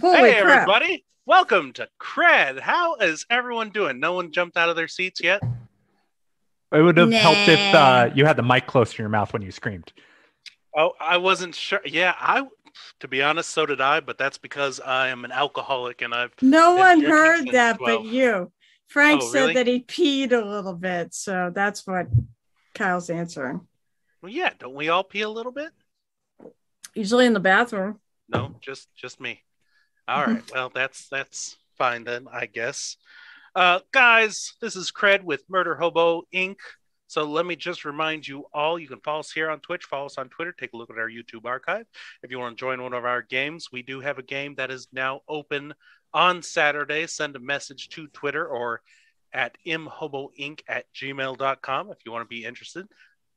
Holy hey, crap. everybody! Welcome to Cred. How is everyone doing? No one jumped out of their seats yet. It would have helped if uh, you had the mic close to your mouth when you screamed. Oh, I wasn't sure. Yeah, I. To be honest, so did I. But that's because I am an alcoholic and I've. No one heard that 12. but you. Frank Oh, said really? that he peed a little bit, so that's what Kyle's answering. Well, yeah, don't we all pee a little bit? Usually in the bathroom. No, just just me. All right. Well, that's that's fine then, I guess. Uh, guys, this is Cred with Murder Hobo Inc. So let me just remind you all, you can follow us here on Twitch, follow us on Twitter, take a look at our YouTube archive. If you want to join one of our games, we do have a game that is now open on Saturday. Send a message to Twitter or at imhoboinc at gmail.com if you want to be interested.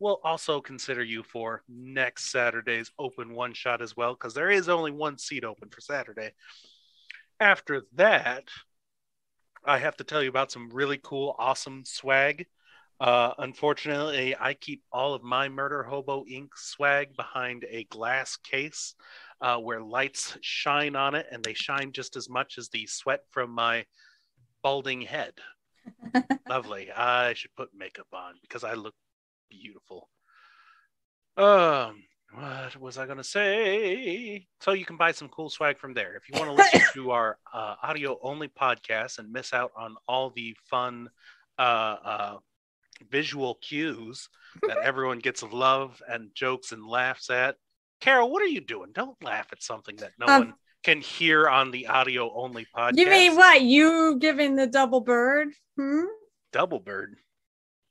We'll also consider you for next Saturday's open one shot as well, because there is only one seat open for Saturday. After that, I have to tell you about some really cool, awesome swag. Uh, unfortunately, I keep all of my Murder Hobo Inc. swag behind a glass case uh, where lights shine on it, and they shine just as much as the sweat from my balding head. Lovely. I should put makeup on because I look beautiful. Um, what was I gonna say? So you can buy some cool swag from there. If you want to listen to our uh, audio only podcast and miss out on all the fun uh, uh, visual cues that everyone gets of love and jokes and laughs at. Carol, what are you doing? Don't laugh at something that no Um, one can hear on the audio only podcast. You mean what? You giving the double bird? Hmm? Double bird.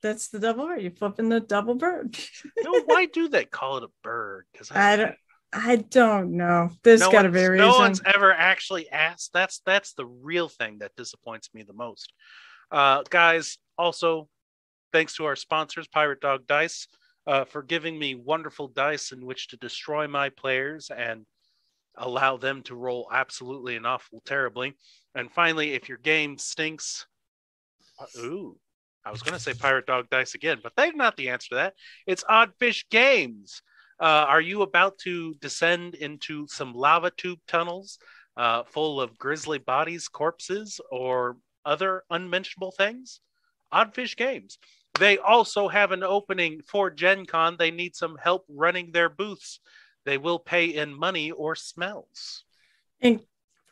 That's the double bird. You're flipping the double bird. No, why do they call it a bird? Because I don't I don't know. There's no gotta be a reason. no one's ever actually asked. That's that's the real thing that disappoints me the most. Uh, guys, also thanks to our sponsors, Pirate Dog Dice, uh, for giving me wonderful dice in which to destroy my players and allow them to roll absolutely and awful terribly. And finally, if your game stinks, uh, ooh, I was going to say Pirate Dog Dice again, but they're not the answer to that. It's Oddfish Games. Uh, are you about to descend into some lava tube tunnels uh, full of grisly bodies, corpses, or other unmentionable things? Oddfish Games. They also have an opening for Gen Con. They need some help running their booths. They will pay in money or smells. And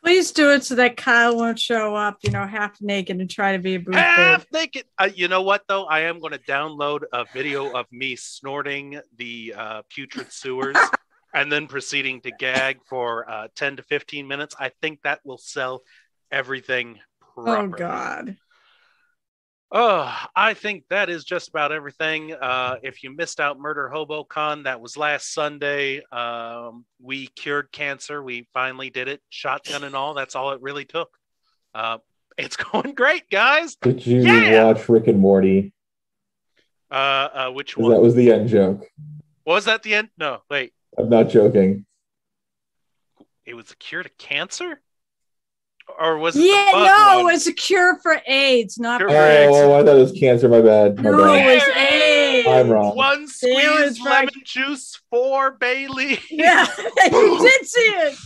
please do it so that Kyle won't show up, you know, half naked and try to be a booth babe. Half naked. Uh, you know what, though? I am going to download a video of me snorting the uh, putrid sewers and then proceeding to gag for uh, 10 to 15 minutes. I think that will sell everything Oh. God. Oh, I think that is just about everything. Uh, if you missed out Murder Hobo Con, that was last Sunday. Um, we cured cancer. We finally did it, shotgun and all. That's all it really took. Uh, it's going great, guys. Did you Yeah! watch Rick and Morty? Uh, uh, which one? That was the end joke. was that the end? No, wait. I'm not joking. It was a cure to cancer, or was it? Yeah, the no, one? it's a cure for AIDS, not Cure for for Oh, eggs. oh, I thought it was cancer. My bad. My No, bad. it was AIDS. I'm wrong. One squeeze Frank. lemon juice, for Bailey. Yeah, you did see it.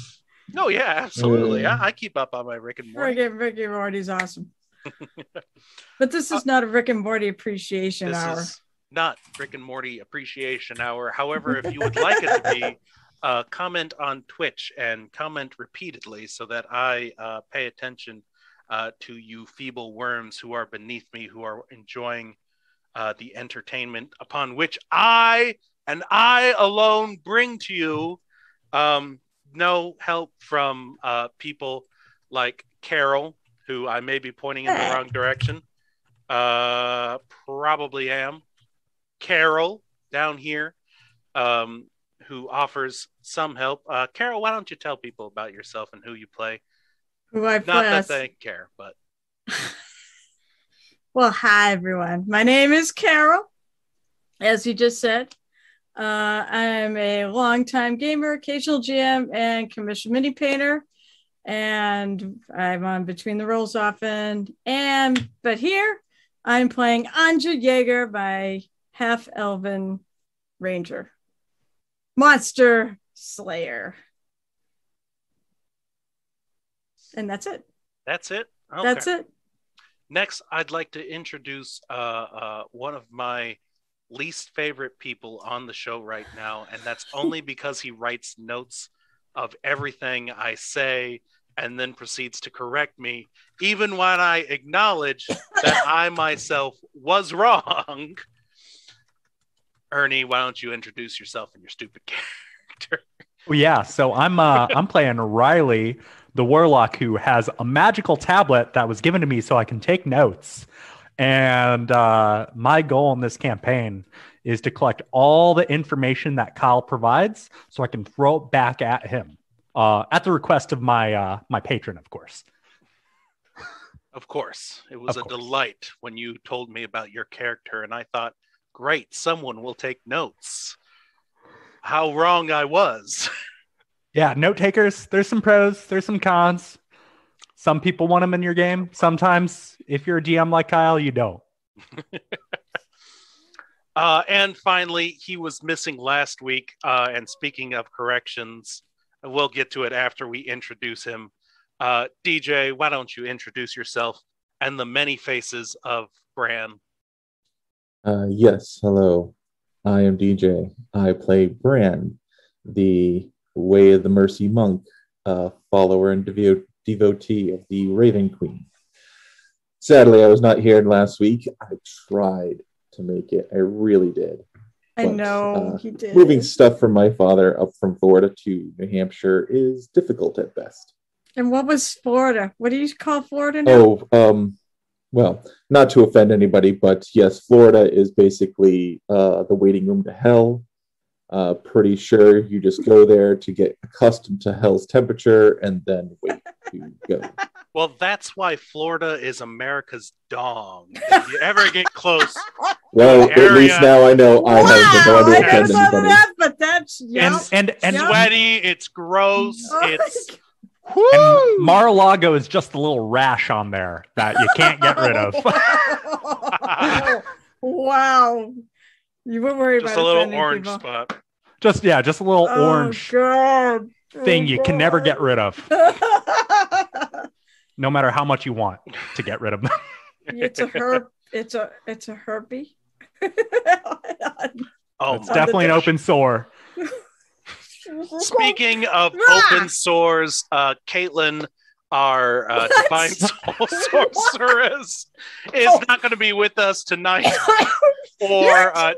No, yeah, absolutely. Yeah. I, I keep up on my Rick and Morty. Friggin' Rick and Morty's awesome. but this uh, is not a Rick and Morty appreciation this hour. is not Rick and Morty Appreciation Hour. However, if you would like it to be, uh, comment on Twitch and comment repeatedly so that I uh, pay attention uh, to you feeble worms who are beneath me, who are enjoying uh, the entertainment upon which I and I alone bring to you. Um, no help from uh, people like Carol, who I may be pointing in the wrong direction. Uh, probably am. Carol down here, um, who offers some help. Uh, Carol, why don't you tell people about yourself and who you play? Who I play. Not that they care, but Well, hi everyone. My name is Carol. As you just said, uh, I am a longtime gamer, occasional GM, and commission mini painter. And I'm on Between the Rolls often. And but here I'm playing Anja Jaeger, my half elven ranger, monster slayer. And that's it. That's it. Okay. That's it. Next, I'd like to introduce uh, uh, one of my least favorite people on the show right now, and that's only because he writes notes of everything I say and then proceeds to correct me, even when I acknowledge that I myself was wrong. Ernie, why don't you introduce yourself and your stupid character? Well, yeah, so I'm uh, I'm playing Riley, the warlock who has a magical tablet that was given to me so I can take notes. And uh, my goal in this campaign is to collect all the information that Kyle provides so I can throw it back at him uh, at the request of my uh, my patron, of course. Of course, it was Of a course. delight when you told me about your character, and I thought, great, someone will take notes. How wrong I was. Yeah, note takers. There's some pros. There's some cons. Some people want them in your game. Sometimes, if you're a DM like Kyle, you don't. Uh, and finally, he was missing last week. Uh, and speaking of corrections, we'll get to it after we introduce him. Uh, DJ, why don't you introduce yourself and the many faces of Bran? Uh, yes, hello. I am DJ. I play Bran, the Way of the Mercy monk, uh, follower and devo- devotee of the Raven Queen. Sadly, I was not here last week. I tried to make it. I really did. I But, know uh, he did. Moving stuff from my father up from Florida to New Hampshire is difficult at best. And what was Florida? What do you call Florida now? Oh, um, well, not to offend anybody, but yes, Florida is basically uh, the waiting room to hell. Uh, pretty sure you just go there to get accustomed to hell's temperature and then wait to go. Well, that's why Florida is America's dong. If you ever get close, Well, at Area. least now I know I haven't been wow, able I to never thought of that, but that's And and and, Yeah. sweaty, it's gross, Oh, it's and Mar-a-Lago is just a little rash on there that you can't get rid of. wow. You were worried just about a little orange people. spot. just yeah, just a little Oh, orange God. Oh, thing you can never get rid of, no matter how much you want to get rid of them. it's a herb. It's a it's a herbie. Oh, it's definitely an open sore. Speaking of Ah! open sores, uh, Caitlin, our uh, divine soul sorceress, is Oh. not going to be with us tonight, or uh,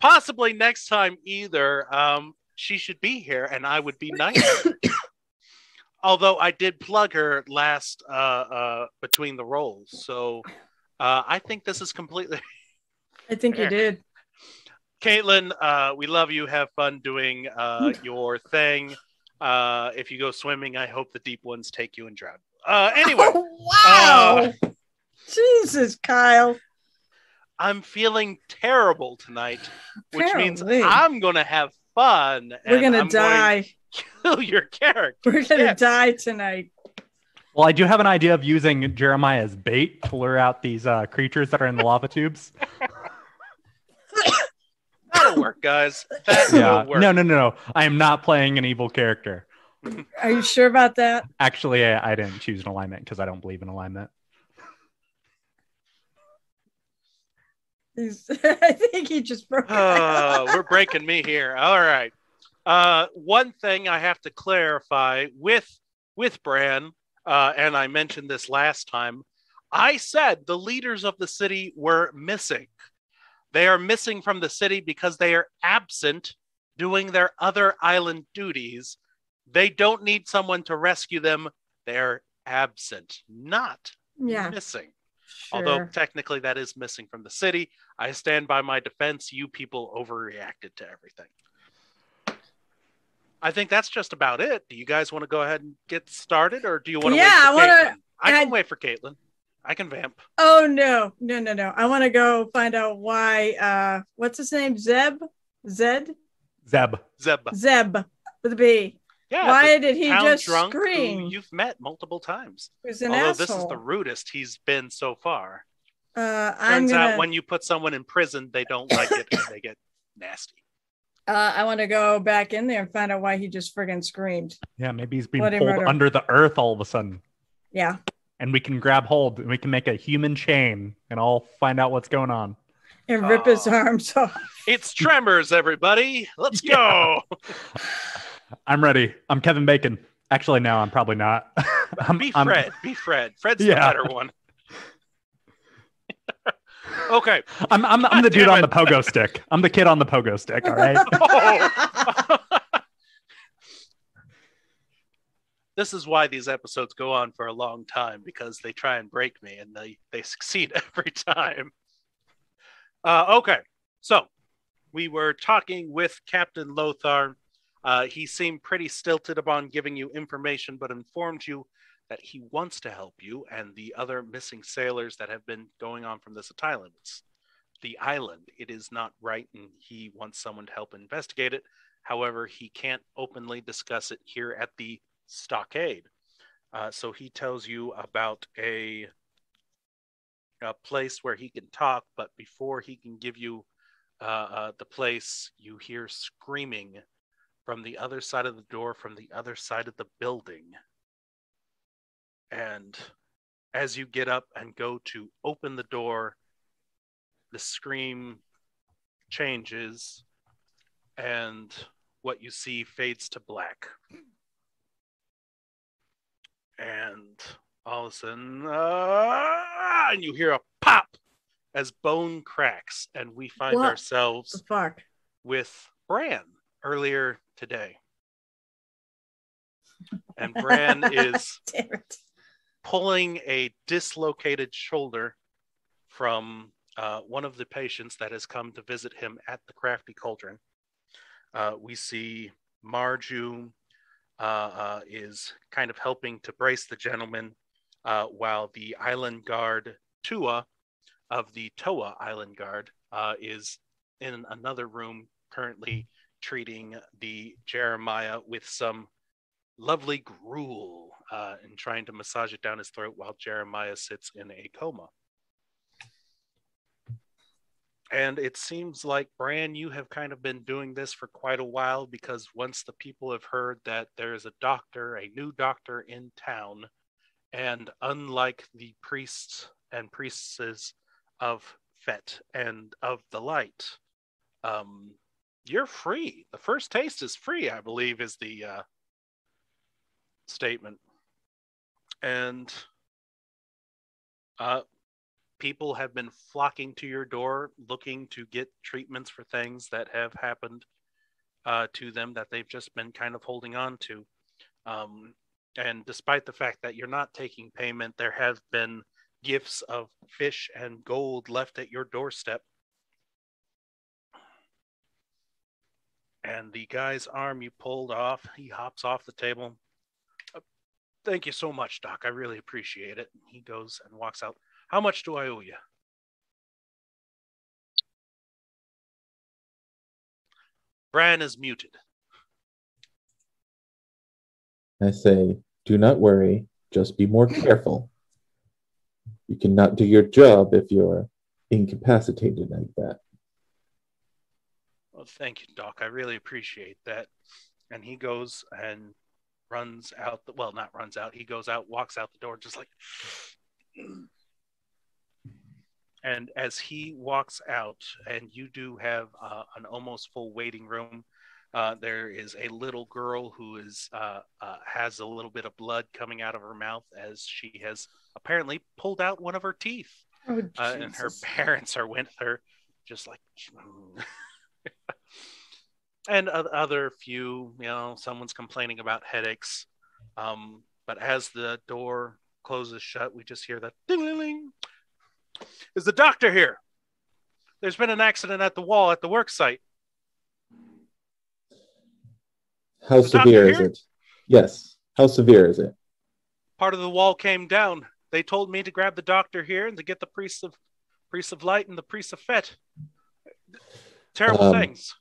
possibly next time either. Um, she should be here, and I would be nice. Although I did plug her last uh, uh, between the Rolls, so uh, I think this is completely. I think you did. Caitlin, uh, we love you. Have fun doing uh, your thing. Uh, if you go swimming, I hope the deep ones take you and drown. Uh, anyway, Oh, wow. Jesus, Kyle. I'm feeling terrible tonight, which means Apparently. I'm going to have fun. We're and gonna I'm going die. to kill your character. We're gonna Yes. die tonight. Well, I do have an idea of using Jeremiah as bait to lure out these uh, creatures that are in the lava tubes. That'll work, guys. That Yeah. will work. No, no, no, no. I am not playing an evil character. Are you sure about that? Actually, I, I didn't choose an alignment because I don't believe in alignment. He's, I think he just broke. Oh, we're breaking me here. All right. Uh, one thing I have to clarify with with Bran, uh, and I mentioned this last time. I said the leaders of the city were missing. They are missing from the city because they are absent doing their other island duties. They don't need someone to rescue them. They're absent, not yeah. missing. Sure. Although technically that is missing from the city. I stand by my defense. You people overreacted to everything. I think that's just about it. Do you guys want to go ahead and get started, or do you want to? Yeah, I wanna- Caitlin? I can I- wait for Caitlin. I can vamp. oh no, no, no, no! I want to go find out why. Uh, what's his name? Zeb. Zed. Zeb. Zeb. Zeb with a B. Yeah. why did he town just drunk who scream? you've met multiple times. He was an Although asshole. this is the rudest he's been so far. uh, I'm Turns gonna. out when you put someone in prison, they don't like it and they get nasty. uh, I want to go back in there and find out why he just friggin' screamed. Yeah, maybe he's being Bloody pulled murder. under the earth all of a sudden. Yeah. And we can grab hold and we can make a human chain and I'll find out what's going on. And rip his Oh. arms off. It's Tremors, everybody. Let's Yeah. go. I'm ready. I'm Kevin Bacon. Actually, no, I'm probably not. I'm, Be I'm- Fred. Be Fred. Fred's Yeah. the better one. okay. I'm, I'm, I'm the dude damn on the pogo stick. I'm the kid on the pogo stick. All right. Oh. This is why these episodes go on for a long time because they try and break me and they, they succeed every time. Uh, okay, so we were talking with Captain Lothar. Uh, he seemed pretty stilted upon giving you information, but informed you that he wants to help you and the other missing sailors that have been going on from this island. It's the island. It is not right, and he wants someone to help investigate it. However, he can't openly discuss it here at the stockade. Uh, so he tells you about a, a place where he can talk, but before he can give you uh, uh, the place, you hear screaming from the other side of the door, from the other side of the building. And as you get up and go to open the door, the scream changes and what you see fades to black. And all of a sudden, uh, and you hear a pop as bone cracks, and we find What? ourselves fuck? with Bran earlier today. And Bran is pulling a dislocated shoulder from uh, one of the patients that has come to visit him at the Crafty Cauldron. Uh, we see Marju is kind of helping to brace the gentleman, uh, while the island guard Tua of the Toa Island Guard uh, is in another room currently treating the Jeremiah with some lovely gruel uh, and trying to massage it down his throat while Jeremiah sits in a coma. And it seems like, Bran, you have kind of been doing this for quite a while because once the people have heard that there is a doctor, a new doctor in town, and unlike the priests and priestesses of Fet and of the Light, um, you're free. The first taste is free, I believe, is the uh, statement. And uh, people have been flocking to your door looking to get treatments for things that have happened uh, to them that they've just been kind of holding on to. Um, and despite the fact that you're not taking payment, there have been gifts of fish and gold left at your doorstep. And the guy's arm you pulled off, he hops off the table. "Uh, Thank you so much, Doc. I really appreciate it. He goes and walks out. How much do I owe you? Bran is muted. I say, do not worry, just be more careful. You cannot do your job if you're incapacitated like that. Well, thank you, Doc. I really appreciate that. And he goes and runs out. The, well, not runs out. He goes out, walks out the door, just like. And as he walks out, and you do have uh, an almost full waiting room, uh, there is a little girl who is uh, uh, has a little bit of blood coming out of her mouth as she has apparently pulled out one of her teeth Oh, uh, and her parents are with her, just like. and other few, you know, someone's complaining about headaches. Um, but as the door closes shut, we just hear that ding ding ding. Is the doctor here? There's been an accident at the wall at the work site. How severe is it? Yes. How severe is it? Part of the wall came down. They told me to grab the doctor here and to get the priest of priest of light and the priest of fet. Terrible Um, things.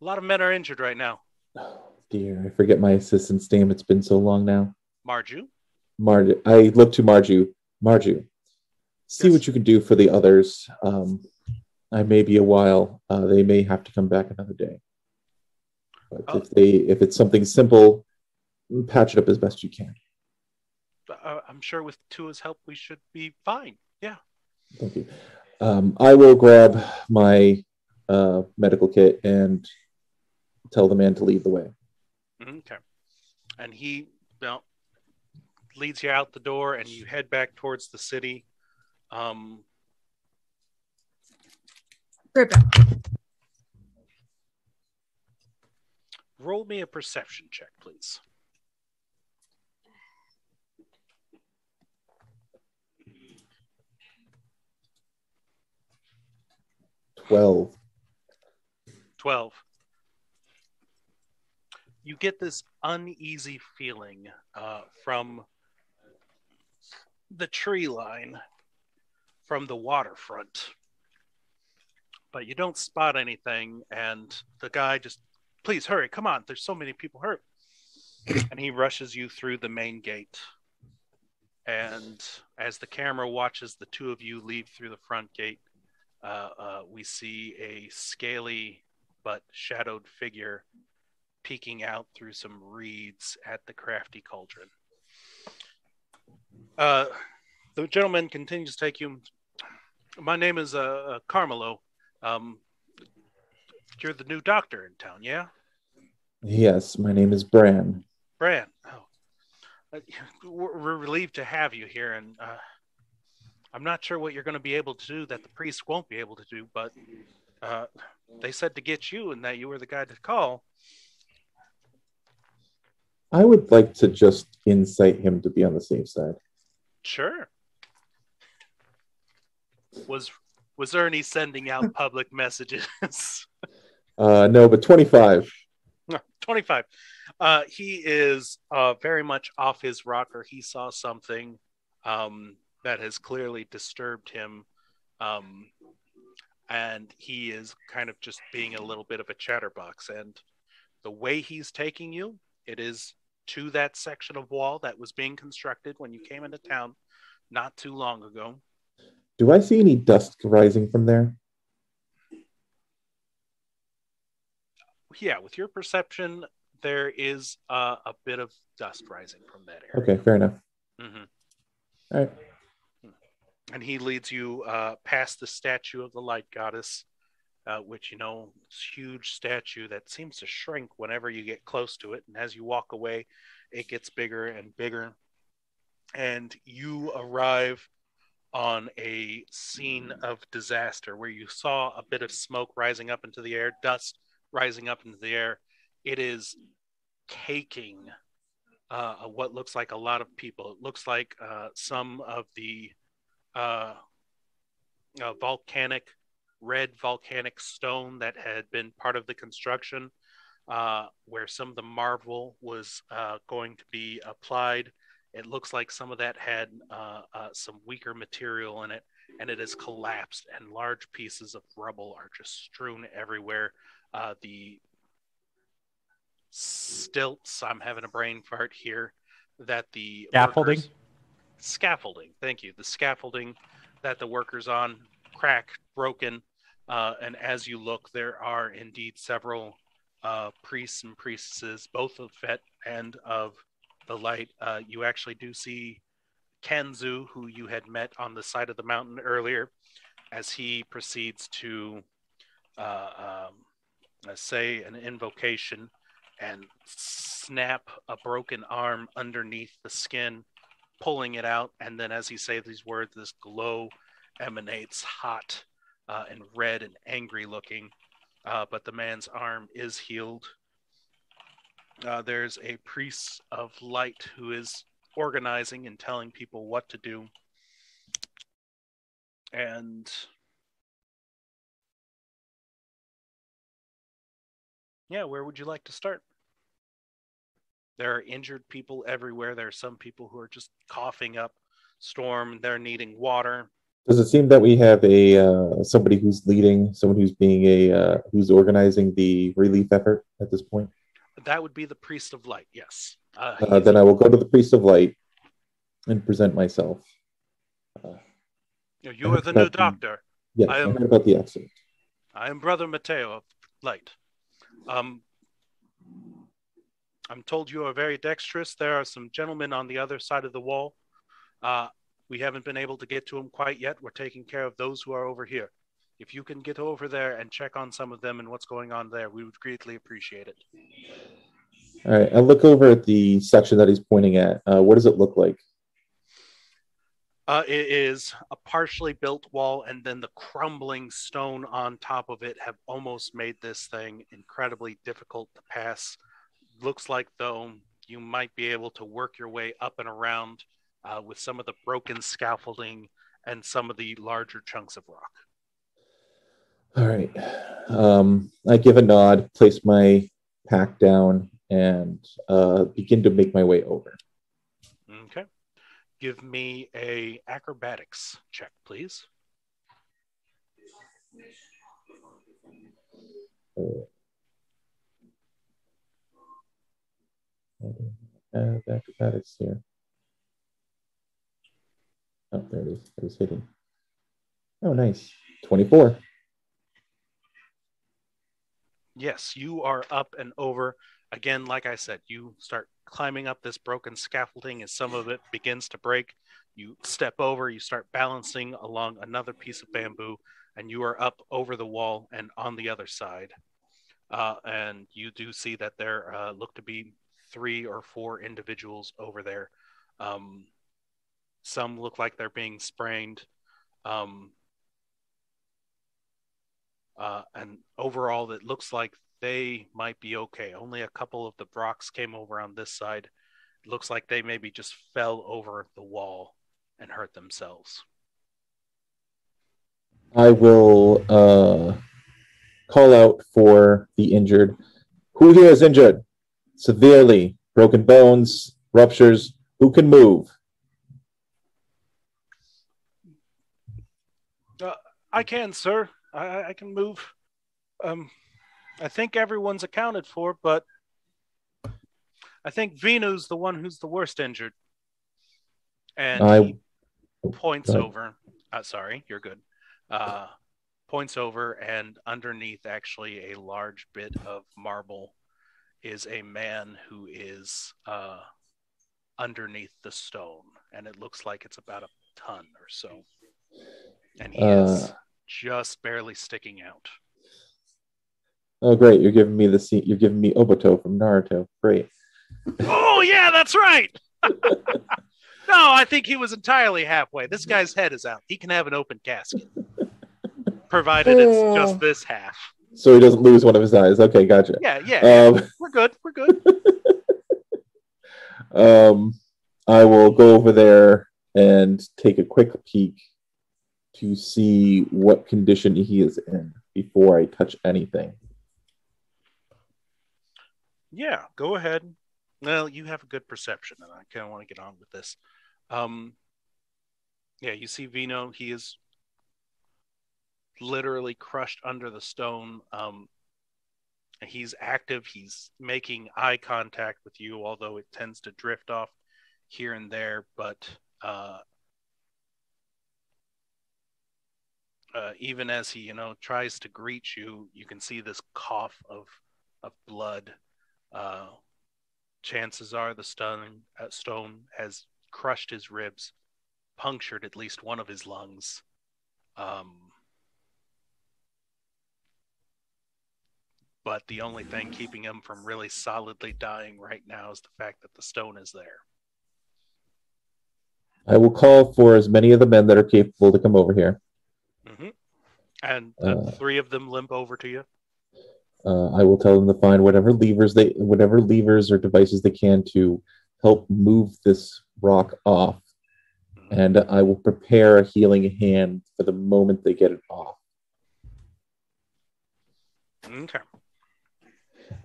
A lot of men are injured right now. Oh, dear, I forget my assistant's name. It's been so long now. Marju, Marju. I look to Marju. Marju, see Yes. what you can do for the others. Um, I may be a while. Uh, they may have to come back another day. But Oh. if they, if it's something simple, patch it up as best you can. uh, I'm sure with Tua's help, we should be fine. Yeah. Thank you. Um, I will grab my uh, medical kit and tell the man to lead the way. Okay. And he well, leads you out the door, and you head back towards the city. Um, Right back. roll me a perception check, please. Twelve. 12. You get this uneasy feeling uh, from the tree line from the waterfront. But you don't spot anything, and the guy just, please hurry, come on, there's so many people hurt. and he rushes you through the main gate. And as the camera watches the two of you leave through the front gate, uh, uh, we see a scaly but shadowed figure peeking out through some reeds at the crafty cauldron. Uh, the gentleman continues to take you. My name is uh, uh, Carmelo. Um, you're the new doctor in town, yeah? Yes, my name is Bran. Bran. Oh, Uh, we're we're relieved to have you here, and uh, I'm not sure what you're going to be able to do that the priest won't be able to do, but uh, they said to get you and that you were the guy to call. I would like to just incite him to be on the safe side. Sure. Was was Ernie sending out public messages? Uh, no, but 25. 25. Uh, he is uh, very much off his rocker. He saw something um, that has clearly disturbed him. Um, and he is kind of just being a little bit of a chatterbox. And the way he's taking you, it is to that section of wall that was being constructed when you came into town not too long ago. Do I see any dust rising from there? Yeah, with your perception, there is uh, a bit of dust rising from that area. Okay, fair enough. Mhm. All right. and he leads you uh, past the statue of the light goddess, uh, which you know, huge statue that seems to shrink whenever you get close to it, and as you walk away, it gets bigger and bigger, and you arrive on a scene of disaster where you saw a bit of smoke rising up into the air, dust rising up into the air. It is caking uh, what looks like a lot of people. It looks like uh, some of the uh, uh, volcanic, red volcanic stone that had been part of the construction, uh, where some of the marble was uh, going to be applied. It looks like some of that had uh, uh, some weaker material in it, and it has collapsed, and large pieces of rubble are just strewn everywhere. Uh, the stilts, I'm having a brain fart here, that the Scaffolding? workers- scaffolding thank you the scaffolding that the workers on cracked broken uh, and as you look there are indeed several uh, priests and priestesses both of fet and of the light uh, you actually do see kenzu who you had met on the side of the mountain earlier as he proceeds to uh, um, uh, say an invocation and snap a broken arm underneath the skin pulling it out, and then as he says these words, this glow emanates hot uh, and red and angry looking. Uh, but the man's arm is healed. Uh, there's a priest of light who is organizing and telling people what to do. And yeah, where would you like to start? There are injured people everywhere. There are some people who are just coughing up storm. They're needing water. Does it seem that we have a uh, somebody who's leading, someone who's being a uh, who's organizing the relief effort at this point? That would be the priest of light. Yes. Uh, Uh, then I will go to the priest of light and present myself. Uh, you are the new doctor. yes, I am- about the accident. I am Brother Mateo of Light. Um, I'm told you are very dexterous. There are some gentlemen on the other side of the wall Uh, we haven't been able to get to them quite yet. We're taking care of those who are over here. If you can get over there and check on some of them and what's going on there, we would greatly appreciate it. All right, I look over at the section that he's pointing at. Uh, what does it look like? Uh, it is a partially built wall, and then the crumbling stone on top of it have almost made this thing incredibly difficult to pass. Looks like, though, you might be able to work your way up and around uh, with some of the broken scaffolding and some of the larger chunks of rock. All right. Um, I give a nod, place my pack down, and uh, begin to make my way over. Okay. Give me a acrobatics check, please. Uh, acrobatics here. Oh, there it is. It was hidden. Oh, nice. 24. Yes, you are up and over. Again, like I said, you start climbing up this broken scaffolding as some of it begins to break. You step over, you start balancing along another piece of bamboo, and you are up over the wall and on the other side. Uh, and you do see that there uh, look to be three or four individuals over there. Um, some look like they're being sprained. Um, uh, and overall, it looks like they might be okay. Only a couple of the Brocks came over on this side. It looks like they maybe just fell over the wall and hurt themselves. I will uh, call out for the injured. Who here is injured? Severely. Broken bones, ruptures. Who can move? Uh, I can, sir. I, I can move. Um, I think everyone's accounted for, but I think Venu's the one who's the worst injured. And I- he points ahead. over. Uh, sorry, you're good. Uh, points over, and underneath, actually, a large bit of marble is a man who is uh, underneath the stone, and it looks like it's about a ton or so. And he is Uh. Just barely sticking out. Oh, great! You're giving me the scene. You're giving me Obito from Naruto. Great. Oh yeah, that's right. no, I think he was entirely halfway. This guy's head is out. He can have an open casket, provided it's just this half. So he doesn't lose one of his eyes. Okay, gotcha. Yeah, yeah. Um, we're good. We're good. um, I will go over there and take a quick peek to see what condition he is in before I touch anything. Yeah, go ahead. Well, you have a good perception, and I kind of want to get on with this. Um, yeah, you see Vino. He is literally crushed under the stone. Um, he's active. He's making eye contact with you, although it tends to drift off here and there. But uh, uh, even as he, you know, tries to greet you, you can see this cough of of blood. Uh, chances are the stone uh, stone has crushed his ribs, punctured at least one of his lungs. Um, but the only thing keeping him from really solidly dying right now is the fact that the stone is there. I will call for as many of the men that are capable to come over here. Hmm And uh, three of them limp over to you. Uh, I will tell them to find whatever levers they, whatever levers or devices they can to help move this rock off, Mhm. and I will prepare a healing hand for the moment they get it off. Okay.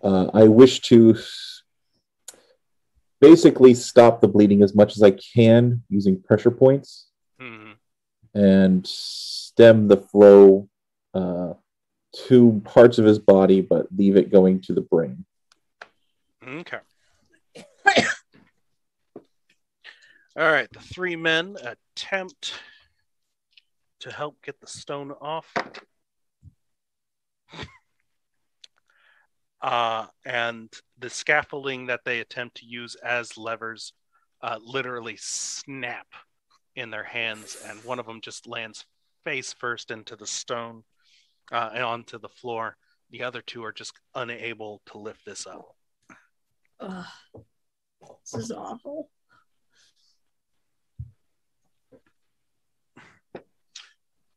Uh, I wish to basically stop the bleeding as much as I can using pressure points hmm and stem the flow uh, to parts of his body, but leave it going to the brain. Okay. All right, the three men attempt to help get the stone off. Uh, and the scaffolding that they attempt to use as levers uh, literally snap in their hands, and one of them just lands face first into the stone uh, and onto the floor. The other two are just unable to lift this up. Ugh. This is awful.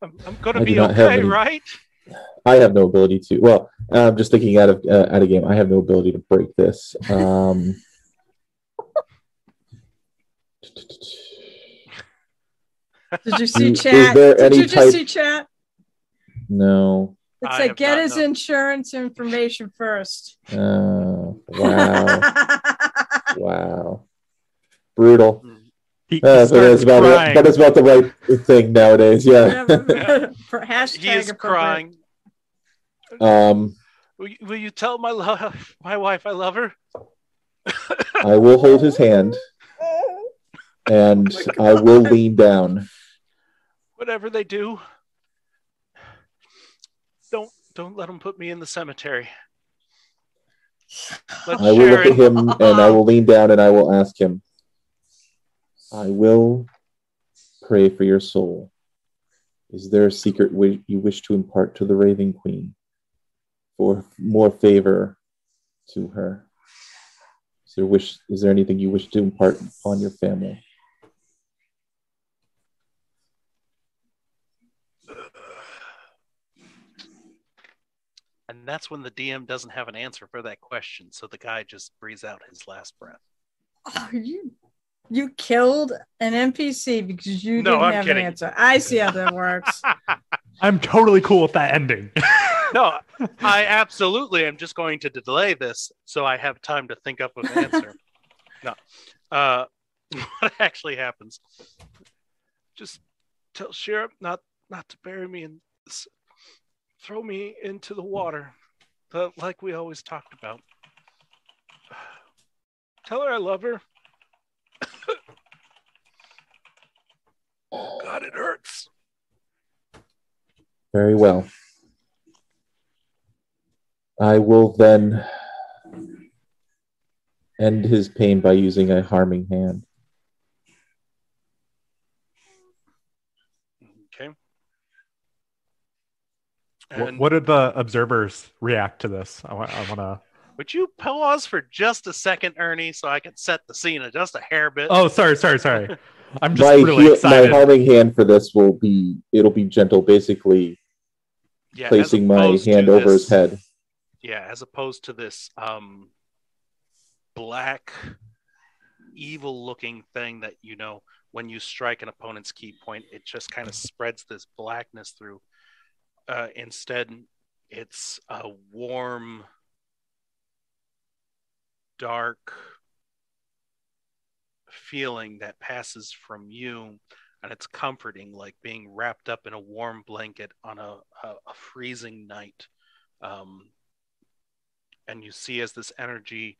I'm, I'm gonna be not have okay, any- right? I have no ability to. Well, I'm just thinking out of uh, out of game. I have no ability to break this. Um, Did you see Is chat? there Did any you just type- see chat? no. It's I like get his known. insurance information first. Uh, wow. wow. Brutal. He, he Uh, but that's about it. crying. But it's about the right thing nowadays. Yeah. For hashtag He is crying. um, Will you, will you tell my lo- my wife I love her? I will hold his hand and Oh I will lean down. Whatever they do, don't don't let them put me in the cemetery. Let I will look at him and I will lean down and I will ask him. I will pray for your soul. Is there a secret wi- you wish to impart to the Raven Queen for more favor to her? Is there wish? Is there anything you wish to impart upon your family? And that's when the DM doesn't have an answer for that question, so the guy just breathes out his last breath. Oh, you you killed an NPC because you No, didn't I'm have kidding. an answer. I see how that works. I'm totally cool with that ending. No, I absolutely am just going to delay this so I have time to think up an answer. no. Uh, what actually happens? Just tell Sheriff not not to bury me and s- throw me into the water, uh, like we always talked about. Tell her I love her. God, it hurts. Very well. I will then end his pain by using a harming hand. Okay. what, And what did the observers react to this? I want. I want to. Would you pause for just a second, Ernie, so I can set the scene just a hair bit? Oh, sorry, sorry, sorry. I'm just my, really heal- my excited. harming hand for this will be it'll be gentle, basically yeah, placing my opposed to hand over this- his head. Yeah, as opposed to this um, black, evil-looking thing that you know when you strike an opponent's key point, it just kind of spreads this blackness through. Uh, instead, it's a warm, dark feeling that passes from you and it's comforting like being wrapped up in a warm blanket on a, a, a freezing night. Um, and you see as this energy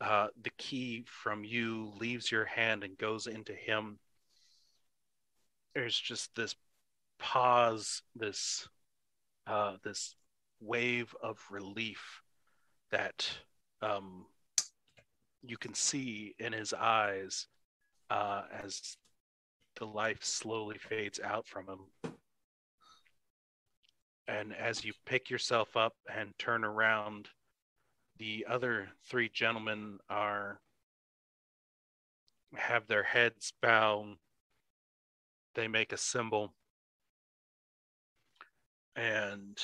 uh, the ki from you leaves your hand and goes into him. There's just this pause this uh, this wave of relief that um, you can see in his eyes uh, as the life slowly fades out from him. And as you pick yourself up and turn around, the other three gentlemen are have their heads bowed. They make a symbol and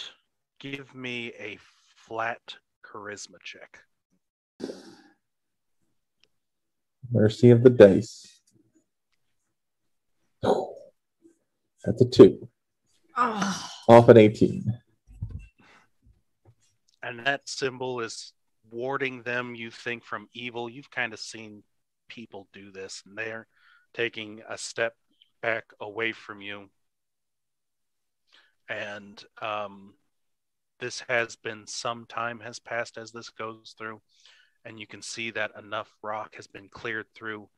give me a flat charisma check. Mercy of the dice. That's a two. Oh, Off an 18. and that symbol is warding them you think from evil you've kind of seen people do this and they're taking a step back away from you and um, this has been some time has passed as this goes through and you can see that enough rock has been cleared through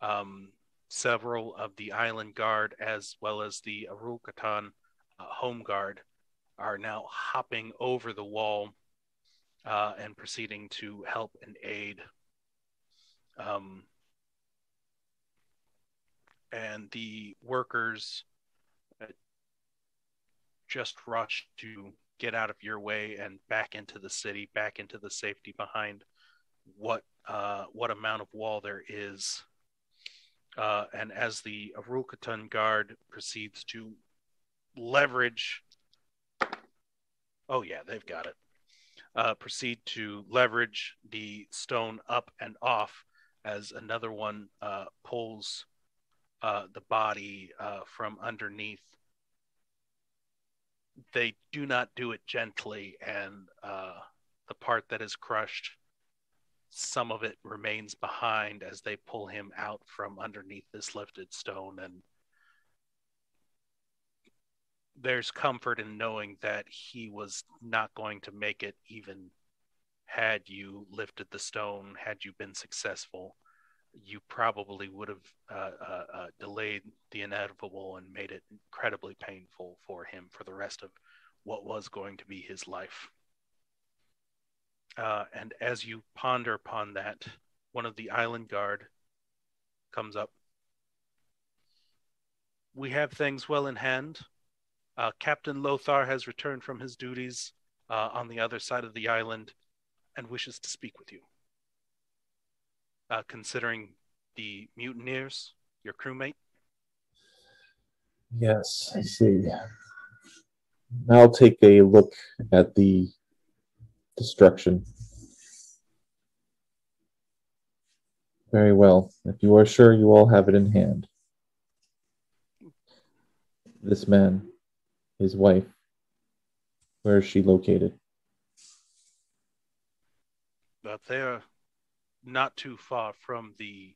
um, several of the island guard as well as the arukatan uh, home guard are now hopping over the wall uh, and proceeding to help and aid. Um, and the workers just rush to get out of your way and back into the city, back into the safety behind what uh, what amount of wall there is. Uh, and as the Arukatan guard proceeds to leverage, oh yeah, they've got it. Uh, proceed to leverage the stone up and off as another one uh, pulls uh, the body uh, from underneath. They do not do it gently, and uh, the part that is crushed, some of it remains behind as they pull him out from underneath this lifted stone. And there's comfort in knowing that he was not going to make it, even had you lifted the stone, had you been successful you probably would have uh, uh, uh, delayed the inevitable and made it incredibly painful for him for the rest of what was going to be his life. Uh, and as you ponder upon that, one of the island guard comes up. We have things well in hand. Uh, Captain Lothar has returned from his duties uh, on the other side of the island and wishes to speak with you uh, considering the mutineers, your crewmate? Yes, I see. I'll take a look at the destruction. Very well. If you are sure you all have it in hand. This man, his wife, where is she located? But they are not too far from the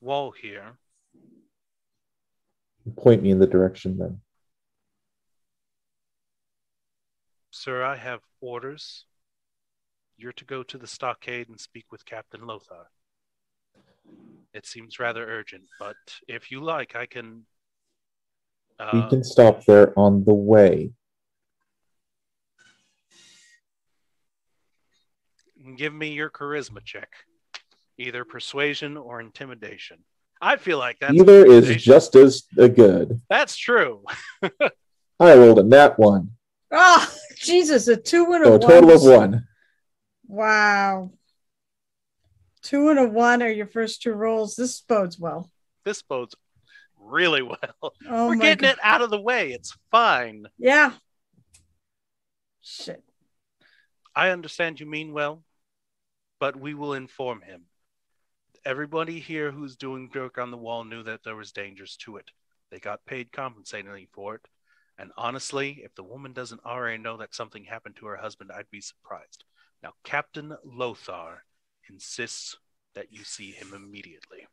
wall here. Point me in the direction then. Sir, I have orders. You're to go to the stockade and speak with Captain Lothar. It seems rather urgent, but if you like, I can. Uh, we can stop there on the way. Give me your charisma check either persuasion or intimidation. I feel like that either is just as good. That's true. I rolled a nat one. Oh, Jesus, a two and a, so a total of one. Wow. Two and a one are your first two rolls. This bodes well. This bodes really well. Oh We're getting God. it out of the way. It's fine. Yeah. Shit. I understand you mean well, but we will inform him everybody here who's doing work on the wall knew that there was dangers to it. They got paid compensatingly for it. And honestly, if the woman doesn't already know that something happened to her husband, I'd be surprised. Now, Captain Lothar insists that you see him immediately.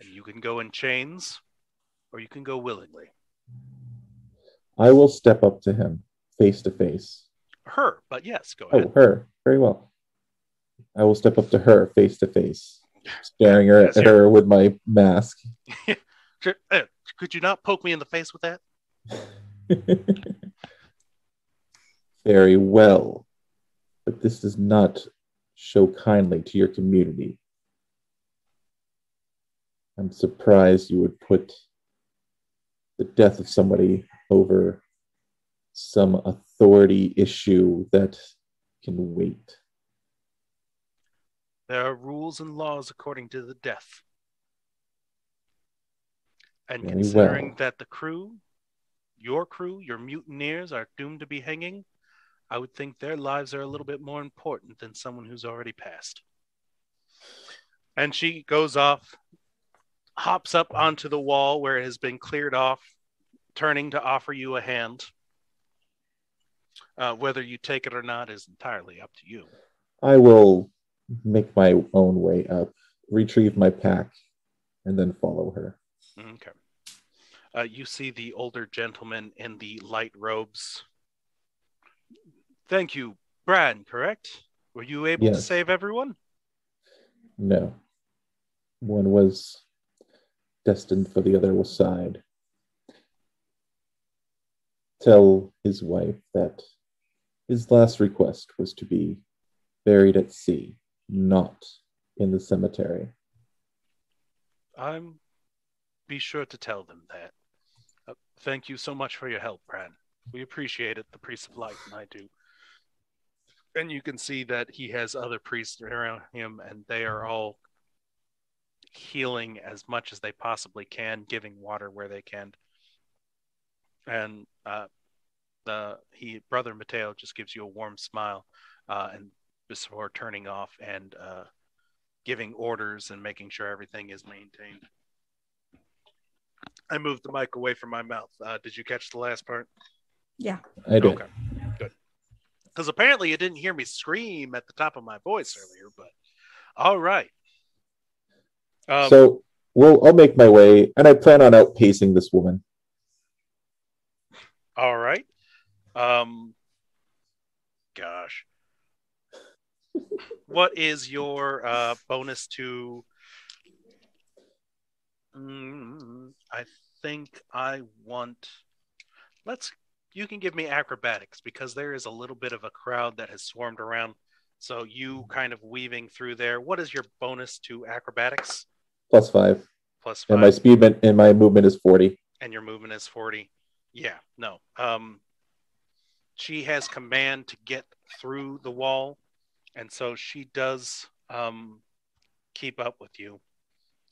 And you can go in chains or you can go willingly. I will step up to him face to face. Her, but yes, go oh, ahead. Oh, her. Very well. I will step up to her face to face, staring her at her with my mask. Could you not poke me in the face with that? Very well. But this does not show kindly to your community. I'm surprised you would put the death of somebody over some authority issue that can wait. There are rules and laws according to the death. And Very considering well. that the crew, your crew, your mutineers are doomed to be hanging, I would think their lives are a little bit more important than someone who's already passed. And she goes off, hops up onto the wall where it has been cleared off, turning to offer you a hand. Uh, whether you take it or not is entirely up to you. I will make my own way up, retrieve my pack, and then follow her. Okay. Uh, you see the older gentleman in the light robes. Thank you, Brad, correct? Were you able yes. to save everyone? No. One was destined for the other side. Tell his wife that his last request was to be buried at sea not in the cemetery. I'm be sure to tell them that. Uh, thank you so much for your help, Bran. We appreciate it, the Priest of Light, and I do. And you can see that he has other priests around him, and they are all healing as much as they possibly can, giving water where they can. And uh, the he brother Mateo just gives you a warm smile, uh, and before turning off and uh, giving orders and making sure everything is maintained. I moved the mic away from my mouth. Uh, did you catch the last part? Yeah. I do. Okay, good. Because apparently you didn't hear me scream at the top of my voice earlier, but all right. Um, so, well, I'll make my way, and I plan on outpacing this woman. all right. Um, gosh. What is your uh, bonus to? Mm, I think I want. Let's. You can give me acrobatics because there is a little bit of a crowd that has swarmed around. So you kind of weaving through there. What is your bonus to acrobatics? Plus five. Plus five. And my speed and my movement is 40. and your movement is 40 yeah no um she has command to get through the wall and so she does um keep up with you.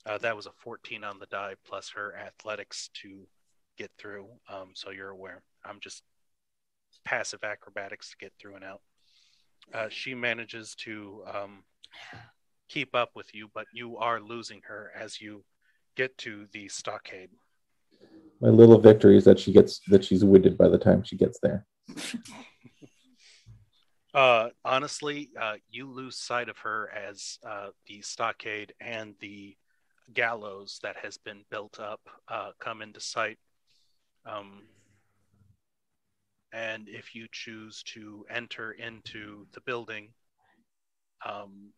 Uh, that was a 14 on the die plus her athletics to get through. Um so you're aware. I'm just passive acrobatics to get through and out. Uh, she manages to um keep up with you but you are losing her as you get to the stockade. My little victory is that she gets that she's winded by the time she gets there. Uh, honestly, uh, you lose sight of her as uh, the stockade and the gallows that has been built up uh, come into sight. Um, and if you choose to enter into the building, um,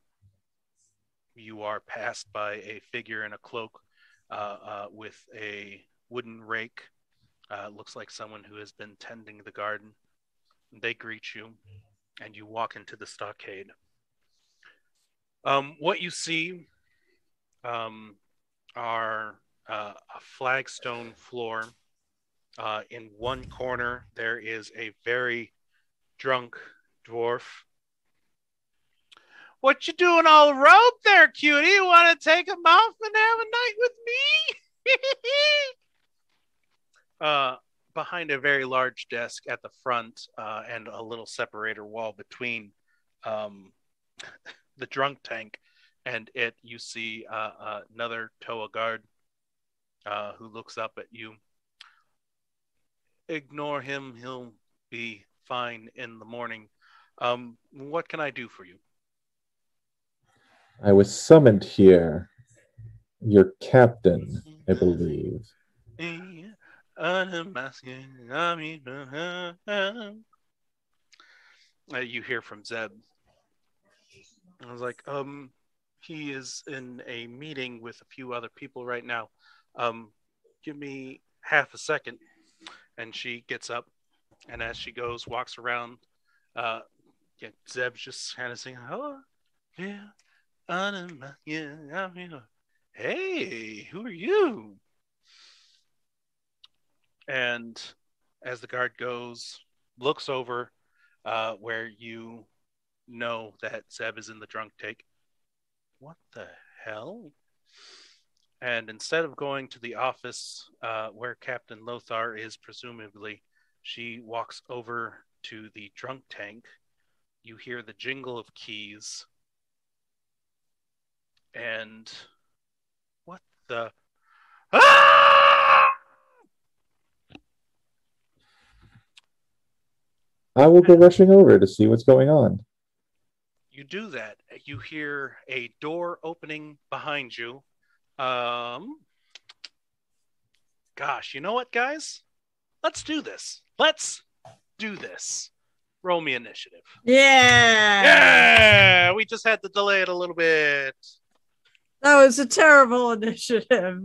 you are passed by a figure in a cloak uh, uh, with a wooden rake. Looks like someone who has been tending the garden. They greet you and you walk into the stockade. Um, what you see um, are uh, a flagstone floor. Uh, in one corner, there is a very drunk dwarf. What you doing all roped there, cutie? You want to take him off and have a night with me? uh, behind a very large desk at the front uh, and a little separator wall between um, the drunk tank and it, you see uh, uh, another Toa guard uh, who looks up at you. Ignore him; he'll be fine in the morning. Um, what can I do for you? I was summoned here. Your captain, I believe. Uh, you hear from Zeb. I was like, um, he is in a meeting with a few other people right now. Um, give me half a second. And she gets up, and as she goes, walks around. Uh, yeah, Zeb's just kind of saying, "Oh, yeah, yeah, I'm here. Hey, who are you?" And as the guard goes, looks over uh, where you know that Zeb is in the drunk take. What the hell? And instead of going to the office uh, where Captain Lothar is, presumably, she walks over to the drunk tank. You hear the jingle of keys. And what the? Ah! I will go rushing over to see what's going on. you do that. You hear a door opening behind you. Um gosh you know what guys? Let's do this. Let's do this. Roll me initiative. Yeah. yeah we just had to delay it a little bit. That was a terrible initiative.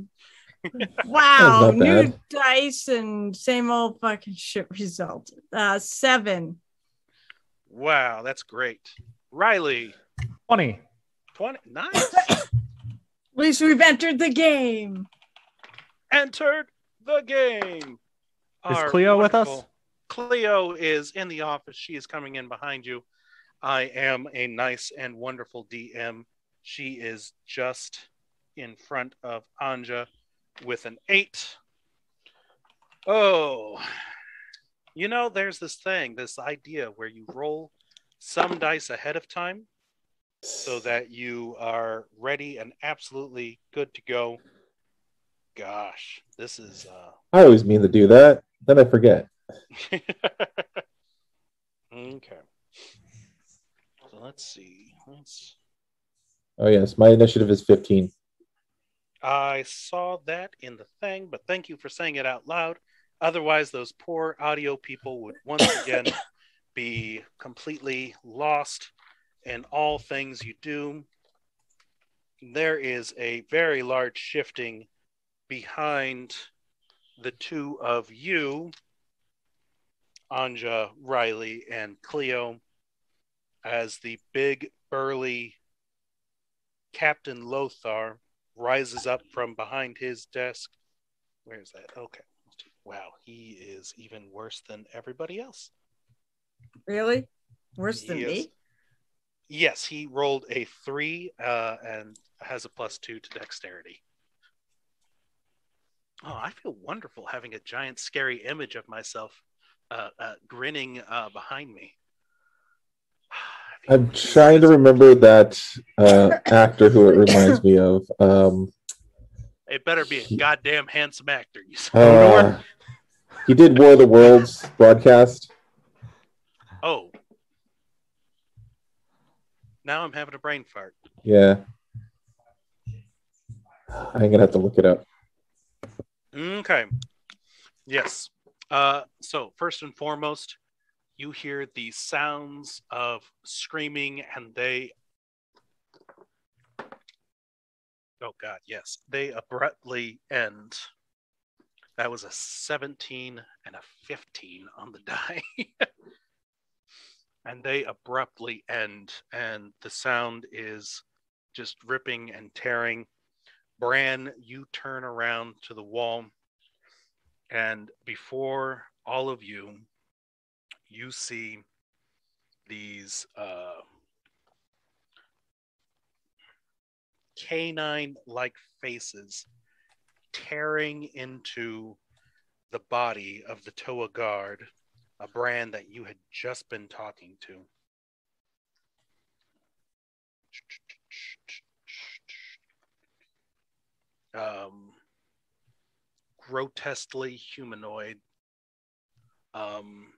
Wow. New dice and same old fucking shit result. Uh seven. wow that's great riley 20. 20 nice At least we've entered the game. entered the game. Is Our Cleo with us? Cleo is in the office. She is coming in behind you. I am a nice and wonderful DM. She is just in front of Anja with an eight. Oh, you know, there's this thing, this idea where you roll some dice ahead of time so that you are ready and absolutely good to go. Gosh, this is uh I always mean to do that, then I forget. okay. So let's see. Let's Oh yes, my initiative is 15. I saw that in the thing, but thank you for saying it out loud. Otherwise, those poor audio people would once again be completely lost in all things you do. There is a very large shifting behind the two of you, Anja, Riley, and Cleo, as the big, burly Captain Lothar rises up from behind his desk. Where is that? Okay. Wow, he is even worse than everybody else. Really? Worse than is- me? Yes, he rolled a three uh, and has a plus two to dexterity. Oh, I feel wonderful having a giant, scary image of myself uh, uh, grinning uh, behind me. I'm trying to remember that uh, actor who it reminds me of. Um, It better be a goddamn handsome actor. You uh, he did War of the Worlds broadcast. Oh. Now I'm having a brain fart. Yeah. I'm gonna have to look it up. Okay. Yes. Uh, so first and foremost, you hear the sounds of screaming, and they. Oh God, yes, they abruptly end. That was a 17 and a 15 on the die. and they abruptly end, and the sound is just ripping and tearing. Bran, you turn around to the wall, and before all of you, you see these uh, canine like faces tearing into the body of the Toa Guard, a brand that you had just been talking to. Um, grotesquely humanoid. Um,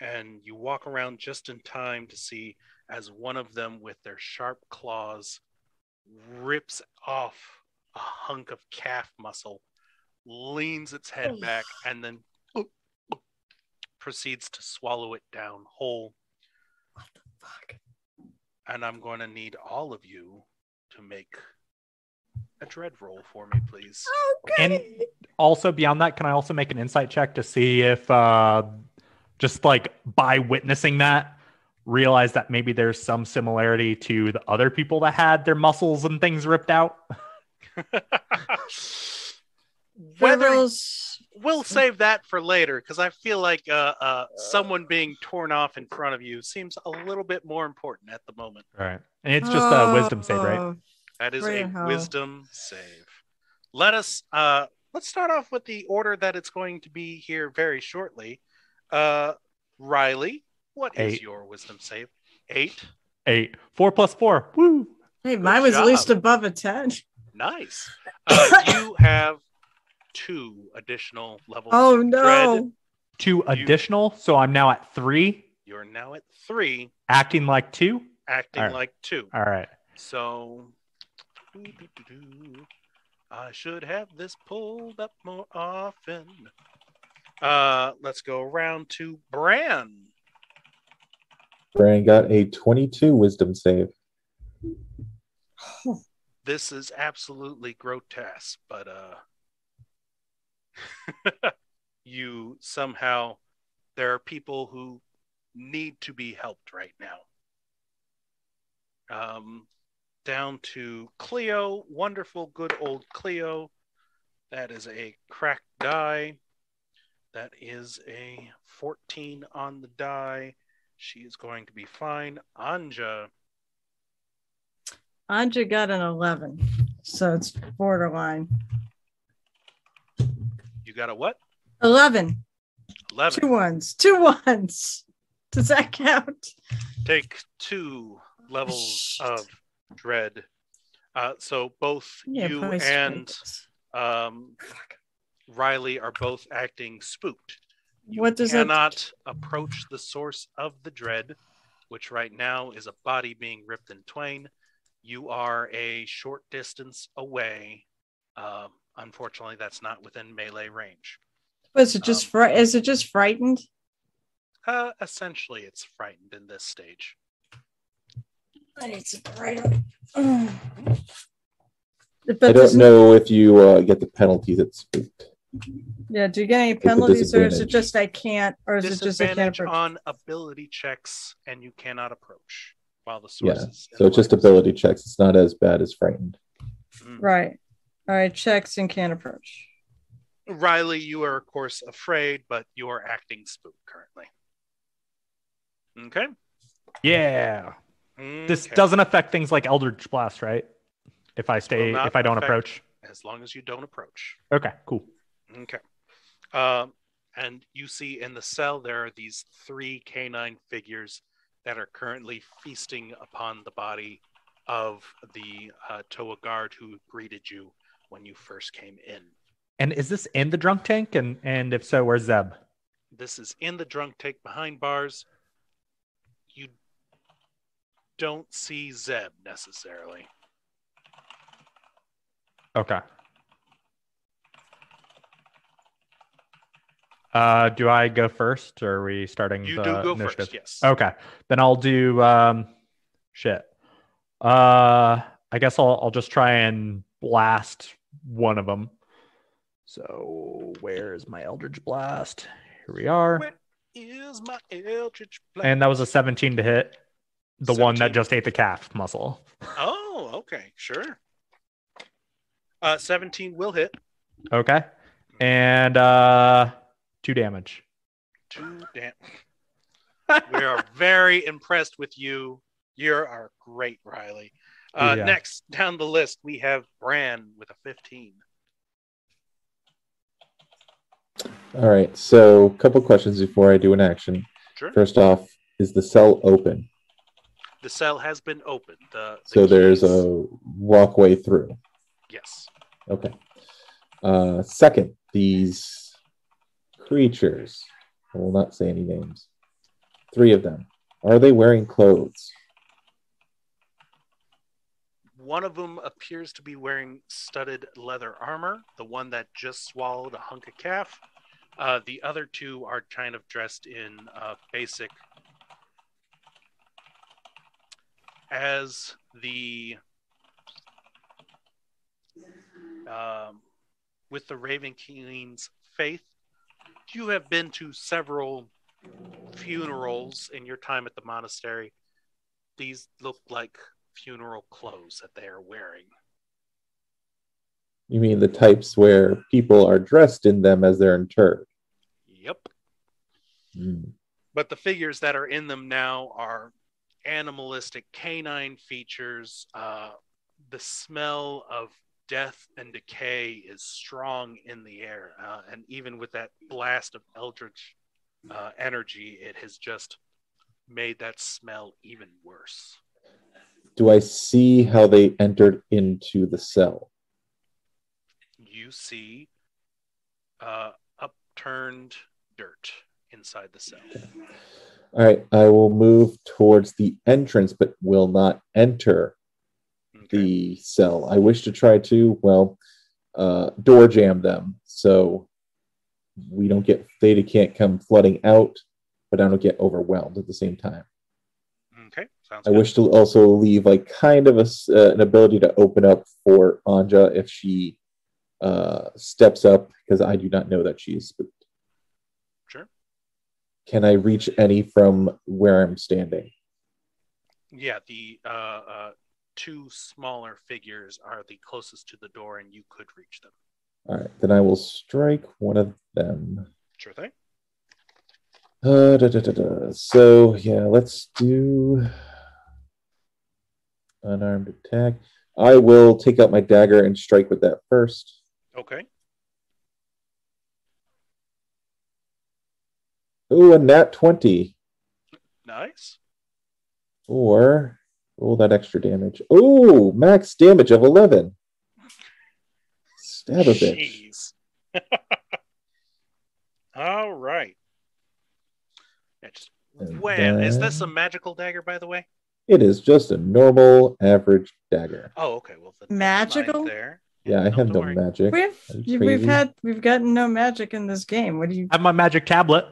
and you walk around just in time to see as one of them, with their sharp claws, rips off a hunk of calf muscle, leans its head back, and then proceeds to swallow it down whole. what the Fuck. And I'm going to need all of you to make a dread roll for me, please. Okay. And also, beyond that, can I also make an insight check to see if, uh, just like by witnessing that, realize that maybe there's some similarity to the other people that had their muscles and things ripped out? Whether Rebels. we'll save that for later because I feel like uh, uh, someone being torn off in front of you seems a little bit more important at the moment. Right. And it's just a wisdom save, right? Oh, That is Right, a how- wisdom save. Let us uh, let's start off with the order that it's going to be here very shortly. Uh, Riley, what is Eight. your wisdom save? Eight. Eight. Four plus four. Woo. Hey, mine was job. at least above a 10. Nice. Uh, you have two additional levels. Oh, of no. dread. Two additional. So I'm now at three, You're now at three, acting like two. acting All right. like two. All right. So. I should have this pulled up more often. Uh, let's go around to Bran. Bran got a 22 wisdom save. This is absolutely grotesque, but uh, you somehow there are people who need to be helped right now. Um, down to Cleo, wonderful, good old Cleo. That is a cracked die. That is a 14 on the die. She is going to be fine. Anja, Anja got an 11, so it's borderline. you got a what? 11. 11. Two ones. Two ones. Does that count? Take two levels of dread. Uh, so both you and um, Riley are both acting spooked. You What does that- cannot approach the source of the dread, which right now is a body being ripped in twain. You are a short distance away. Um, unfortunately, that's not within melee range. Was it just Um, fri- is it just frightened? Uh, essentially, it's frightened in this stage. I need some right I don't know if you uh, get the penalty at spooked. Yeah, do you get any penalties or is it just I can't or is it just I can't Disadvantage approach? on ability checks, and you cannot approach while the Yeah, is. in So it's just ability checks. It's not as bad as frightened. Mm. Right. All right, checks and can't approach. Riley, you are of course afraid, but you are acting spook currently. Okay. Yeah. This Okay. doesn't affect things like Eldritch Blast, right? If I stay, Will not if I don't affect- approach. as long as you don't approach. Okay, cool. Okay. Um, and you see in the cell there are these three canine figures that are currently feasting upon the body of the uh, Toa guard who greeted you when you first came in. And is this in the drunk tank? And and if so, where's Zeb? This is in the drunk tank behind bars. You don't see Zeb necessarily. Okay. Uh, do I go first, or are we starting You the do go initiative? first, yes. Okay, then I'll do um, shit. Uh, I guess I'll I'll just try and blast one of them. So where's my Eldritch Blast? Here we are, Where is my Eldritch Blast? and that was a 17 to hit. The one that just ate the calf muscle. Oh, okay, sure. Uh, 17 will hit. Okay, and uh, two damage. Two damn. we are very impressed with you. You are great, Riley. Uh, Yeah. Next down the list, we have Bran with a 15. All right. So, a couple questions before I do an action. Sure. First off, is the cell open? The cell has been opened. The, the So there's a walkway through. yes. Okay. Uh, second, these creatures. I will not say any names. Three of them. Are they wearing clothes? One of them appears to be wearing studded leather armor. The one that just swallowed a hunk of calf. Uh, the other two are kind of dressed in uh, basic. As the um, with the Raven King's faith, you have been to several funerals in your time at the monastery. These look like funeral clothes that they are wearing. You mean the types where people are dressed in them as they're interred? Yep. Hmm. But the figures that are in them now are animalistic canine features. Uh, the smell of death and decay is strong in the air. Uh, and even with that blast of eldritch uh, energy, it has just made that smell even worse. Do I see how they entered into the cell? You see uh, upturned dirt inside the cell. All right, I will move towards the entrance, but will not enter Okay. The cell. I wish to try to, well, uh, door jam them so we don't get, they can't come flooding out, but I don't get overwhelmed at the same time. Okay. Sounds I good. wish to also leave like kind of a, uh, an ability to open up for Anja if she uh, steps up because I do not know that she is spooked. Sure. Can I reach any from where I'm standing? Yeah, the uh, uh, two smaller figures are the closest to the door, and you could reach them. All right, then I will strike one of them. Sure thing. Uh, da, da, da. So yeah, let's do unarmed attack. I will take out my dagger and strike with that first. Okay. Ooh, a nat 20. Nice. Or roll that extra damage. Oh, max damage of 11. Stab a bitch. Jeez. All right. Yeah, just wham. Is this a magical dagger, by the way? It is just a normal average dagger. Oh, okay. Well, then Magical? there. Yeah, I no, have don't no worry. magic. We've we've had we've gotten no magic in this game. What do you? I have my magic tablet.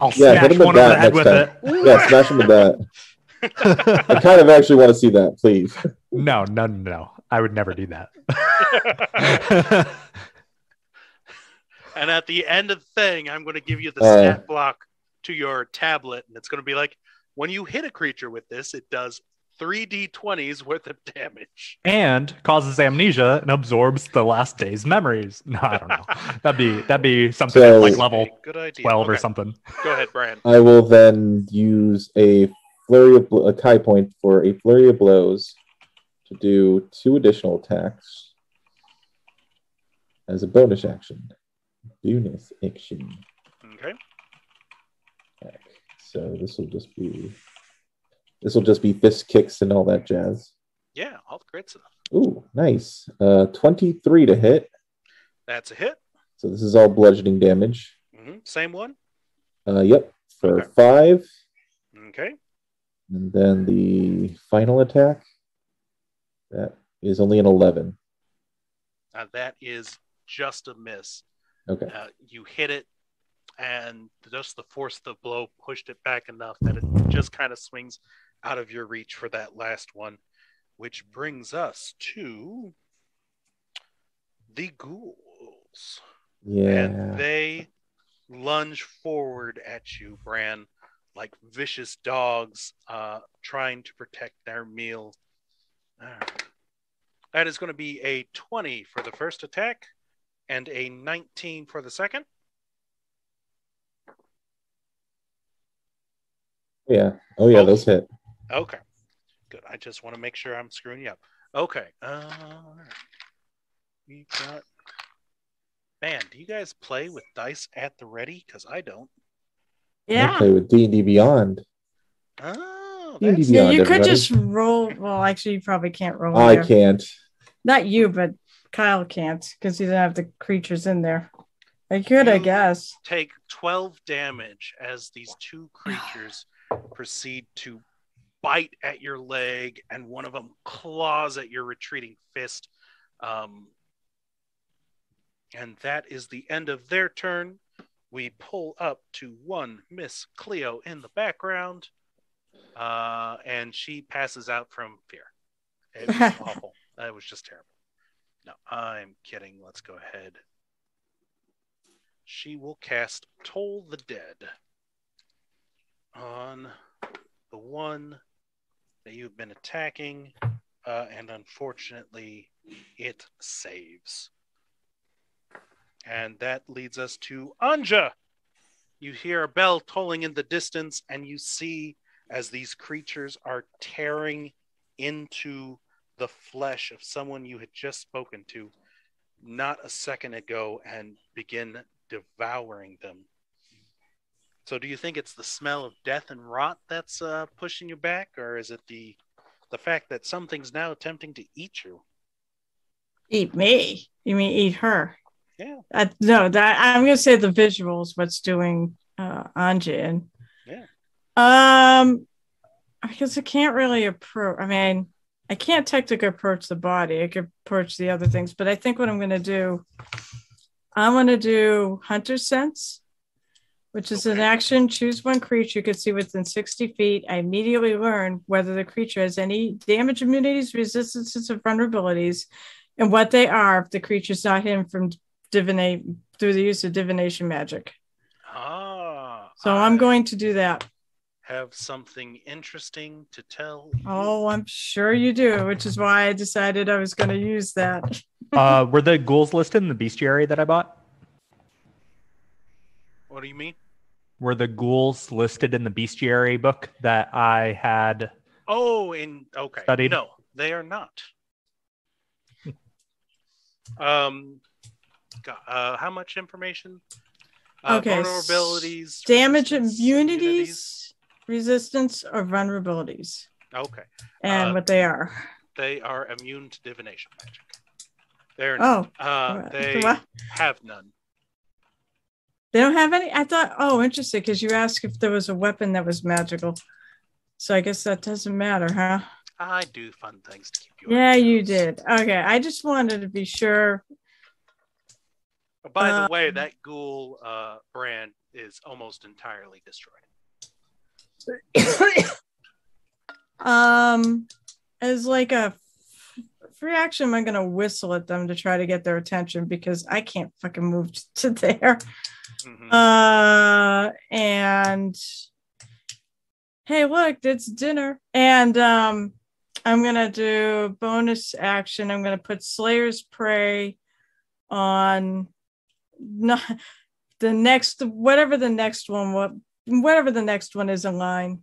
I'll Yeah, smash him with one over the that head next with it. Yeah, smash him with that. I kind of actually want to see that, please. No, no, no, no. I would never do that. And at the end of the thing, I'm going to give you the Uh. stat block to your tablet, and it's going to be like, when you hit a creature with this, it does three d20s worth of damage. and causes amnesia and absorbs the last day's memories. No, I don't know. That'd be that'd be something So- like level Okay, good idea. twelve or something. Go ahead, Brian. I will then use a flurry of bl- a ki point for a flurry of blows to do two additional attacks as a bonus action. Bonus action. Okay. attack. So this will just be this will just be fist kicks and all that jazz. Yeah, all the great stuff. Ooh, nice. Uh, twenty-three to hit. That's a hit. So this is all bludgeoning damage. hmm Same one. Uh, yep, for Okay. five. Okay. And then the final attack, that is only an 11. Uh, that is just a miss. Okay. Uh, you hit it, and just the force of the blow pushed it back enough that it just kind of swings out of your reach for that last one, which brings us to the ghouls. Yeah. And they lunge forward at you, Bran, like vicious dogs uh, trying to protect their meal. All right. That is going to be a 20 for the first attack and a 19 for the second. yeah. Oh, yeah, Oh. those hit. Okay. Good. I just want to make sure I'm screwing you up. Okay. Uh, we got. Man, do you guys play with dice at the ready? Because I don't. I Yeah. play with D&D Beyond. Oh, You that's, need Yeah, Beyond, you could everybody. just roll. Well, actually, you probably can't roll. I there. can't. Not you, but Kyle can't because he doesn't have the creatures in there. I could, I guess. take 12 damage as these two creatures proceed to bite at your leg, and one of them claws at your retreating fist. Um, and that is the end of their turn. We pull up to one Miss Cleo in the background, uh, and she passes out from fear. It was awful. That was just terrible. No, I'm kidding. Let's go ahead. She will cast Toll the Dead on the one that you've been attacking, uh, and unfortunately, it saves. And that leads us to Anja. You hear a bell tolling in the distance, and you see as these creatures are tearing into the flesh of someone you had just spoken to not a second ago and begin devouring them. So, do you think it's the smell of death and rot that's uh, pushing you back, or is it the the fact that something's now attempting to eat you? Eat me. You mean eat her? Yeah. Uh, no, that I'm gonna say the visuals. What's doing uh, Anja in? Yeah. Um, because I can't really approach. I mean, I can't technically approach the body. I could approach the other things, but I think what I'm gonna do, I'm gonna do Hunter Sense, which is an action. Choose one creature you can see within 60 feet. I immediately learn whether the creature has any damage immunities, resistances, or vulnerabilities, and what they are if the creature's not hidden from divinate through the use of divination magic. Ah. So I'm going to do that. have something interesting to tell. you. Oh, I'm sure you do, which is why I decided I was going to use that. uh, were the ghouls listed in the bestiary that I bought? What do you mean? Were the ghouls listed in the bestiary book that I had? Oh, in okay. Studied. No, they are not. um, go- uh, how much information? Uh, Okay, Vulnerabilities, Damage immunities, resistance, or vulnerabilities, Okay, and Uh, what they are. they are immune to divination magic. They're Oh, uh, they what? have none. they don't have any. I thought. Oh, interesting, because you asked if there was a weapon that was magical. So I guess that doesn't matter, huh? I do fun things to keep you. Yeah, you did. Okay, I just wanted to be sure. By the way, Um, that ghoul uh, brand is almost entirely destroyed. um, as like a free action, I'm gonna whistle at them to try to get their attention because I can't fucking move to there. Mhm. Uh, and hey, look, it's dinner. And um, I'm gonna do bonus action. I'm gonna put Slayer's Prey on not the next whatever the next one what whatever the next one is in line.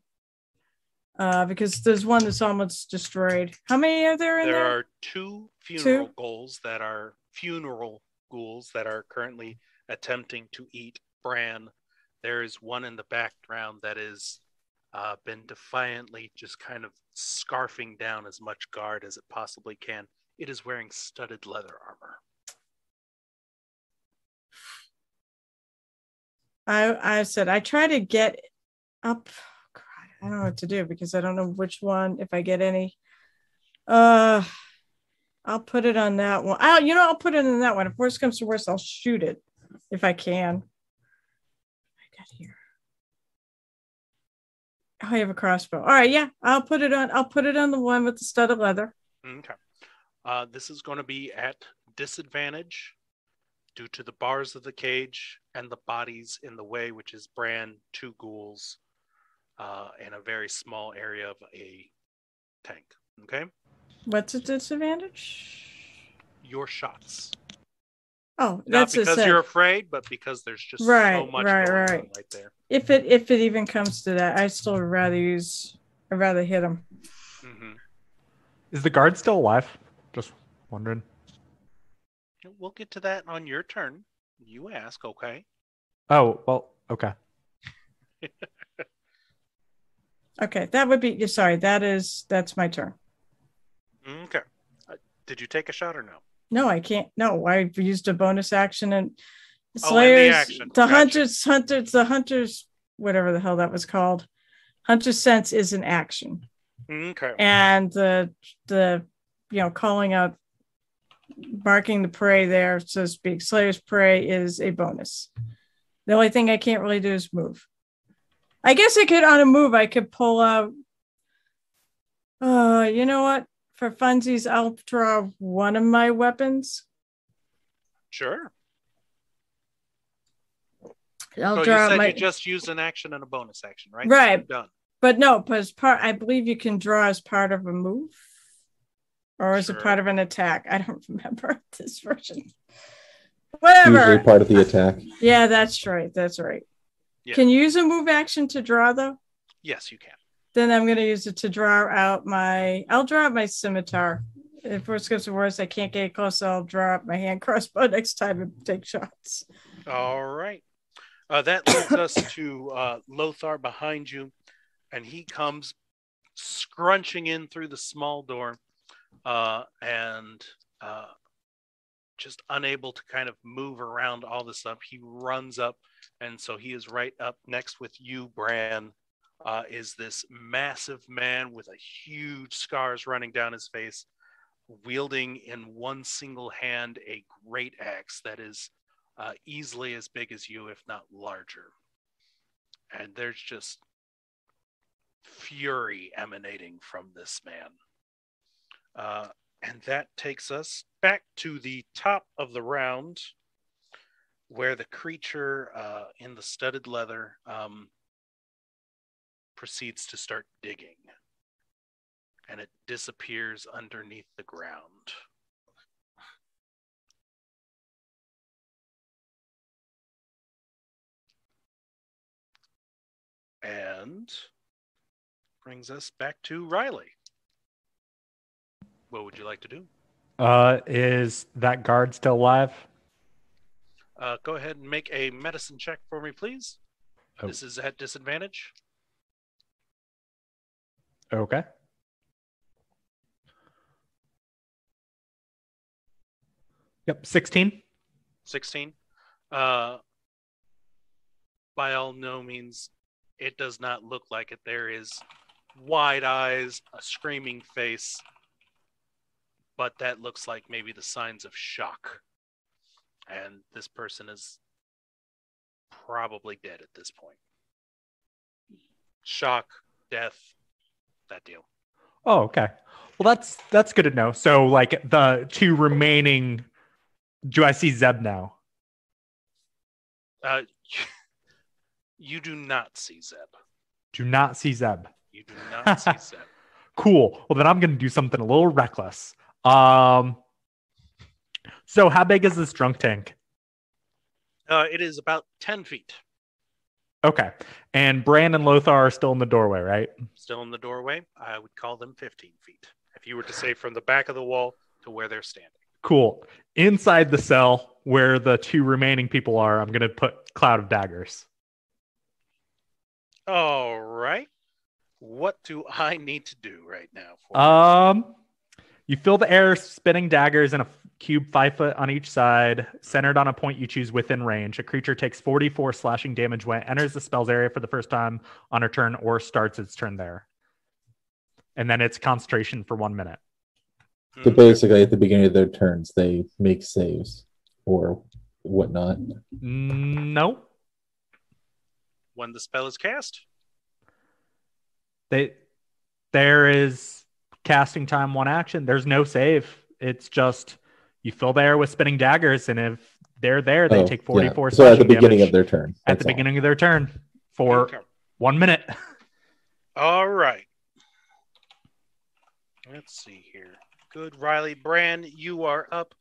Uh, because there's one that's almost destroyed. How many are there in there there? are two funeral ghouls that are funeral ghouls that are currently attempting to eat Bran. There is one in the background that is uh, been defiantly just kind of scarfing down as much guard as it possibly can. It is wearing studded leather armor. I I said I try to get up. God, I don't know what to do because I don't know which one. If I get any, uh, I'll put it on that one. I'll you know I'll put it in that one. If worst comes to worst, I'll shoot it if I can. I got here. Oh, I have a crossbow. All right, yeah, I'll put it on. I'll put it on the one with the studded leather. Okay. Uh, this is going to be at disadvantage due to the bars of the cage and the bodies in the way, which is Bran, two ghouls, uh, and a very small area of a tank. Okay. What's a disadvantage? Your shots. Oh, that's a because set. you're afraid, but because there's just so Right, much right, going on right. right there. if it if it even comes to that, I still rather use. I'd rather hit him. hmm Is the guard still alive? Just wondering. We'll get to that on your turn. You ask, okay? Oh well, okay. Okay, that would be. You're sorry, that is that's my turn. Okay. Uh, did you take a shot or no? No, I can't. No, I've used a bonus action and Oh, and the Slayers. action. the Gotcha. hunters, hunters, the hunters, whatever the hell that was called. Hunter sense is an action, Okay. and the the you know calling out, marking the prey there, so to speak. Slayer's prey is a bonus. The only thing I can't really do is move. I guess I could on a move. I could pull out. Uh, you know what? For funsies, I'll draw one of my weapons. Sure. I'll so you draw said my. you just used an action and a bonus action, right? Right. You're done. But no, but as part, I believe you can draw as part of a move, or as Sure. a part of an attack. I don't remember this version. Usually Whatever. part of the attack. Yeah, that's right. That's right. Yeah. Can you use a move action to draw though? Yes, you can. Then I'm going to use it to draw out my. I'll draw out my scimitar. If worst comes to worst, I can't get close. I'll draw out my hand crossbow next time and take shots. All right. Uh, that leads us to uh, Lothar behind you, and he comes scrunching in through the small door uh, and uh, just unable to kind of move around all this stuff. He runs up, and so he is right up next with you, Bran. Uh, is this massive man with a huge scars running down his face, wielding in one single hand a great axe that is uh, easily as big as you, if not larger. And there's just fury emanating from this man. Uh, and that takes us back to the top of the round where the creature uh, in the studded leather um, proceeds to start digging and it disappears underneath the ground. And brings us back to Riley. What would you like to do? Uh, is that guard still alive? Uh, go ahead and make a medicine check for me, please. Oh. This is at disadvantage. Okay. Yep, 16. 16. Uh, by all no means, it does not look like it. There is wide eyes, a screaming face, but that looks like maybe the signs of shock. And this person is probably dead at this point. Shock, death, that deal. Oh, okay. Well, that's that's good to know. So, like the two remaining, do I see Zeb now? Uh, you do not see Zeb. Do not see Zeb. You do not see Zeb. Cool. Well, then I'm going to do something a little reckless. Um. So, how big is this drunk tank? Uh, it is about 10 feet. Okay. And Bran and Lothar are still in the doorway, right? Still in the doorway. I would call them 15 feet. If you were to say from the back of the wall to where they're standing. Cool. Inside the cell where the two remaining people are, I'm going to put Cloud of Daggers. All right. What do I need to do right now? For Um, you fill the air spinning daggers in a cube five foot on each side, centered on a point you choose within range. A creature takes 44 slashing damage when it enters the spell's area for the first time on a turn or starts its turn there. And then it's concentration for one minute. So basically, at the beginning of their turns, they make saves or whatnot. No, when the spell is cast. they there is casting time one action. There's no save. It's just you fill there with spinning daggers, and if they're there, they Oh, take yeah. 44 So at the beginning of their turn. at the all. beginning of their turn for Okay. one minute. All right. Let's see here. Good, Riley Brand, you are up.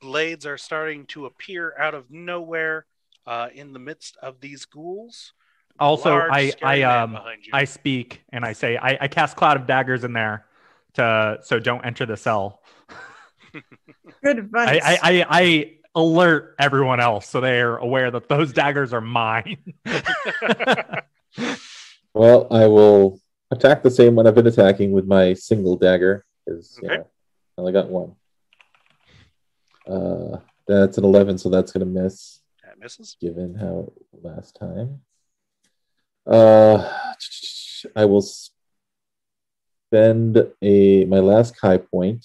Blades are starting to appear out of nowhere uh, in the midst of these ghouls. Also, Large, I I um. I speak and I say I, I cast cloud of daggers in there to so don't enter the cell. Good I, advice. I, I I alert everyone else so they are aware that those daggers are mine. Well, I will attack the same one I've been attacking with my single dagger. Because Okay. I only got one. Uh, that's an eleven, so that's gonna miss. that misses. Given how last time. Uh, I will spend a my last ki point,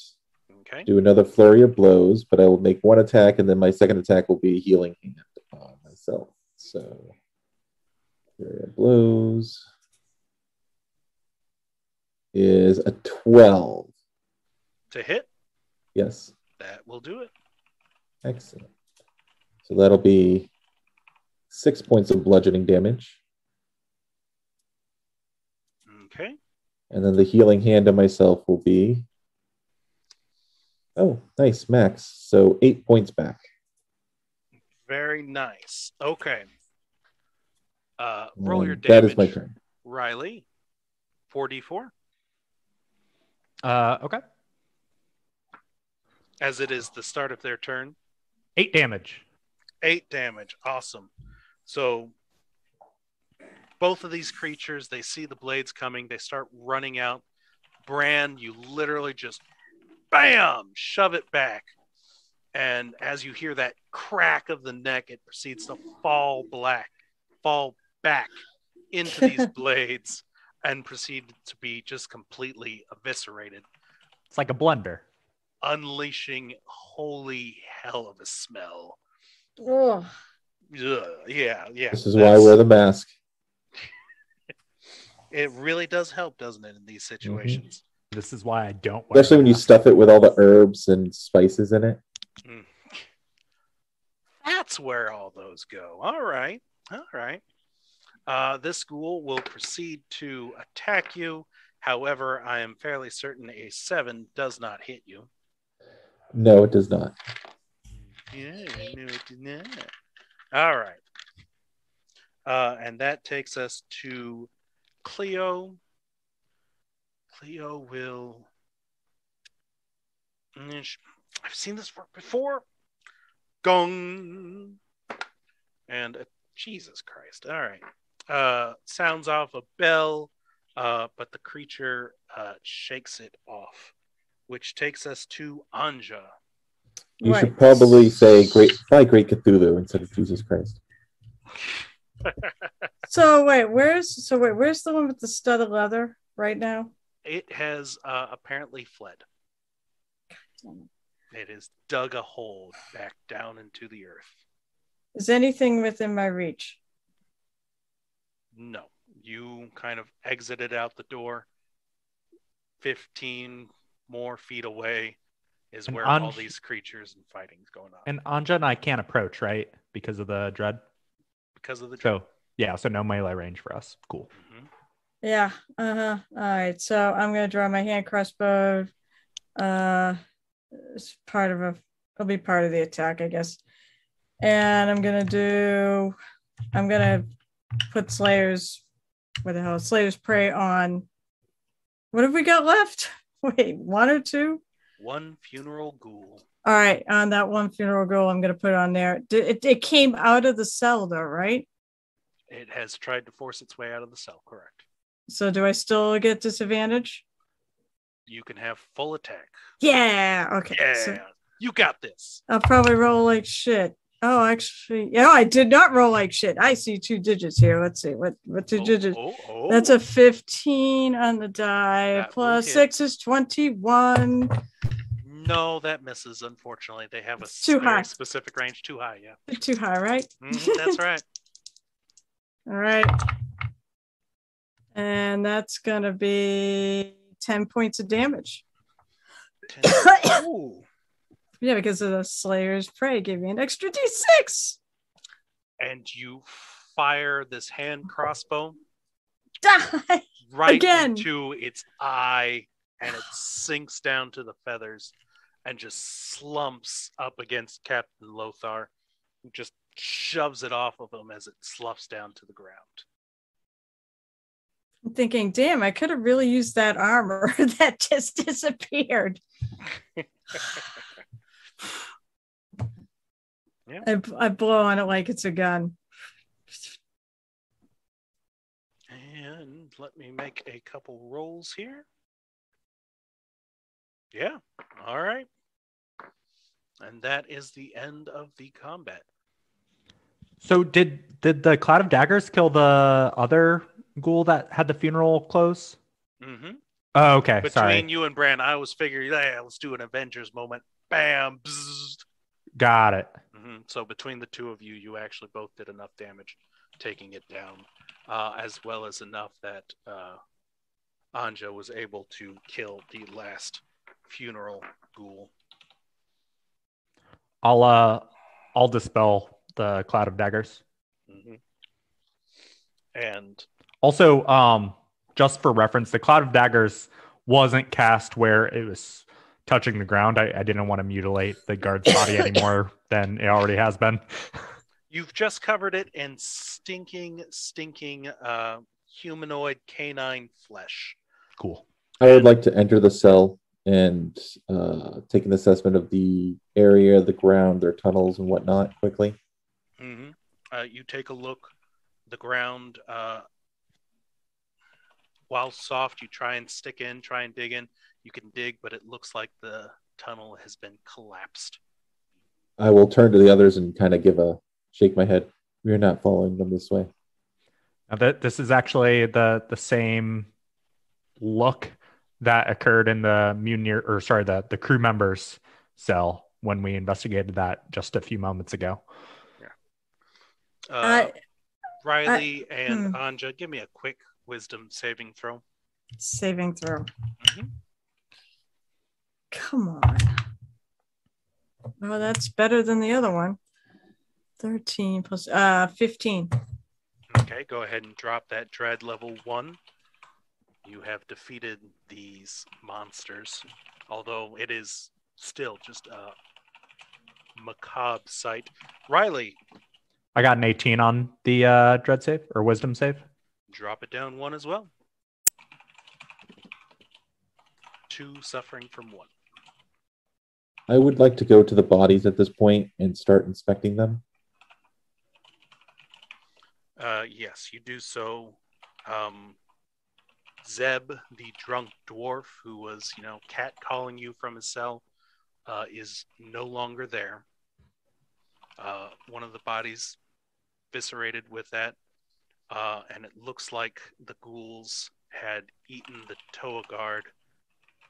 Okay. do another flurry of blows, but I will make one attack, and then my second attack will be a healing hand on myself. So, flurry of blows is a twelve. To hit, Yes, that will do it. excellent. So that'll be six points of bludgeoning damage. Okay. And then the healing hand on myself will be. Oh, nice, max. So eight points back. Very nice. Okay. Uh, roll your damage. That is my turn. Riley. 4d4, uh, okay, as it is the start of their turn. eight damage. Eight damage. Awesome. So both of these creatures, they see the blades coming. They start running out. Bran, you literally just bam, shove it back. And as you hear that crack of the neck, it proceeds to fall black, fall back into these blades and proceed to be just completely eviscerated, It's like a blender. unleashing holy hell of a smell. oh, Ugh, yeah, yeah. This is why I wear the mask. It really does help, doesn't it, in these situations? This is why I don't. Wear Especially when you stuff it with all the herbs and spices in it. That's where all those go. All right, all right. Uh, this ghoul will proceed to attack you. However, I am fairly certain a seven does not hit you. No, it does not. Yeah, no, it did not. All right. Uh, and that takes us to Cleo. Cleo will. I've seen this work before. Gong. And uh, Jesus Christ. All right. Uh, sounds off a bell, uh, but the creature uh, shakes it off, which takes us to Anja. You Right. should probably say great, try Great Cthulhu instead of Jesus Christ. So wait, where's so wait, where's the one with the stud of leather right now? It has uh, apparently fled. It has dug a hole back down into the earth. Is anything within my reach? No, you kind of exited out the door. 15 more feet away is And where all these creatures and fighting's going on And Anja and I can't approach, right? Because of the dread. Because of the So yeah, so no melee range for us. Cool. Mhm. Yeah. Uh-huh. All right. So I'm gonna draw my hand crossbow. Uh it's part of a it'll be part of the attack, I guess. And I'm gonna do I'm gonna put Slayer's what the hell Slayer's prey on what have we got left? Wait, one or two? One funeral ghoul. All right, on that one funeral ghoul, I'm gonna put on there. It, it came out of the cell though, right? It has tried to force its way out of the cell, correct? So do I still get disadvantage? You can have full attack. Yeah. Okay. Yeah, So you got this. I'll probably roll like shit. Oh, actually, yeah, I did not roll like shit. I see two digits here. Let's see what what two Oh, digits. oh, oh. That's a 15 on the die. That Plus six is 21. No, that misses. Unfortunately, they have a It's too high. specific range. Too high, yeah. Too high, right? Mhm, that's right. All right. And that's gonna be 10 points of damage. Ten-. Yeah, because of the Slayer's Prey gave me an extra D6. And you fire this hand crossbow Die. right Again. into its eye, and it sinks down to the feathers and just slumps up against Captain Lothar, who just shoves it off of him as it sloughs down to the ground. I'm thinking, damn, I could have really used that armor that just disappeared. Yeah. I, I blow on it like it's a gun. And let me make a couple rolls here. Yeah, all right. And that is the end of the combat. So did did the cloud of daggers kill the other ghoul that had the funeral close? Mm-hmm. Oh, okay. Between Sorry. you and Bran, I was figuring, yeah, let's do an Avengers moment. Bam. bzzzt. Got it. hmm So between the two of you, you actually both did enough damage, taking it down, uh, as well as enough that uh, Anja was able to kill the last funeral ghoul. I'll uh I'll dispel the cloud of daggers. hmm And Also, um, just for reference, the cloud of daggers wasn't cast where it was touching the ground. I, I didn't want to mutilate the guard's body any more than it already has been. you've just covered it in stinking, stinking uh, humanoid canine flesh. Cool. I would like to enter the cell and uh, take an assessment of the area, the ground, their tunnels, and whatnot quickly. hmm Uh, you take a look. The ground, uh, while soft, you try and stick in, try and dig in. You can dig, but it looks like the tunnel has been collapsed. I will turn to the others and kind of give a shake my head. We are not following them this way. Now that this is actually the the same look that occurred in the Munir or sorry the the crew members cell when we investigated that just a few moments ago. Uh, I- Riley and hmm. Anja, give me a quick wisdom saving throw. Saving throw. Mhm. Come on. Oh, that's better than the other one. 13 plus uh 15. Okay, go ahead and drop that dread level one. You have defeated these monsters, although it is still just a macabre sight. Riley, I got an 18 on the uh, dread save or wisdom save. Drop it down one as well. Two suffering from one. I would like to go to the bodies at this point and start inspecting them. Uh, yes, you do so. Um, Zeb, the drunk dwarf who was, you know, cat calling you from his cell, uh, is no longer there. Uh, one of the bodies eviscerated with that, uh, and it looks like the ghouls had eaten the Toa guard,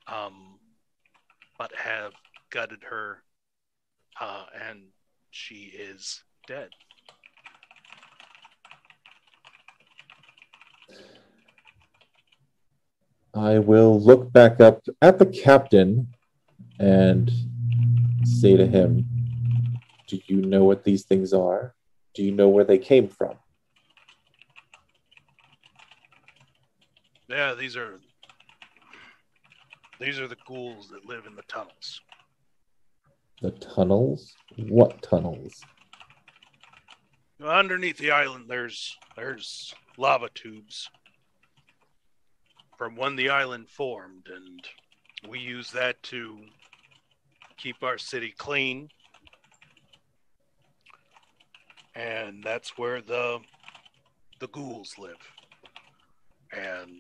um, but have gutted her, uh, and she is dead. I will look back up at the captain and say to him, Do you know what these things are? Do you know where they came from? Yeah, these are these are the ghouls that live in the tunnels. The tunnels? What tunnels? Underneath the island, there's there's lava tubes from when the island formed, and we use that to keep our city clean. And that's where the the ghouls live. And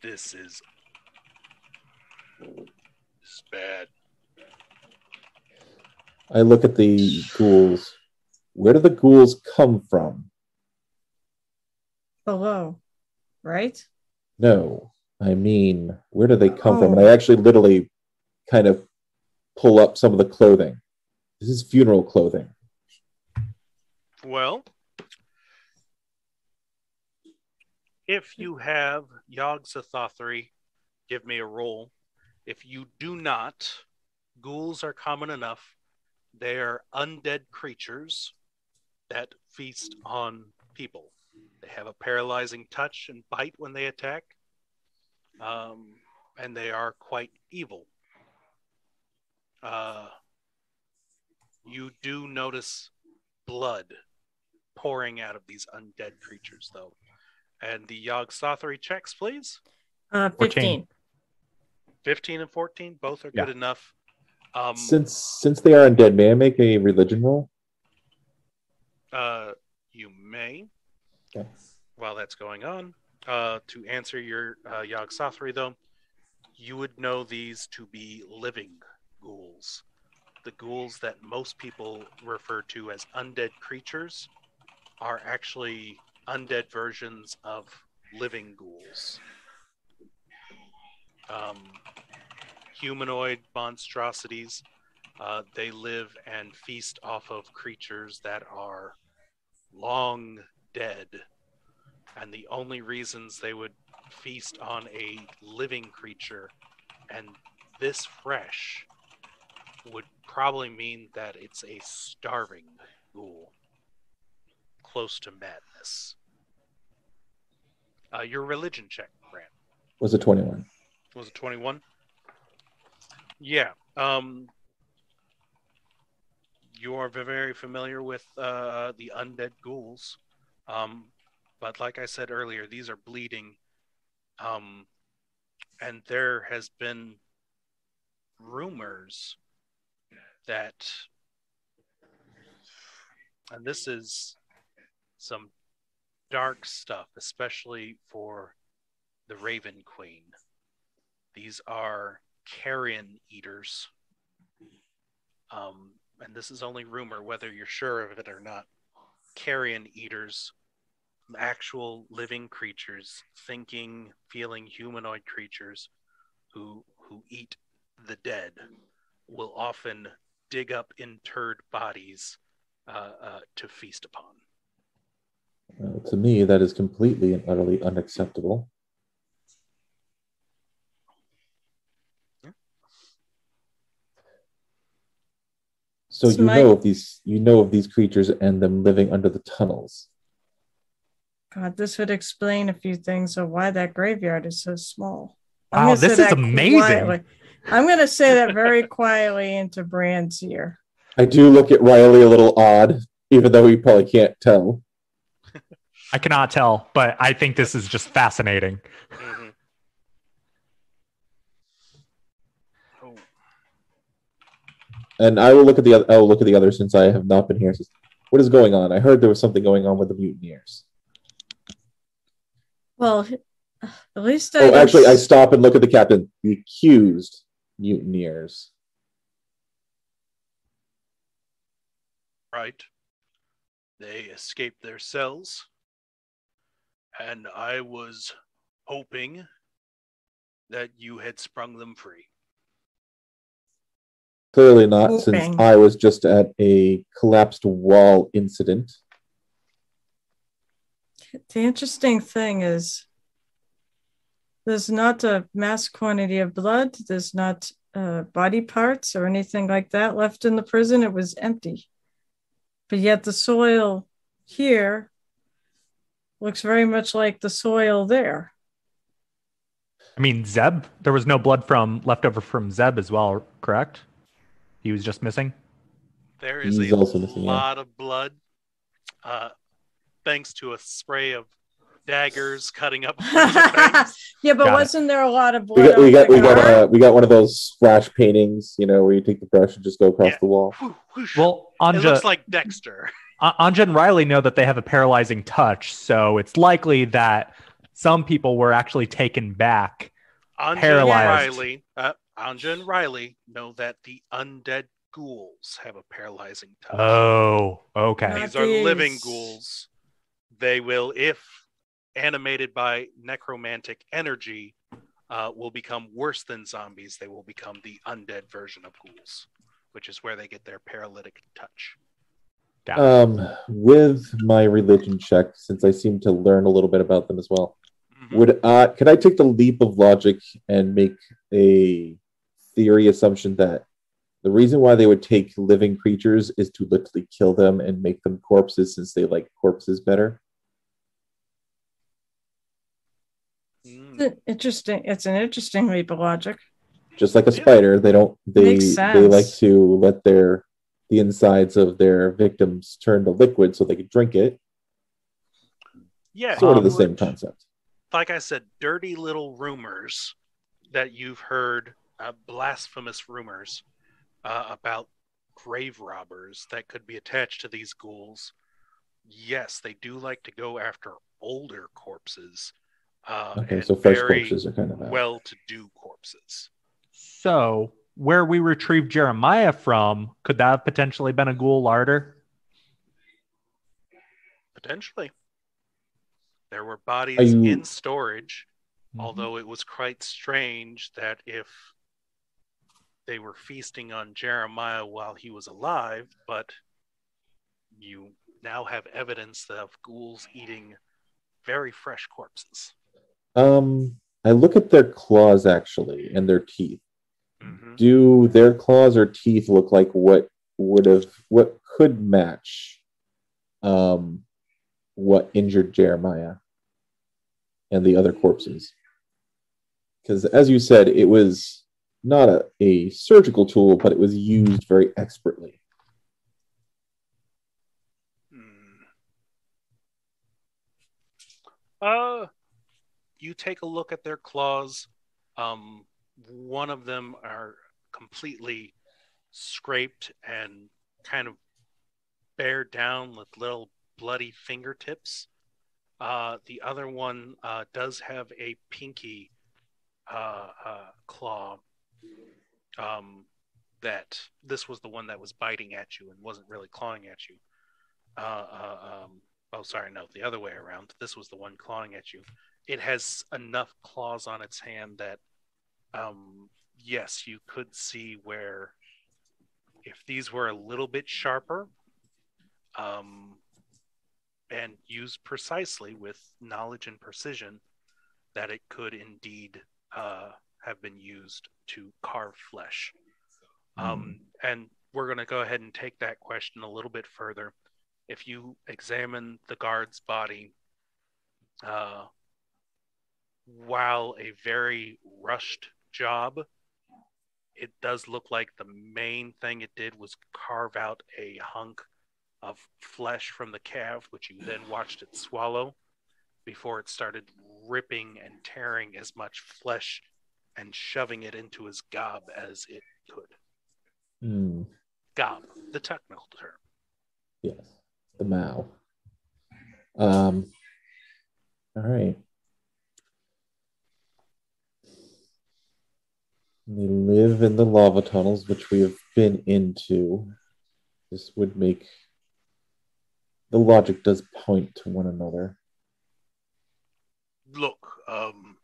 this is this is bad. I look at the ghouls. Where do the ghouls come from? Below, right? No, I mean, where do they come from? Oh. And I actually literally kind of pull up some of the clothing. This is funeral clothing. Well, if you have Yogg Sothothry, give me a roll. If you do not, ghouls are common enough. They are undead creatures that feast on people. They have a paralyzing touch and bite when they attack, um, and they are quite evil. Uh, you do notice blood pouring out of these undead creatures, though. And the Yogg Sothory checks, please. Uh, 14. 15. 15 and 14, both are Yeah. good enough. Um, Since since they are undead, may I make a religion roll? uh, you may, While that's going on, uh, to answer your uh, Yogg Sothory, though, you would know these to be living ghouls. The ghouls that most people refer to as undead creatures are actually undead versions of living ghouls. Um, humanoid monstrosities. Uh, they live and feast off of creatures that are long dead. And the only reasons they would feast on a living creature and this fresh would probably mean that it's a starving ghoul close to madness. Uh, your religion check, Grant Was it 21. was it 21 yeah um you are very familiar with uh the undead ghouls um but like i said earlier these are bleeding um and there has been rumors that and this is some dark stuff especially for the raven queen these are carrion eaters. Um, and this is only rumor, whether you're sure of it or not. Carrion eaters, actual living creatures, thinking, feeling humanoid creatures who who eat the dead, will often dig up interred bodies uh, uh, to feast upon. Well, to me, that is completely and utterly unacceptable. So So you my- know of these you know of these creatures and them living under the tunnels. God, this would explain a few things of why that graveyard is so small. Wow, gonna this is amazing. quietly. I'm going to say that very quietly into Brand's ear. I do look at Riley a little odd even though you probably can't tell. I cannot tell, but I think this is just fascinating. Mm-hmm. Mhm. Oh, And I will look at the other. I will look at the other since I have not been here. Since, what is going on? I heard there was something going on with the mutineers. Well, at least I. Oh, actually, I stop and look at the captain. The accused mutineers. right. They escaped their cells, and I was hoping that you had sprung them free. Clearly not, since I was just at a collapsed wall incident. The interesting thing is there's not a mass quantity of blood, there's not uh, body parts or anything like that left in the prison. It was empty. But yet the soil here looks very much like the soil there. I mean, Zeb, there was no blood from left over from Zeb as well, correct? He was just missing. There is He's a also missing, yeah. lot of blood, uh, thanks to a spray of daggers cutting up. a bunch of things. yeah, but Got wasn't there a lot of We blood? got we got we got car? uh, we got one of those flash paintings, you know, where you take the brush and just go across Yeah. the wall. Whoosh, whoosh. Well, it Anja, looks like Dexter. Anja and Riley know that they have a paralyzing touch, so it's likely that some people were actually taken back. Anja and Paralyzed. Riley, uh, Anja and Riley know that the undead ghouls have a paralyzing touch. Oh, okay. Not These are living ghouls. They will, if animated by necromantic energy, uh, will become worse than zombies. They will become the undead version of ghouls, which is where they get their paralytic touch. Um, with my religion check, since I seem to learn a little bit about them as well, Mhm. would uh, could I take the leap of logic and make a theory assumption that the reason why they would take living creatures is to literally kill them and make them corpses, since they like corpses better? Mm. It's interesting. It's an interesting leap of logic. Just like a spider, they don't they they like to let their the insides of their victims turn to liquid so they could drink it. Yeah, Sort of the same concept. Like I said, dirty little rumors that you've heard, uh, blasphemous rumors uh, about grave robbers that could be attached to these ghouls. Yes, they do like to go after older corpses. Uh, Okay, so fresh very corpses are kind of out. well-to-do corpses. So, where we retrieved Jeremiah from, could that have potentially been a ghoul larder? Potentially. There were bodies you- in storage, although it was quite strange that if they were feasting on Jeremiah while he was alive, but you now have evidence of ghouls eating very fresh corpses. Um, I look at their claws actually and their teeth. Mhm. Do their claws or teeth look like what would have what could match um what injured Jeremiah and the other corpses? Because as you said, it was not a, a surgical tool, but it was used very expertly. Hmm. Uh, you take a look at their claws. Um, one of them are completely scraped and kind of bare down with little bloody fingertips. Uh, the other one uh, does have a pinky uh, uh, claw. Um, that this was the one that was biting at you and wasn't really clawing at you. Uh, uh, um, oh, sorry, no, the other way around. This was the one clawing at you. It has enough claws on its hand that, um, yes, you could see where if these were a little bit sharper, um, and used precisely with knowledge and precision, that it could indeed uh, have been used to carve flesh. Um, and we're going to go ahead and take that question a little bit further. If you examine the guard's body, uh, while a very rushed job, it does look like the main thing it did was carve out a hunk of flesh from the calf, which you then watched it swallow before it started ripping and tearing as much flesh and shoving it into his gob as it could. Hmm. Gob, the technical term. Yes, the maw. Um. All right. They live in the lava tunnels, which we have been into. This would make the logic does point to one another. Look, um,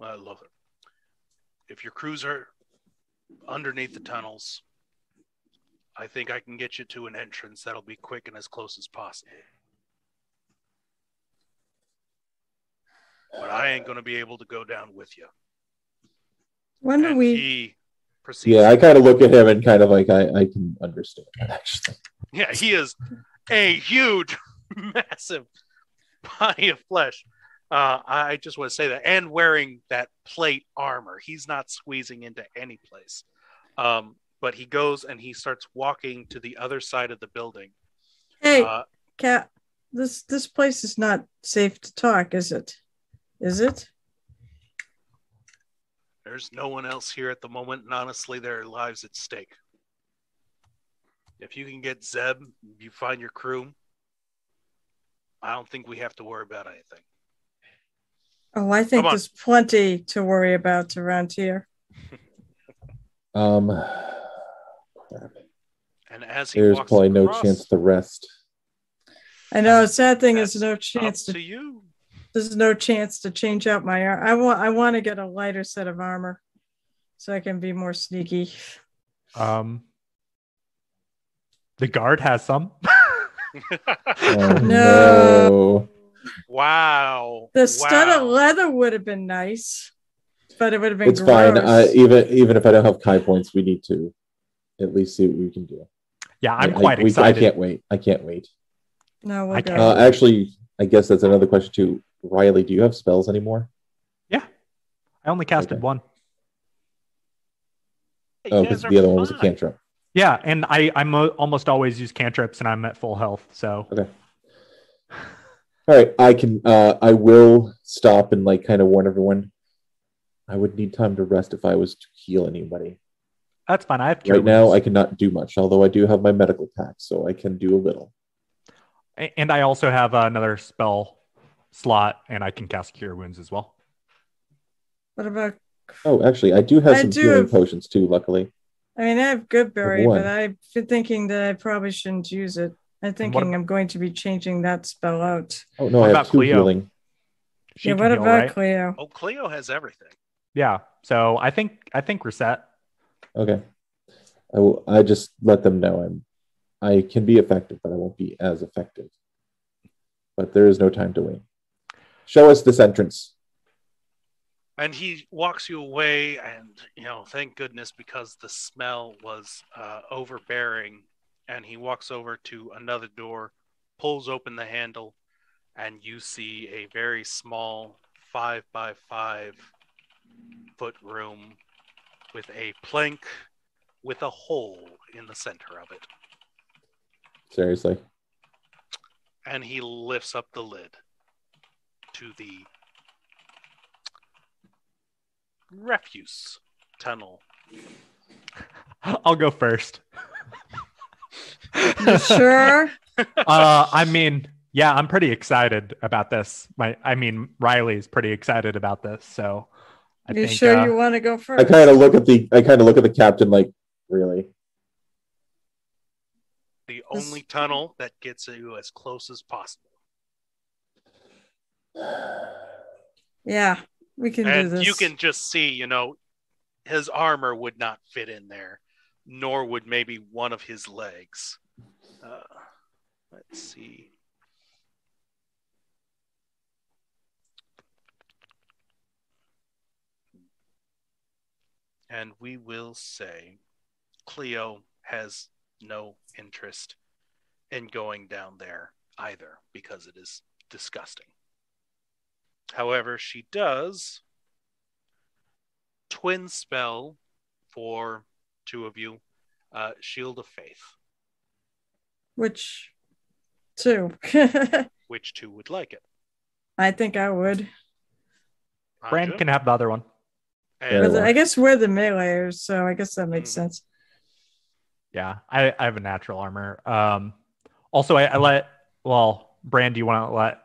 I love it. If your crews are underneath the tunnels, I think I can get you to an entrance that'll be quick and as close as possible. But I ain't going to be able to go down with you. When do we? he proceeds. Yeah, I kind of look at him and kind of like I, I can understand that actually. Yeah, he is a huge, massive body of flesh. Uh, I just want to say that, and wearing that plate armor, he's not squeezing into any place. Um, but he goes and he starts walking to the other side of the building. Hey, Uh, cat. This this place is not safe to talk, is it? Is it? there's no one else here at the moment, and honestly, there are lives at stake. If you can get Zeb, you find your crew. I don't think we have to worry about anything. Oh, I think there's plenty to worry about around here. Um. And as he There's walks probably no chance to rest. I know. Sad thing is no chance to. to you. There's no chance to change out my. ar- I want. I want to get a lighter set of armor, so I can be more sneaky. Um, the guard has some. Oh, No. no. Wow. The stud wow. of leather would have been nice, but it would have been It's fine. Uh, even even if I don't have ki points, we need to at least see what we can do. yeah, I'm I- quite I, we- excited. I can't wait. I can't wait. no, we'll I go. can't- Uh, actually, I guess that's another question too. Riley, do you have spells anymore? Yeah, I only casted Okay. one. Oh, because the are other one was a cantrip. Yeah, and I I mo- almost always use cantrips, and I'm at full health. So Okay. All right, I can. Uh, I will stop and like kind of warn everyone. I would need time to rest if I was to heal anybody. that's fine. I have cure Right now, I cannot do much. Although I do have my medical pack, so I can do a little. A- and I also have another spell slot, and I can cast cure wounds as well. what about? Oh, actually, I do have I some do healing have- potions too. Luckily, I mean, I have goodberry, one. but I've been thinking that I probably shouldn't use it. I'm thinking I'm going to be changing that spell out. oh no, What I about have two Cleo? healing. She yeah, what heal, about right? Cleo? Oh, Cleo has everything. Yeah. So I think I think we're set. Okay, I will. I just let them know I'm. I can be effective, but I won't be as effective. But there is no time to wait. Show us this entrance. And he walks you away, and you know, thank goodness because the smell was uh, overbearing. And he walks over to another door, pulls open the handle, and you see a very small five by five foot room with a plank with a hole in the center of it. Seriously. And he lifts up the lid to the refuse tunnel. I'll go first. You sure? uh, I mean, yeah, I'm pretty excited about this. My, I mean, Riley's pretty excited about this. So, I you think. sure uh, you want to go first? I first? kind of look at the. I kind of look at the captain like, really. The This- only tunnel that gets you as close as possible. Yeah, we can do and this. you can just see, you know, his armor would not fit in there, nor would maybe one of his legs. Uh, let's see. And we will say Cleo has no interest in going down there either because it is disgusting. However, she does twin spell for two of you, uh, Shield of Faith. Which two? Which two would like it? I think I would. Brand can have the other one. And the- I guess we're the meleeers, so I guess that makes Mhm. sense. Yeah, I, I have a natural armor. Um, also, I, I let well, Brand, do you want to let?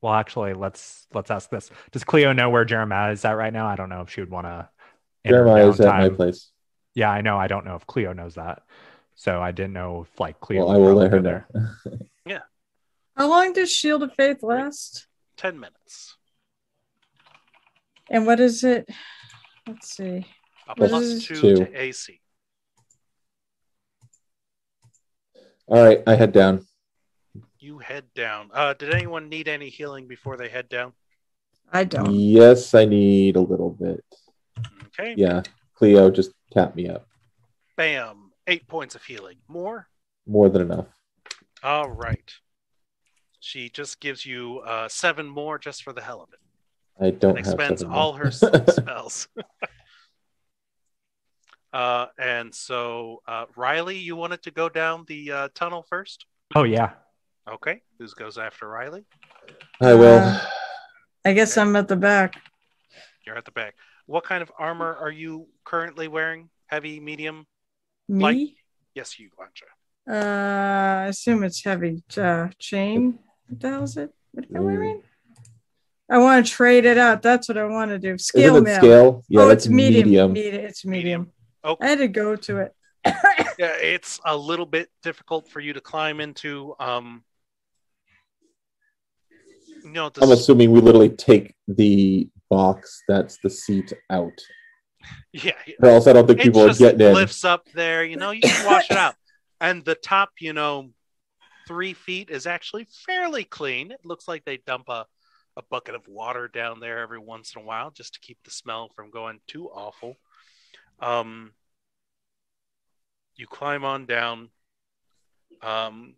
Well, actually, let's let's ask this. Does Cleo know where Jeremiah is at right now? I don't know if she would want to. Jeremiah is at my place. Yeah, I know. I don't know if Cleo knows that. So I didn't know if like Cleo. Well, I will let her go know. there. How long does Shield of Faith last? ten minutes. And what is it? Let's see. A plus is- two, Two. to AC. All right, I head down. You head down. Uh, did anyone need any healing before they head down? I don't. Yes, I need a little bit. Okay. Yeah, Cleo, just tap me up. Bam. Eight points of healing. More? More than enough. All right. She just gives you uh, seven more just for the hell of it. I don't and have expends seven all more. her spells. uh, and so, uh, Riley, you wanted to go down the uh, tunnel first? Oh yeah. Okay. Who goes after Riley? I will. Uh, I guess I'm at the back. You're at the back. What kind of armor are you currently wearing? Heavy, medium? Me? Light. Yes, you, Anja. Uh, I assume it's heavy uh, chain. What the hell is it? What am I wearing? I want to trade it out. That's what I want to do. Isn't Scale it mail. scale? Yeah, oh, that's it's medium. medium. medium. It's medium. Okay. I had to go to it. Yeah, it's a little bit difficult for you to climb into. Um, you know, I'm assuming we literally take the box that's the seat out. yeah, Or else I don't think it people are getting in. lifts up there. You know, you can wash it out, and the top, you know, three feet is actually fairly clean. It looks like they dump a a bucket of water down there every once in a while just to keep the smell from going too awful. Um, you climb on down. Um,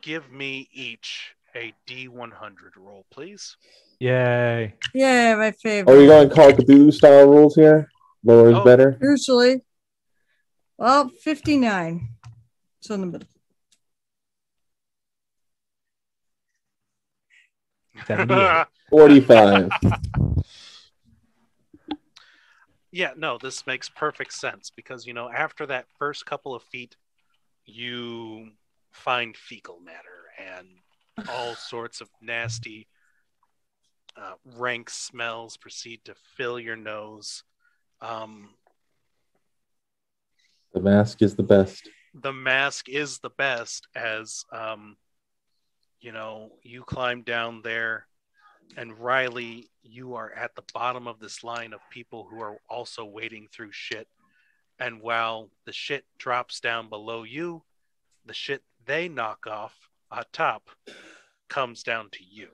give me each a D100 roll, please. Yay. yeah, my favorite. Are favorite. we going Call of Cthulhu style rules here? Lower is Oh. better. Usually. Well, 59. So in the middle. 45. Yeah, no, this makes perfect sense because you know after that first couple of feet, you find fecal matter and all sorts of nasty, uh, rank smells proceed to fill your nose. Um, the mask is the best. the mask is the best as um, you know you climb down there and riley you are at the bottom of this line of people who are also wading through shit and while the shit drops down below you the shit they knock off top comes down to you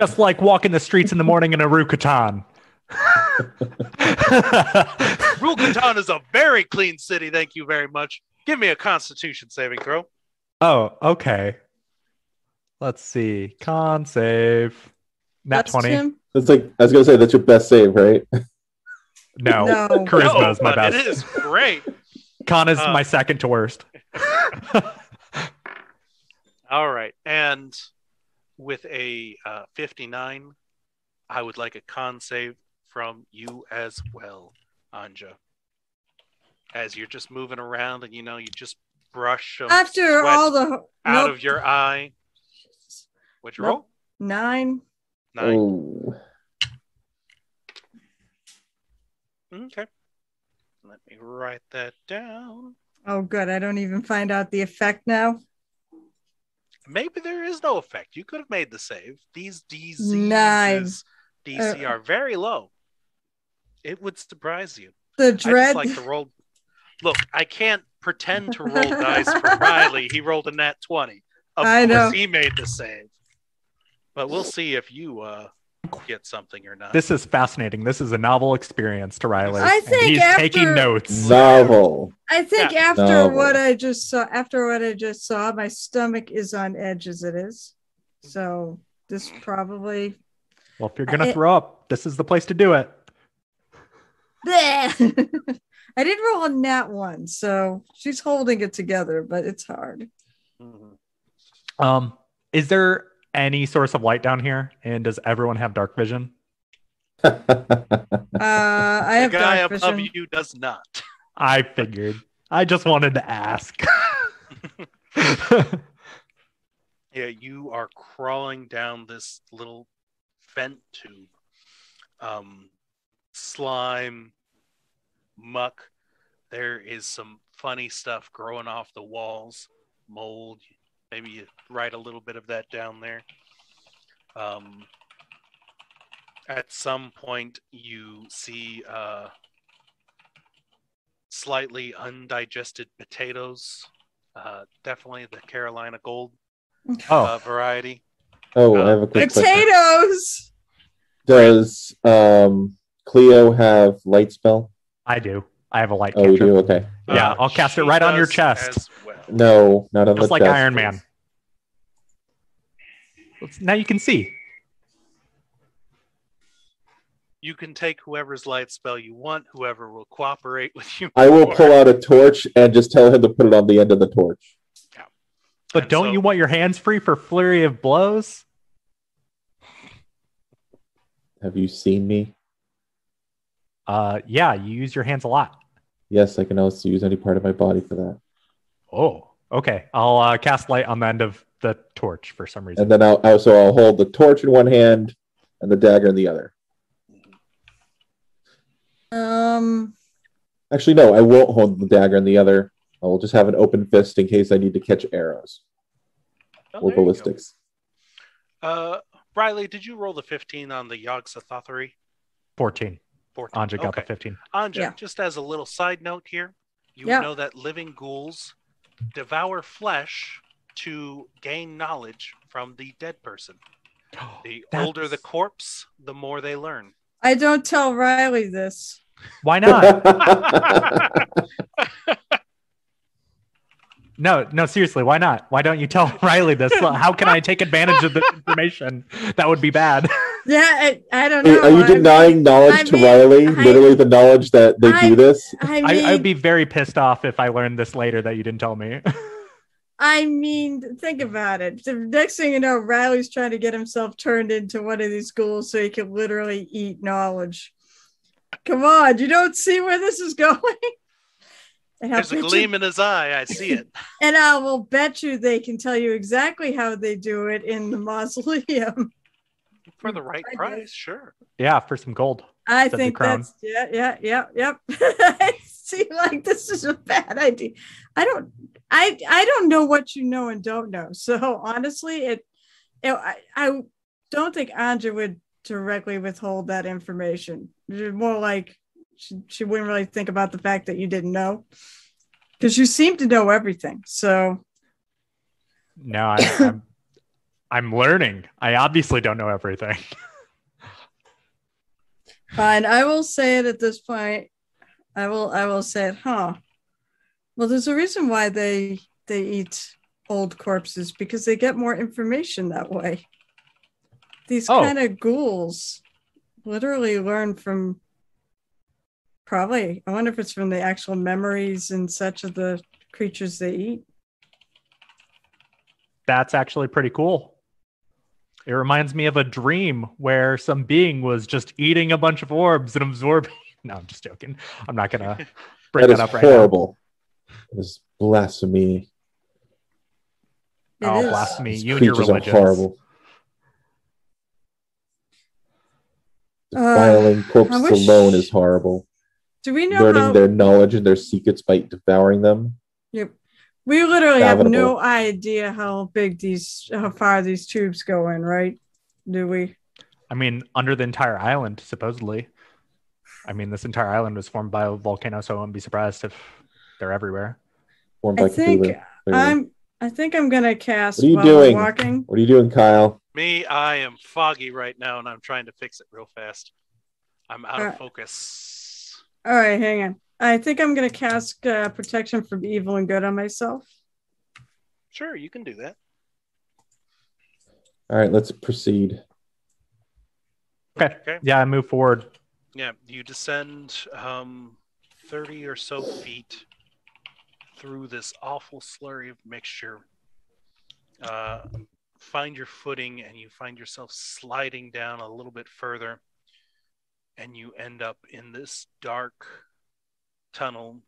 Just like walking the streets in the morning in a Rukatan. Rukatan is a very clean city thank you very much give me a constitution saving throw oh, okay. Let's see. Con save. Nat That's 20. Tim? That's like I was gonna say that's your best save, right? No. No. Charisma No, is my best. it is great Con is Uh, my second to worst. All right. And with a uh, 59, I would like a con save from you as well, Anja. As you're just moving around and you know, you just brush some After all the. out nope, of your eye. What'd you Nope. roll? Nine. Nine. Oh, Okay. Let me write that down. Oh, good. I don't even find out the effect now. Maybe there is no effect. You could have made the save. These DCs Nine. DC Uh, are very low. It would surprise you. The dread. like to roll. Look, I can't pretend to roll dice for Riley. He rolled a nat 20. Of I course, know. he made the save. But we'll see if you uh, get something or not. This is fascinating. This is a novel experience to Riley. I think he's after- taking notes. novel. I think Yeah. after No. what I just saw, after what I just saw, my stomach is on edge as it is. So this probably. Well, if you're gonna I- throw up, this is the place to do it. I did roll on that one, so she's holding it together, but it's hard. Um, is there any source of light down here? And does everyone have dark vision? Uh, I The have guy dark above vision. you does not. I figured. I just wanted to ask. Yeah, you are crawling down this little vent tube. Um, slime, muck. There is some funny stuff growing off the walls, mold. Maybe you write a little bit of that down there. Um, at some point, you see uh, slightly undigested potatoes. Uh, definitely the Carolina Gold oh, uh, variety. oh, Uh, I have a quick question. Potatoes. Does um, Cleo have light spell? I do. I have a light Oh, you do. Okay. Yeah, I'll cast it right on your does chest. As well. No, not on Just the like Iron please. Man. Now you can see. You can take whoever's light spell you want, whoever will cooperate with you. I will more. pull out a torch and just tell him to put it on the end of the torch. Yeah. But And don't so- you want your hands free for flurry of blows? Have you seen me? Uh, yeah, you use your hands a lot. Yes, I can also use any part of my body for that. Oh, okay. I'll uh, cast light on the end of the torch for some reason. And then I'll also I'll hold the torch in one hand and the dagger in the other. Um, Actually, no, I won't hold the dagger in the other. I will just have an open fist in case I need to catch arrows Oh, or there you go. ballistics. Uh, Riley, did you roll the 15 on the Yogg-Sothothery? 14. 14. Anja got okay. the 15. Anja, Yeah. just as a little side note here, you Yeah. know that living ghouls devour flesh to gain knowledge from the dead person. The older the corpse, the more they learn. I don't tell Riley this. Why not? No, no, seriously, why not? Why don't you tell Riley this? How can I take advantage of this information? That would be bad. Yeah, I, I don't know. Are you I- denying knowledge I to mean, Riley? I- Literally the knowledge that they I- do this? I I, mean, I would be very pissed off if I learned this later that you didn't tell me. I mean, think about it. The next thing you know, Riley's trying to get himself turned into one of these ghouls so he can literally eat knowledge. Come on, you don't see where this is going. There's a bet you- gleam in his eye. I see it. and I will bet you they can tell you exactly how they do it in the mausoleum. For mm, the right I price, guess. sure. yeah, for some gold. I think that's yeah, yeah, yeah, yep. I see like this is a bad idea. I don't I I don't know what you know and don't know. So honestly, it, it I, I don't think Anja would directly withhold that information. More like she, she wouldn't really think about the fact that you didn't know. Because you seem to know everything. So No, I, I'm, I'm learning. I obviously don't know everything. Fine, I will say it at this point. I will I will say it, huh? Well, there's a reason why they they eat old corpses because they get more information that way. These Oh. kind of ghouls literally learn from probably I wonder if it's from the actual memories and such of the creatures they eat. That's actually pretty cool. It reminds me of a dream where some being was just eating a bunch of orbs and absorbing. No, I'm just joking. I'm not gonna bring That that, is up right now. horrible. That is blasphemy. It Oh, is. blasphemy. These You and your creatures are religions. horrible. Uh, Defiling corpses wish- alone is horrible. Do we know Learning how their knowledge and their secrets by devouring them. Yep. We literally have no idea how big these, how far these tubes go in, right? Do we? I mean, under the entire island, supposedly. I mean, this entire island was formed by a volcano, so I wouldn't be surprised if they're everywhere. Formed I think Cthulhu. I'm. I think I'm gonna cast What are you while we're doing? walking. What are you doing, Kyle? Me, I am foggy right now, and I'm trying to fix it real fast. I'm out Alright. of uh, focus. All right, hang on. I think I'm gonna cast uh, protection from evil and good on myself. Sure, you can do that. All right, let's proceed. Okay. Okay. Yeah, I move forward. Yeah, you descend um, 30 or so feet through this awful slurry of mixture. Uh, find your footing and you find yourself sliding down a little bit further and you end up in this dark tunnel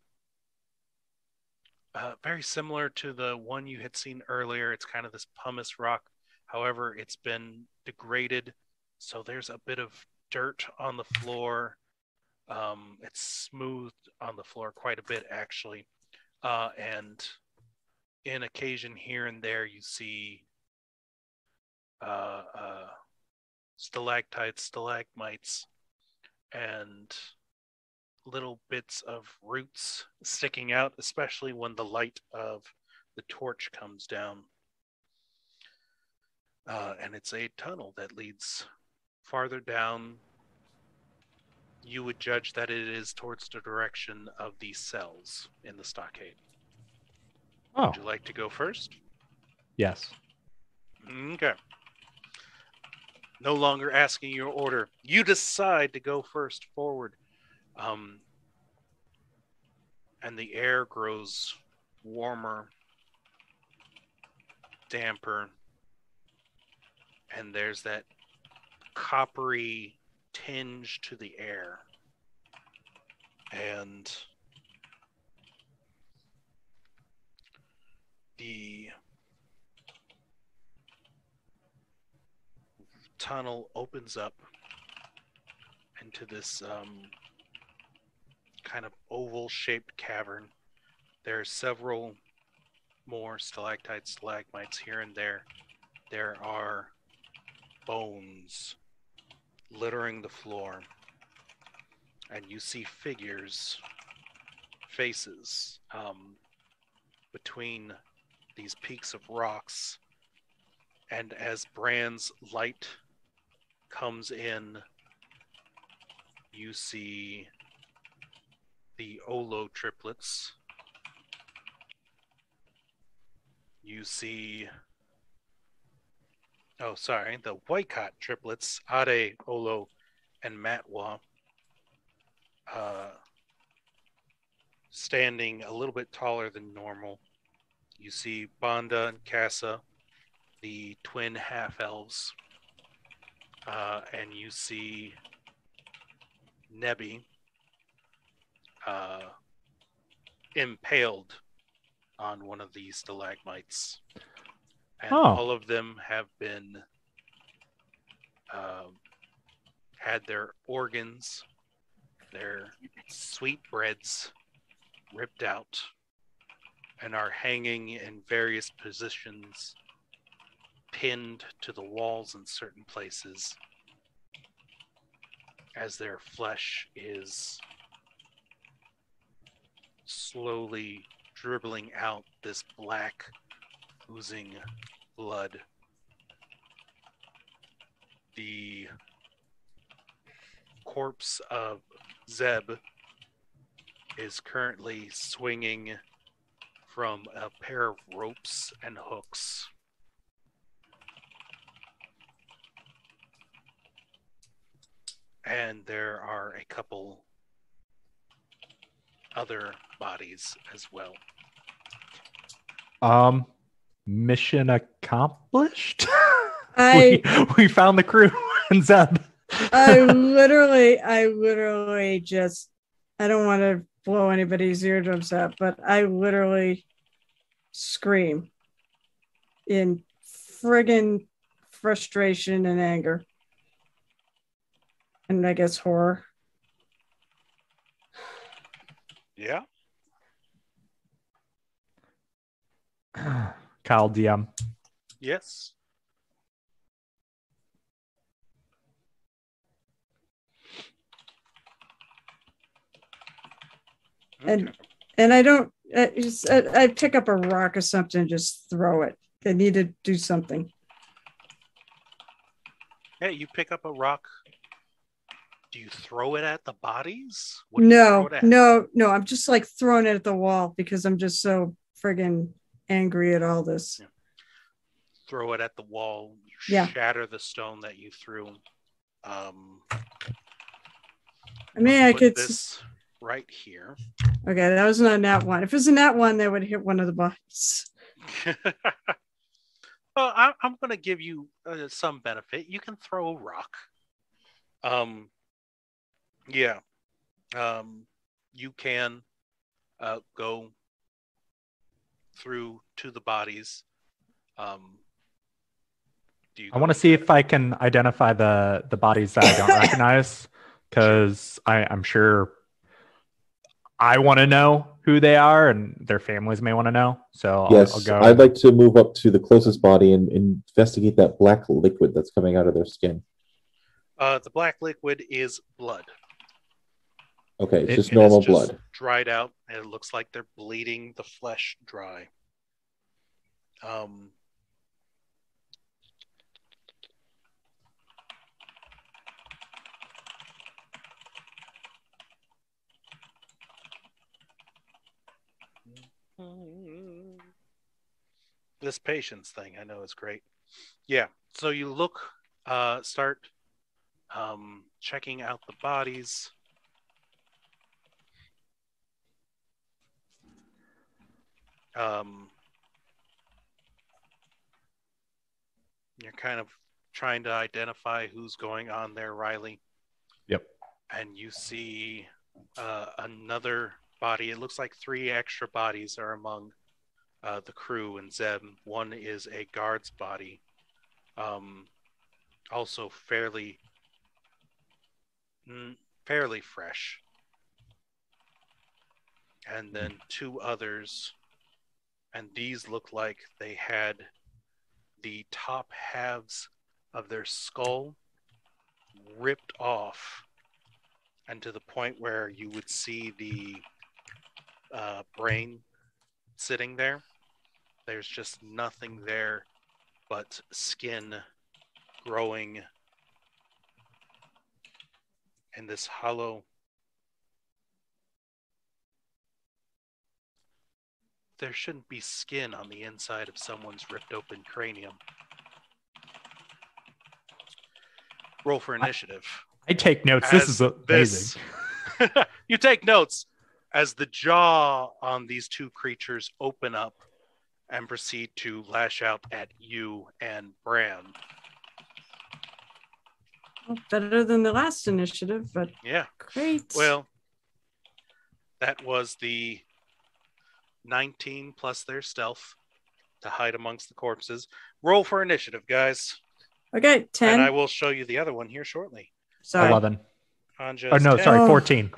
uh, very similar to the one you had seen earlier. It's kind of this pumice rock. However it's been degraded so there's a bit of dirt on the floor. Um, it's smoothed on the floor quite a bit actually. Uh, and in occasion here and there you see uh, uh, stalactites, stalagmites, and little bits of roots sticking out, especially when the light of the torch comes down. Uh, and it's a tunnel that leads farther down. You would judge that it is towards the direction of these cells in the stockade. Oh, Would you like to go first? yes. Okay. No longer asking your order. You decide to go first forward. Um, and the air grows warmer, damper, and there's that coppery tinge to the air. And the tunnel opens up into this um, kind of oval shaped cavern. There are several more stalactites, stalagmites here and there. There are bones littering the floor. And you see figures, faces, um, between these peaks of rocks. And as Bran's light comes in, you see the Olo triplets. You see, oh, sorry, the Whitecott triplets, Ade, Olo, and Matwa, uh, standing a little bit taller than normal. You see Banda and Casa, the twin half elves uh, and you see Nebby uh, impaled on one of these stalagmites. And Oh. all of them have been um, had their organs, their sweetbreads ripped out, and are hanging in various positions pinned to the walls in certain places as their flesh is slowly dribbling out this black oozing blood. The corpse of zeb is currently swinging from a pair of ropes and hooks. And there are a couple other bodies as well. Um, mission accomplished. I we, we found the crew and Zeb. I literally, I literally just, I don't want to blow anybody's eardrums out, but I literally scream in friggin' frustration and anger. And I guess horror. Yeah. Kyle DM. Yes. And- Okay. And I don't, I, just, I, I pick up a rock or something, and just throw it. They need to do something. Hey, you pick up a rock. Do you throw it at the bodies? What do you throw No, no, no. I'm just like throwing it at the wall because I'm just so friggin' angry at all this. Throw it at the wall. You Yeah. shatter the stone that you threw. Um, I mean, I could, this. right here. Okay, that was not a nat one. If it was a nat one, they would hit one of the bodies. well, I, I'm going to give you uh, some benefit. You can throw a rock. Um, yeah. Um, you can uh, go through to the bodies. Um, do you I want to see if I can identify the the bodies that I don't recognize because I'm sure I want to know who they are and their families may want to know. So I'll, yes, I'll go. I'd like to move up to the closest body and, and investigate that black liquid that's coming out of their skin. Uh, the black liquid is blood. Okay, it's It- just normal just blood. dried out, and it looks like they're bleeding the flesh dry. Um, this patience thing I know is great. Yeah, so you look, uh, start um, checking out the bodies. Um, you're kind of trying to identify who's going on there, Riley. Yep. And you see uh, another body. It looks like three extra bodies are among uh, the crew and Zeb. One is a guard's body, um, also fairly, mm, fairly fresh. And then two others, and these look like they had the top halves of their skull ripped off, and to the point where you would see the uh, brain sitting there. There's just nothing there but skin growing in this hollow. There shouldn't be skin on the inside of someone's ripped open cranium. Roll for initiative. I take notes. This is amazing. this- you take notes as the jaw on these two creatures open up and proceed to lash out at you and Bran. Well, better than the last initiative, but Yeah. great. Well, that was the 19 plus their stealth to hide amongst the corpses. Roll for initiative, guys. okay, 10. And I will show you the other one here shortly. Sorry. 11. Anja Oh, no, 10, sorry, Oh. 14.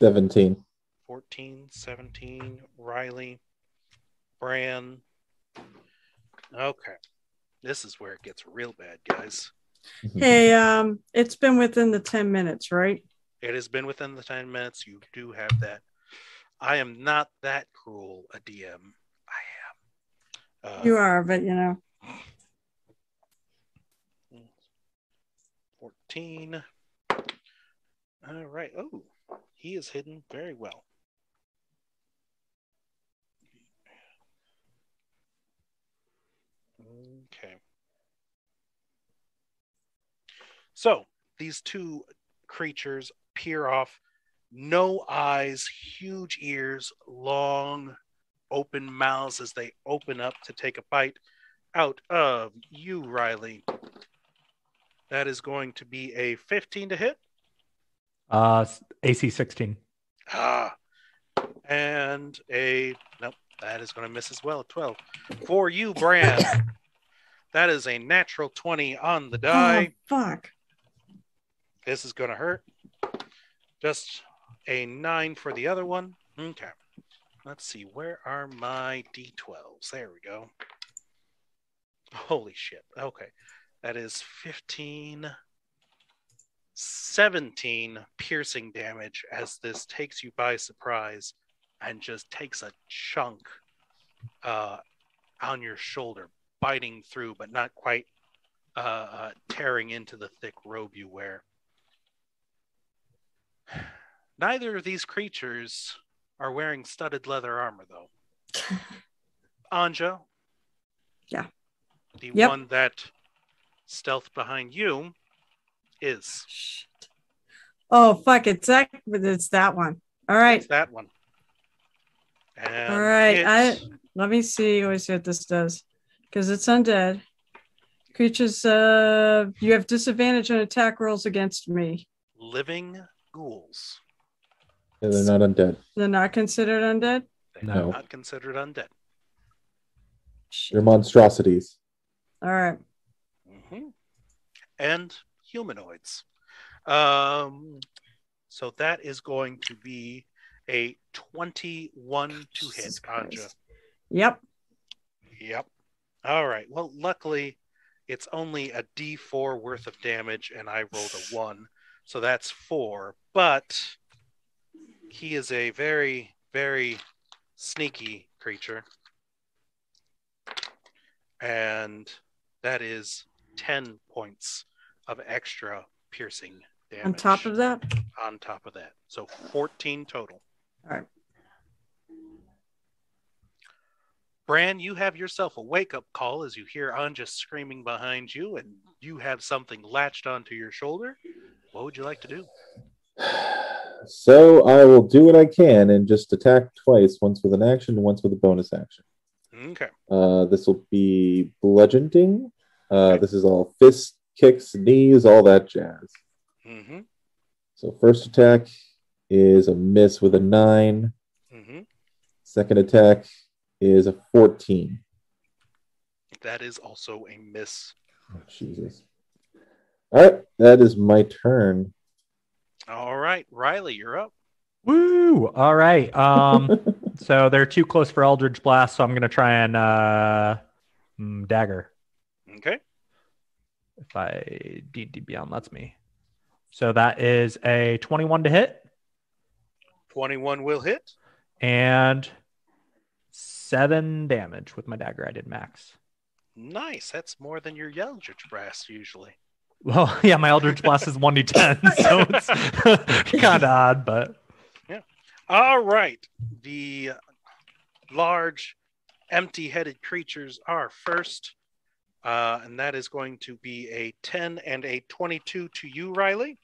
17. 14, 17, Riley, Bran. Okay. This is where it gets real bad, guys. Hey, um, it's been within the 10 minutes, right? It has been within the 10 minutes. You do have that. I am not that cruel a DM. I am. Uh, You are, but you know. 14. All right. Oh, he is hidden very well. Okay. So these two creatures peer off, no eyes, huge ears, long, open mouths as they open up to take a bite out of you, Riley. That is going to be a 15 to hit. Uh, AC 16. Ah, and a nope. That is going to miss as well. 12 for you, Bran. that is a natural 20 on the die. Oh, fuck. This is going to hurt. Just a nine for the other one. Okay. Let's see. Where are my d12s? There we go. Holy shit. Okay. That is 15, 17 piercing damage as this takes you by surprise and just takes a chunk uh, on your shoulder, biting through, but not quite uh, uh, tearing into the thick robe you wear. Neither of these creatures are wearing studded leather armor, though. Anja. Yeah. The Yep. one that stealth behind you is. Shit. Oh, fuck. It's that, it's that one. All right. It's that one. And All right, I let me see. Let me see what this does, because it's undead. Creatures, uh, you have disadvantage on attack rolls against me. living ghouls. Yeah, they're not undead. They're not considered undead. They No. are not considered undead. Shit. They're monstrosities. All right. hmm And humanoids. Um, so that is going to be a 21 to hit, Anja. Yep. Yep. All right. Well, luckily, it's only a D4 worth of damage, and I rolled a one, so that's four. But he is a very, very sneaky creature, and that is ten points of extra piercing damage On top of that. on top of that. So 14 total. All right. Bran, you have yourself a wake up call as you hear Anja screaming behind you, and you have something latched onto your shoulder. What would you like to do? So I will do what I can and just attack twice, once with an action once with a bonus action. Okay. Uh, this will be bludgeoning. Uh, this is all fists, kicks, knees, all that jazz. Mm-hmm. So first attack is a miss with a nine. Mm-hmm. Second attack is a 14. That is also a miss. Oh, Jesus. All right, that is my turn. All right, Riley, you're up. Woo! All right. Um, so they're too close for Eldritch Blast, so I'm gonna try and uh, mm, dagger Okay. if I D&D Beyond lets me. So that is a 21 to hit 21 will hit. and seven damage with my dagger. I did max. Nice. That's more than your Eldritch Blast usually. Well, yeah, my Eldritch Blast is 1d10, so it's kind of odd, but Yeah. All right. The large, empty headed creatures are first. Uh, and that is going to be a 10 and a 22 to you, Riley.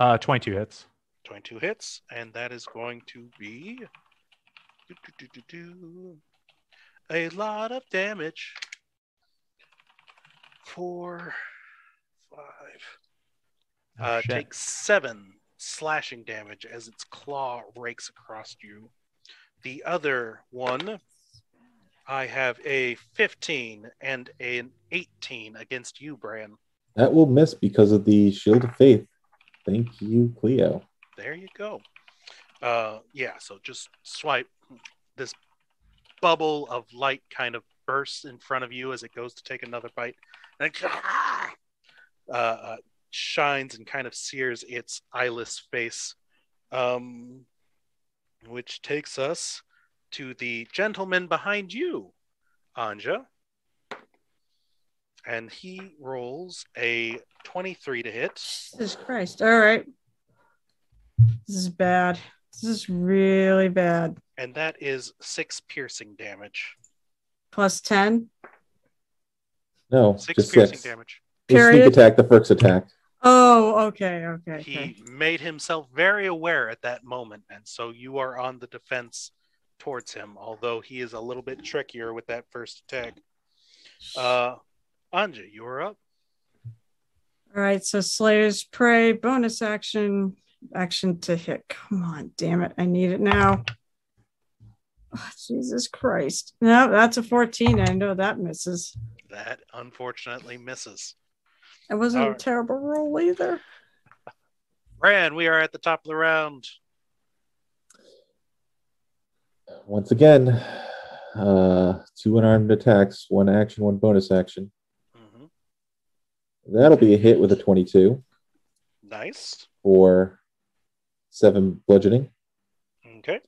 uh, 22 hits. 22 hits. And that is going to be a lot of damage. Four, five. Oh, uh, shit. takes seven slashing damage as its claw rakes across you. The other one, I have a 15 and an 18 against you, Bran. That will miss because of the Shield of Faith. Thank you, Cleo. There you go. Uh, yeah, so just swipe. This bubble of light kind of bursts in front of you as it goes to take another bite. And uh, uh, shines and kind of sears its eyeless face. Um, which takes us to the gentleman behind you, Anja. And he rolls a 23 to hit. Jesus Christ. All right. This is bad. This is really bad. and that is six piercing damage. Plus 10. No, Six just piercing six. damage. The sneak attack, the first attack. Oh, okay. Okay. okay. He made himself very aware at that moment, and so you are on the defense towards him. Although he is a little bit trickier with that first attack. Uh, Anja, you are up. All right. So Slayer's Prey, bonus action, action to hit. Come on. Damn it. I need it now. Oh, Jesus Christ. No, that's a 14. I know that misses. That unfortunately misses. It wasn't All a right. terrible roll either. Bran, we are at the top of the round. Once again, uh, two unarmed attacks, one action, one bonus action. hmm That'll be a hit with a 22 Nice. for seven bludgeoning. Okay.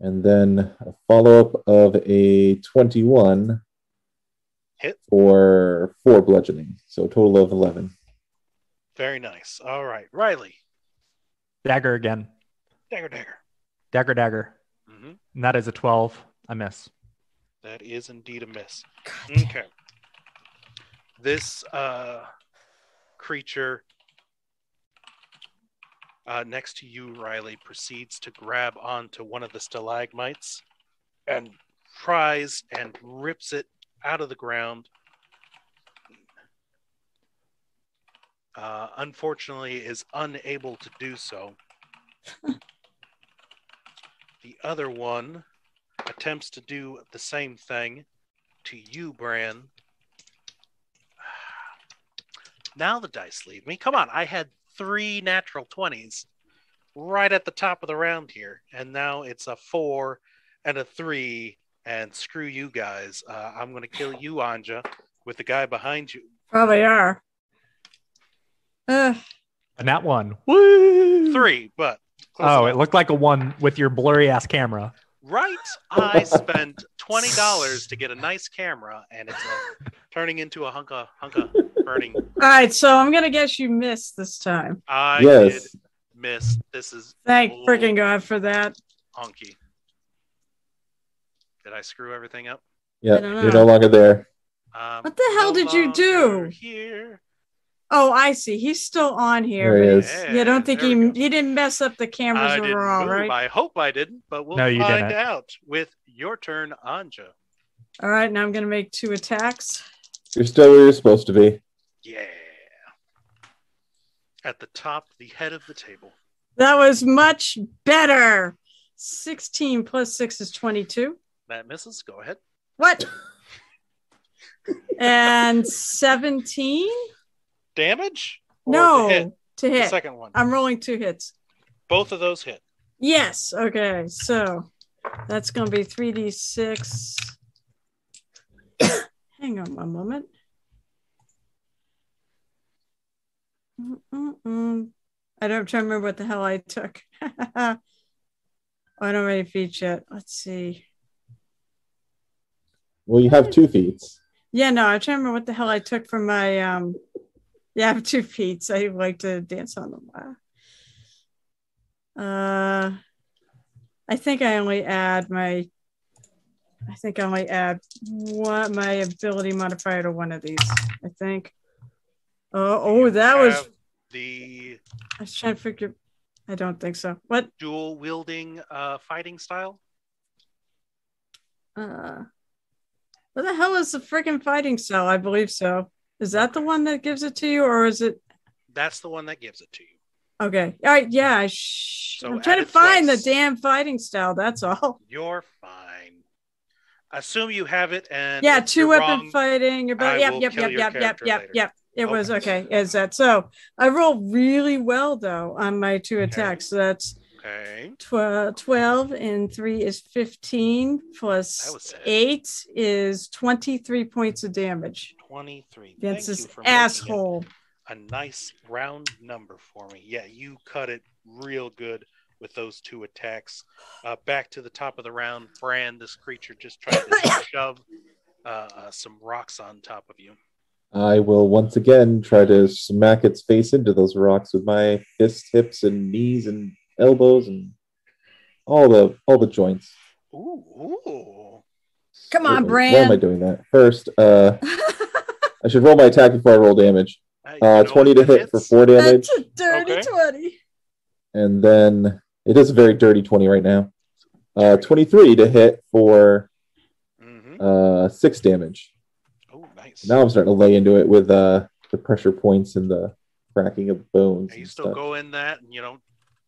And then a follow up of a 21 Hit. for four bludgeoning. So a total of 11. Very nice. All right, Riley. Dagger again. Dagger, dagger. Dagger, dagger. hmm And that is a 12. I miss. That is indeed a miss. God. Okay. This uh, creature uh, next to you, Riley, proceeds to grab onto one of the stalagmites and tries and rips it out of the ground. Uh, unfortunately, is unable to do so. the other one attempts to do the same thing to you, Bran. Now the dice leave me. Come on, I had three natural 20s right at the top of the round here. And now it's a four and a three. And screw you guys. Uh, I'm going to kill you, Anja, with the guy behind you. Probably are. Uh, And that one. Woo! Three, but. close Oh, enough. it looked like a one with your blurry ass camera. Right. I spent twenty dollars to get a nice camera, and it's uh turning into a hunk of hunk of burning. all right, so I'm gonna guess you missed this time. I did yes. miss. This is Thank freaking God for that. honky. Did I screw everything up? Yeah, you're no longer there. Um, What the hell no did you do? Here. Oh, I see. He's still on here. There he is. he- You don't think there he he didn't mess up the cameras I didn't overall, move. right? I hope I didn't, but we'll No, you find didn't. out with your turn, Anja. All right, now I'm gonna make two attacks. You're still where you're supposed to be. Yeah. At the top, the head of the table. That was much better. 16 plus 6 is 22. That misses. Go ahead. What? and 17? Damage? No, hit? to The hit. second one. I'm rolling two hits. Both of those hit. Yes. Okay. So that's going to be 3d6. Hang on one moment. Mm-mm-mm. I don't try to remember what the hell I took. I don't have any feet yet. Let's see. Well, you have two feats. Yeah, no, I'm trying to remember what the hell I took from my um yeah, I have two feet. So I like to dance on them. Uh I think I only add my I think I only add what my ability modifier to one of these, I think. Oh, oh, that was the I was trying to figure I don't think so. What dual wielding uh, fighting style. uh what the hell is the freaking fighting style? I believe so. Is that the one that gives it to you, or is it That's the one that gives it to you. Okay. All right. Yeah. Sh- So I'm trying to find twice. the damn fighting style. That's all. You're fine. Assume you have it, and yeah. Two weapon wrong, fighting. Your bow. Yep. Yep. Yep. Yep. Yep. Yep. Yep. It was Okay. okay. Is that so? I roll really well though on my two Okay. attacks. So that's Okay. tw- 12 and three is 15 That plus was it. eight is 23 points of damage Twenty-three. against Thank you this for asshole. A nice round number for me. Yeah, you cut it real good with those two attacks. Uh, back to the top of the round, Bran. This creature just tried to shove uh, uh, some rocks on top of you. I will once again try to smack its face into those rocks with my fists, hips, and knees and elbows and all the all the joints. Ooh, ooh. Come on, Wait, Why am I doing that? First, uh, I should roll my attack before I roll damage. Uh, you Uh, know 20 to hit that for four damage, That's a dirty Okay. 20. and then it is a very dirty 20 right now. Uh, 23 to hit for Mhm. uh, six damage. Oh, nice. Now I'm starting to lay into it with uh, the pressure points and the cracking of bones. Yeah, you still stuff. go in that and you know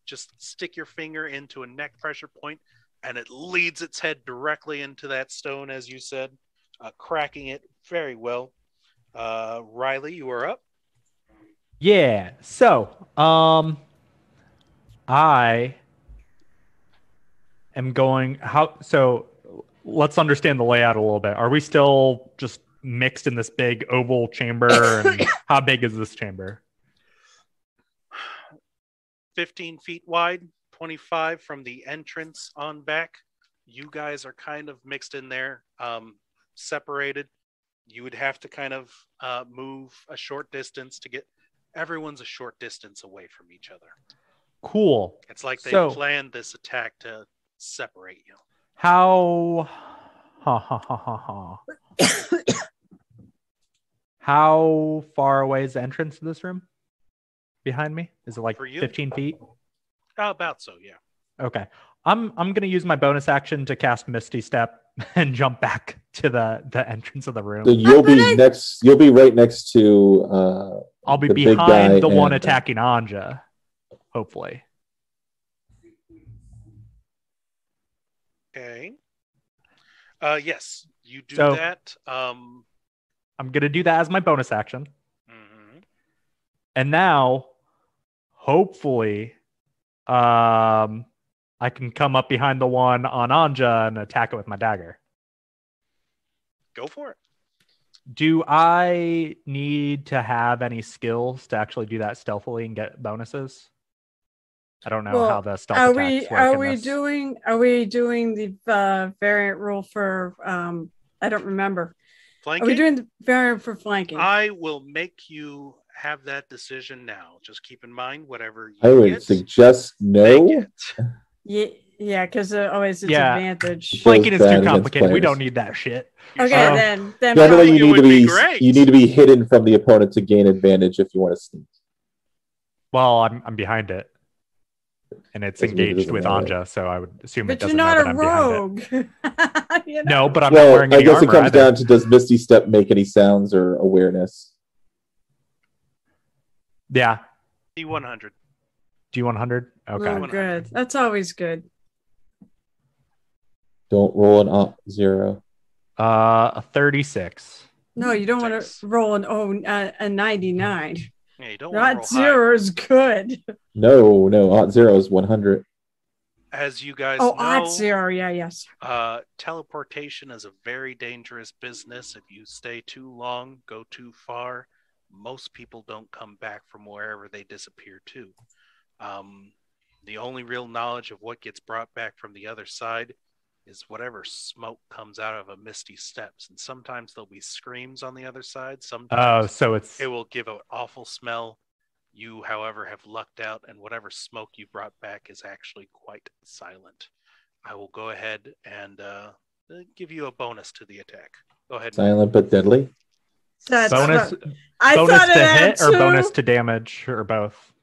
just stick your finger into a neck pressure point and it leads its head directly into that stone as you said uh, cracking it very well uh, riley you are up Yeah. So, um, I am going. How? So, let's understand the layout a little bit. Are we still just mixed in this big oval chamber? And how big is this chamber? 15 feet wide 25 from the entrance on back you guys are kind of mixed in there um, separated you would have to kind of uh, move a short distance to get everyone's a short distance away from each other Cool. It's like they So- planned this attack to separate you. How? Ha ha ha ha ha. How far away is the entrance to this room? Behind me? Is it like For you? 15 feet? How about so? Yeah. Okay. I'm I'm gonna use my bonus action to cast Misty Step and jump back to the the entrance of the room. So you'll but be I- next. You'll be right next to. Uh, I'll be the big guy behind the one attacking Anja, hopefully. Okay. Uh, yes, you do So- that. Um, I'm gonna do that as my bonus action. mhm. And now, hopefully, um, I can come up behind the one on Anja and attack it with my dagger. Go for it. Do I need to have any skills to actually do that stealthily and get bonuses? I don't know Well, how the stealth Are we work are we this. doing are we doing the uh, variant rule for um I don't remember. Are we doing the variant for flanking? I will make you have that decision now. Just keep in mind whatever you I would get, suggest make no. it. yeah, yeah, because uh, always it's Yeah. advantage. Flanking is too complicated. We don't need that shit. Okay, Um, then then Generally, it you need would to be be great. you need to be hidden from the opponent to gain advantage if you want to sneak. Well, I'm I'm behind it, and it's Doesn't mean it engaged with matter. Anja, so I would assume it but you're doesn't know not that a I'm behind it. rogue. You know? No, but I'm not well, wearing I any guess it comes either. down to does Misty Step make any sounds or awareness? Yeah, D100. D100. Okay. Oh, good. That's always good. Don't roll an op zero. Uh, a 36. No, you don't want to roll an oh uh, a ninety nine. Yeah, you don't want to roll high. zero is good. No, no, op zero is one hundred. As you guys Oh, know, odd zero. Yeah, yes. Uh, teleportation is a very dangerous business. If you stay too long, go too far, most people don't come back from wherever they disappear to. Um, the only real knowledge of what gets brought back from the other side is whatever smoke comes out of a misty steps. And sometimes there'll be screams on the other side. Oh, Sometimes so it's it will give an awful smell. You, however, have lucked out, and whatever smoke you brought back is actually quite silent. I will go ahead and uh, uh, give you a bonus to the attack. Go ahead. Silent but deadly. That's bonus what- I bonus thought to that hit or bonus to damage or both.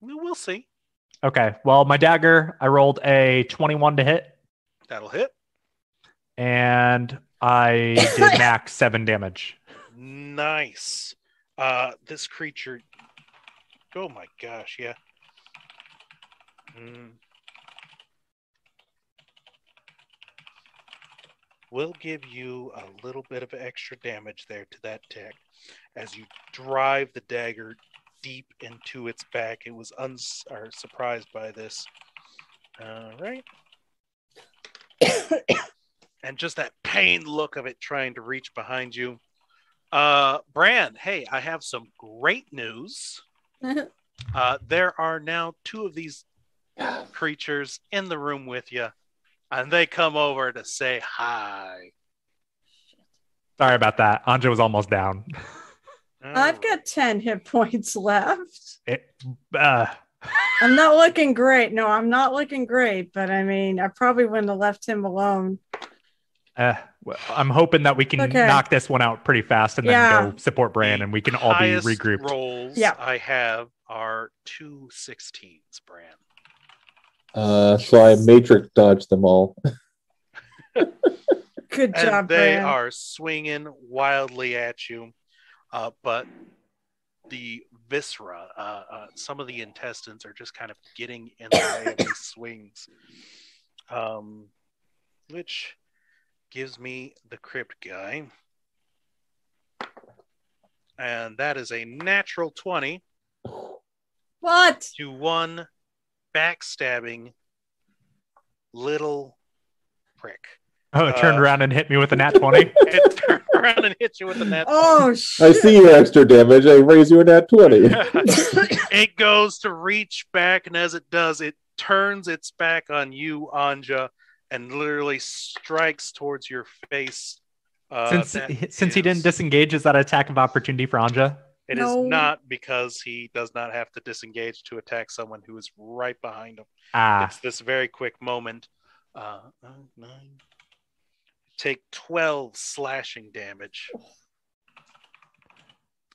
We- We'll see. Okay. Well, my dagger, I rolled a 21 to hit, That'll hit. and I did max seven damage. Nice. Uh, this creature. Oh my gosh! Yeah. Mm. We'll give you a little bit of extra damage there to that deck as you drive the dagger deep into its back. It was uns- or surprised by this. All right. and just that pained look of it trying to reach behind you. Uh, Bran, hey, I have some great news. Uh, there are now two of these creatures in the room with you, and they come over to say hi. Sorry about that. Anja was almost down. I've got ten hit points left. It, uh, I'm not looking great. No, I'm not looking great. But I mean, I probably wouldn't have left him alone. uh, well, I'm hoping that we can Okay. knock this one out pretty fast and then go support Bran and we can all be regrouped. Rolls Yeah. I have are two 16s, Bran. Uh, so I matrix dodged them all. Good and job, they Bran. are swinging wildly at you. Uh, but the viscera, uh, uh, some of the intestines are just kind of getting in the way of these swings, um, which gives me the crypt guy. And that is a natural 20 What? to one backstabbing little prick. Oh, it turned Uh, around and hit me with a nat 20. It turned around and hit you with a nat 20. Oh I see your extra damage. I raise you a nat twenty. it goes to reach back, and as it does, it turns its back on you, Anja, and literally strikes towards your face. Uh, since that since he didn't disengage, is that attack of opportunity for Anja? It is No. not because he does not have to disengage to attack someone who is right behind him. Ah, It's this very quick moment. Uh, nine, nine. Take 12 slashing damage.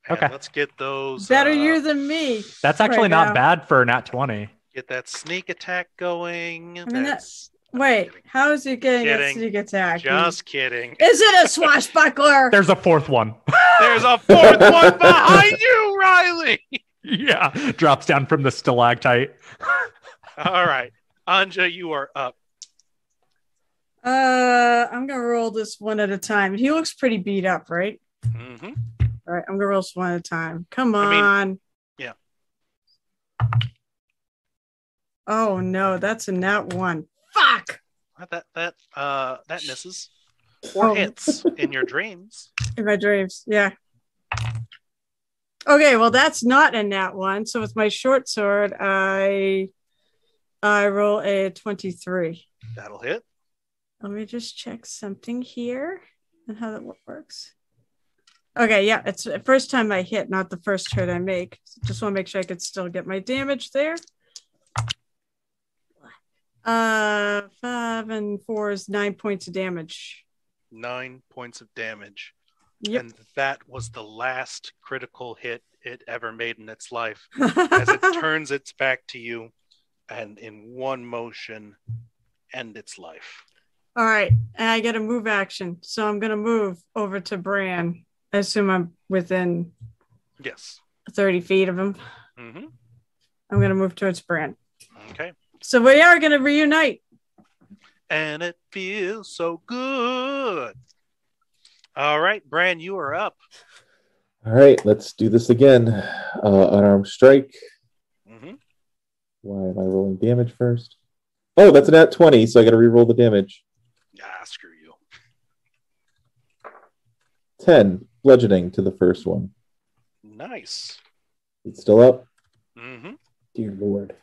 And Okay. Let's get those. Better uh, you than me. that's actually right not now. bad for a nat 20. Get that sneak attack going. mean, that- That's Wait, kidding. how is he getting a Kidding. sneak attack? just kidding. Is it a swashbuckler? There's a fourth one. There's a fourth one behind you, Riley. yeah, drops down from the stalactite. All right, Anja, you are up. Uh, I'm gonna roll this one at a time. He looks pretty beat up, right? hmm All right, I'm gonna roll this one at a time. Come I mean, on. yeah. Oh no, that's a nat one. Fuck. That that uh that misses or Oh. hits in your dreams. In my dreams, yeah. Okay, well that's not a nat one. So with my short sword, I I roll a twenty-three. That'll hit. Let me just check something here and how that works. Okay, yeah, it's the first time I hit, not the first hit I make. Just want to make sure I could still get my damage there. Uh, five and four is nine points of damage. Nine points of damage. Yep. And that was the last critical hit it ever made in its life. As it turns its back to you and in one motion end its life. All right, and I get a move action, so I'm gonna move over to Bran. I assume I'm within Yes. 30 feet of him. hmm I'm gonna move towards Bran. Okay. So we are gonna reunite. And it feels so good. All right, Bran, you are up. All right, let's do this again. Uh, unarmed strike. hmm Why am I rolling damage first? Oh, that's an at 20, so I got to reroll the damage. Ah, screw you. 10, bludgeoning to the first one. Nice. It's still up. Mm-hmm. Dear Lord.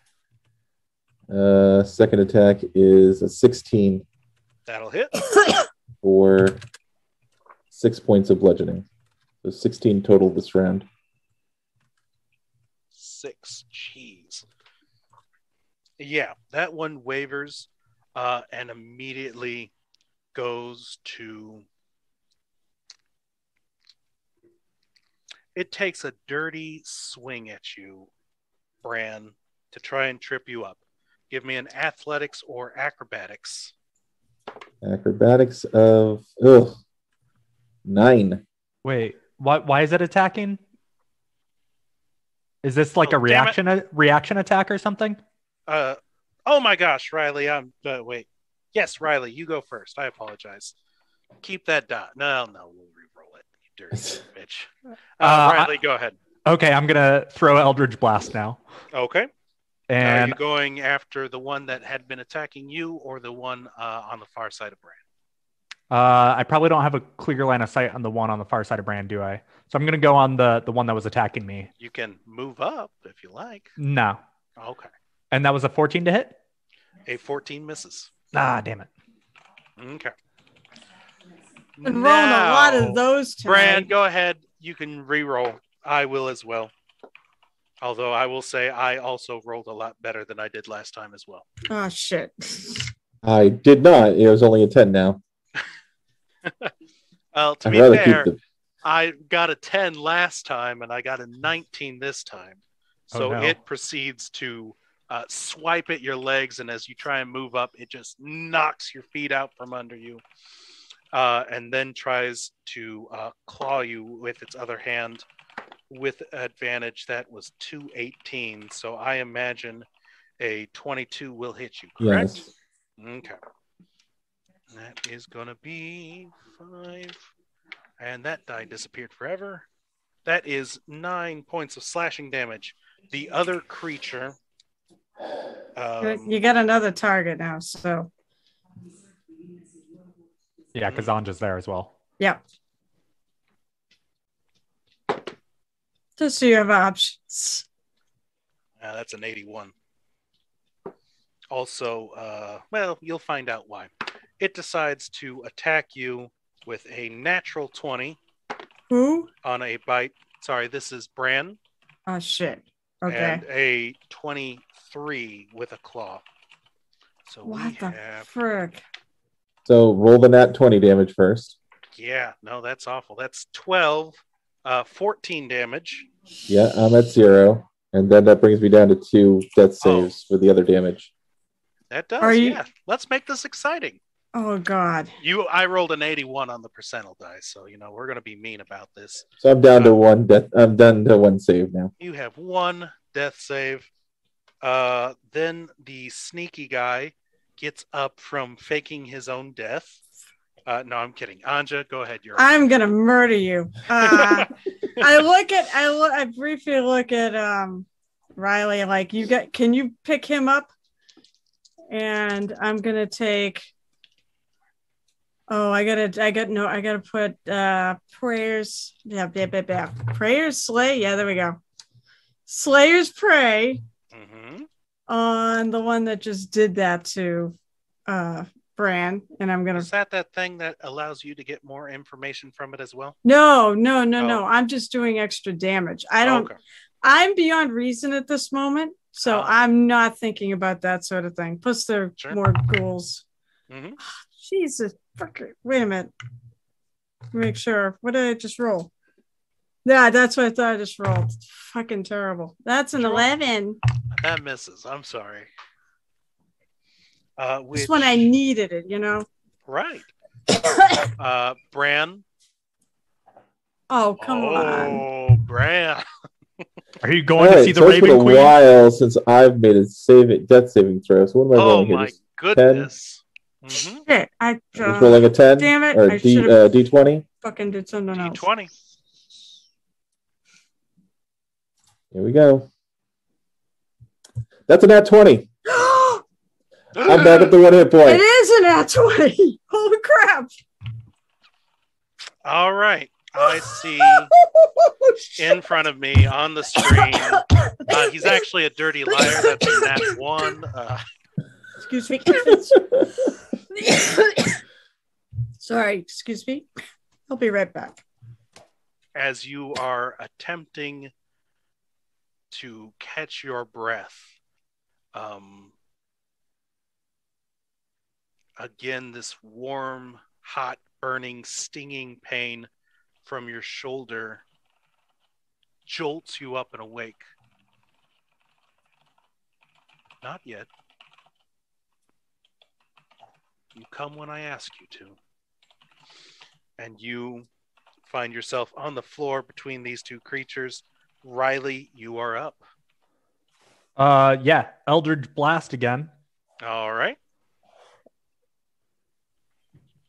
Uh, second attack is a 16 That'll hit. for six points of bludgeoning. So 16 total this round. Six. Jeez. Yeah, that one wavers uh, and immediately goes to. It takes a dirty swing at you, Bran, to try and trip you up. Give me an athletics or acrobatics. Acrobatics of ugh, nine. Wait, why why is it attacking? Is this like Oh, a reaction a reaction attack or something? Uh, oh my gosh, Riley. I'm uh, wait. Yes, Riley, you go first. I apologize. Keep that dot. No, no, we'll re-roll it. You dirty son of a bitch. Uh, Uh, Riley, go ahead. Okay, I'm gonna throw Eldritch Blast now. Okay. Are And you going after the one that had been attacking you, or the one uh, on the far side of Bran? uh, I probably don't have a clear line of sight on the one on the far side of Bran, do I? So I'm gonna go on the the one that was attacking me. You can move up if you like. No. Okay. And that was a 14 to hit? A 14 misses. Ah, damn it. Okay. Been rolling a lot of those tonight. Bran, go ahead. You can re-roll. I will as well. Although I will say I also rolled a lot better than I did last time as well. Oh shit. I did not. It was only a 10 now. Well, to I'd be fair, the. I got a 10 last time and I got a 19 this time. Oh, So no. it proceeds to uh, swipe at your legs, and as you try and move up, it just knocks your feet out from under you. Uh, and then tries to uh, claw you with its other hand with advantage. That was 218. So I imagine a 22 will hit you, correct? Yes. Okay. That is going to be five. And that die disappeared forever. That is nine points of slashing damage. The other creature. Um, you got another target now, so Yeah, because Anja's there as well. yeah. Just so you have options. uh, that's an 81. Also, uh, well, you'll find out why. It decides to attack you with a natural 20 Who? on a bite. Sorry, this is Bran. Oh shit. Okay. and a 23 with a claw. So we what the have, frick? So roll the nat 20 damage first. yeah, no, that's awful. That's 12, uh, 14 damage. Yeah, I'm at zero. And then that brings me down to two death saves for the other damage. That does. Are you- Yeah. Let's make this exciting. Oh God. You, I rolled an 81 on the percentile dice, so you know we're going to be mean about this. So I'm down to one death. I'm down to one save now. You have one death save. Uh, then the sneaky guy gets up from faking his own death. Uh, no, I'm kidding. Anja, go ahead. You're I'm gonna murder you. Uh, I look at I look I briefly look at um Riley like you get can you pick him up? And I'm gonna take Oh, I gotta I got no I gotta put uh prayers yeah, yeah, yeah, yeah. prayers slay yeah there we go Slayer's Prey hmm on the one that just did that to uh Bran and I'm gonna Is that that thing that allows you to get more information from it as well? no no no no Oh. I'm just doing extra damage I don't Okay. I'm beyond reason at this moment, so Ah. I'm not thinking about that sort of thing. Plus, there are Sure. more ghouls. Mhm. Jesus, fucker. Wait a minute. Make sure. What did I just roll? Yeah, that's what I thought I just rolled. Fucking terrible. That's an roll? 11. That misses. I'm sorry. Uh, which, Just when I needed it, you know? right. Uh, Bran. oh, come oh, on. Oh, Bran. Are you going to see the so it's been Raven a while since I've made a saving death saving throw. So what am I Oh rolling here? my Just, goodness. hmm Shit, I just uh, rolling a ten damn it, or I D should've- uh, D twenty. fucking did something else. D20. Here we go. That's a nat twenty. I'm back up to one hit point. It is an at 20. Holy crap. All right. I see in front of me on the screen. Uh, he's actually a dirty liar. That's a nat one. Uh, Excuse me. Sorry, excuse me. I'll be right back. as you are attempting to catch your breath. Um, again, this warm, hot, burning, stinging pain from your shoulder jolts you up and awake. Not yet. You come when I ask you to. And you find yourself on the floor between these two creatures. Riley, you are up. Uh, yeah, Eldritch Blast again. All right.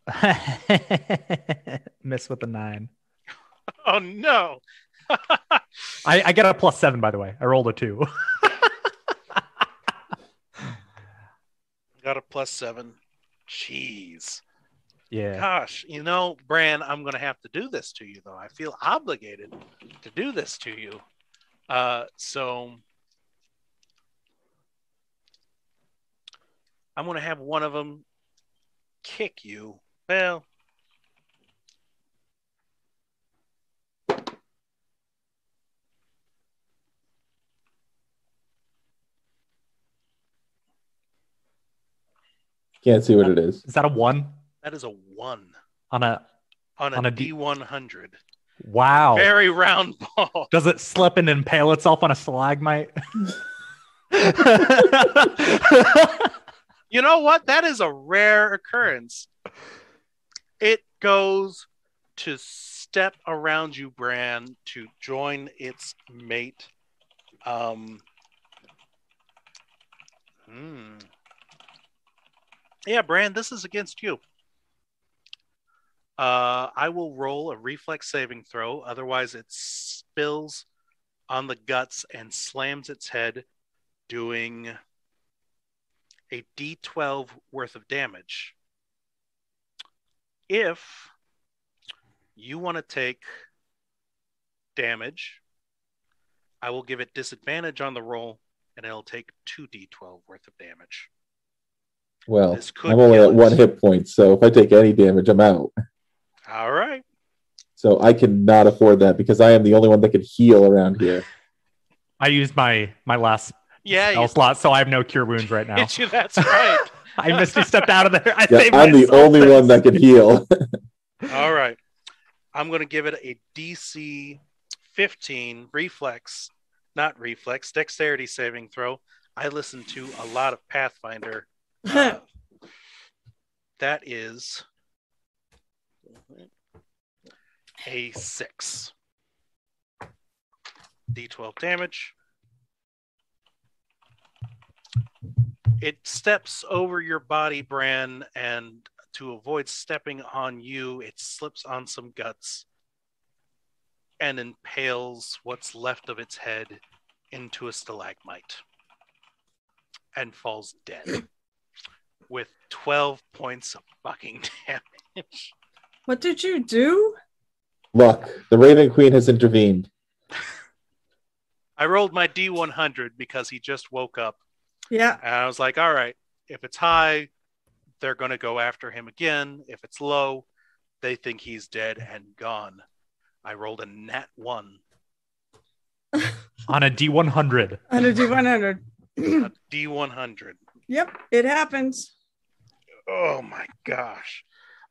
Miss with a nine. Oh no. I, I get a plus seven, by the way. I rolled a two. Got a plus seven. Jeez. yeah. Gosh, you know, Bran, I'm going to have to do this to you, though. I feel obligated to do this to you. Uh, so I'm going to have one of them kick you. Well, Can't see what it is. Is that a one that is a one on a? on a, On a D- D100. Wow. Very round ball. Does it slip and impale itself on a stalagmite? You know what? That is a rare occurrence. It goes to step around you, Bran, to join its mate. Um, hmm. Yeah, Bran, this is against you. Uh, I will roll a reflex saving throw. Otherwise, it spills on the guts and slams its head, doing a d12 worth of damage. If you want to take damage, I will give it disadvantage on the roll and it'll take 2d12 worth of damage. Well, I'm only at one hit point, so if I take any damage, I'm out. All right. So I cannot afford that because I am the only one that can heal around here. I used my my last Yeah, spell you, slot, so I have no cure wounds right now. you. That's right. I misty stepped out of there. I yeah, I'm the myself. only one that can heal. All right. I'm going to give it a DC 15 reflex not reflex, dexterity saving throw. I listen to a lot of Pathfinder. Uh, that is a six. D12 damage. It steps over your body, Bran, and to avoid stepping on you, it slips on some guts and impales what's left of its head into a stalagmite and falls dead with 12 points of fucking damage. what did you do? Luck. The Raven Queen has intervened. I rolled my D100 because he just woke up. Yeah. And I was like, all right, if it's high, they're going to go after him again. If it's low, they think he's dead and gone. I rolled a nat one. On a D100. On a D100. a D100. Yep, it happens. Oh my gosh.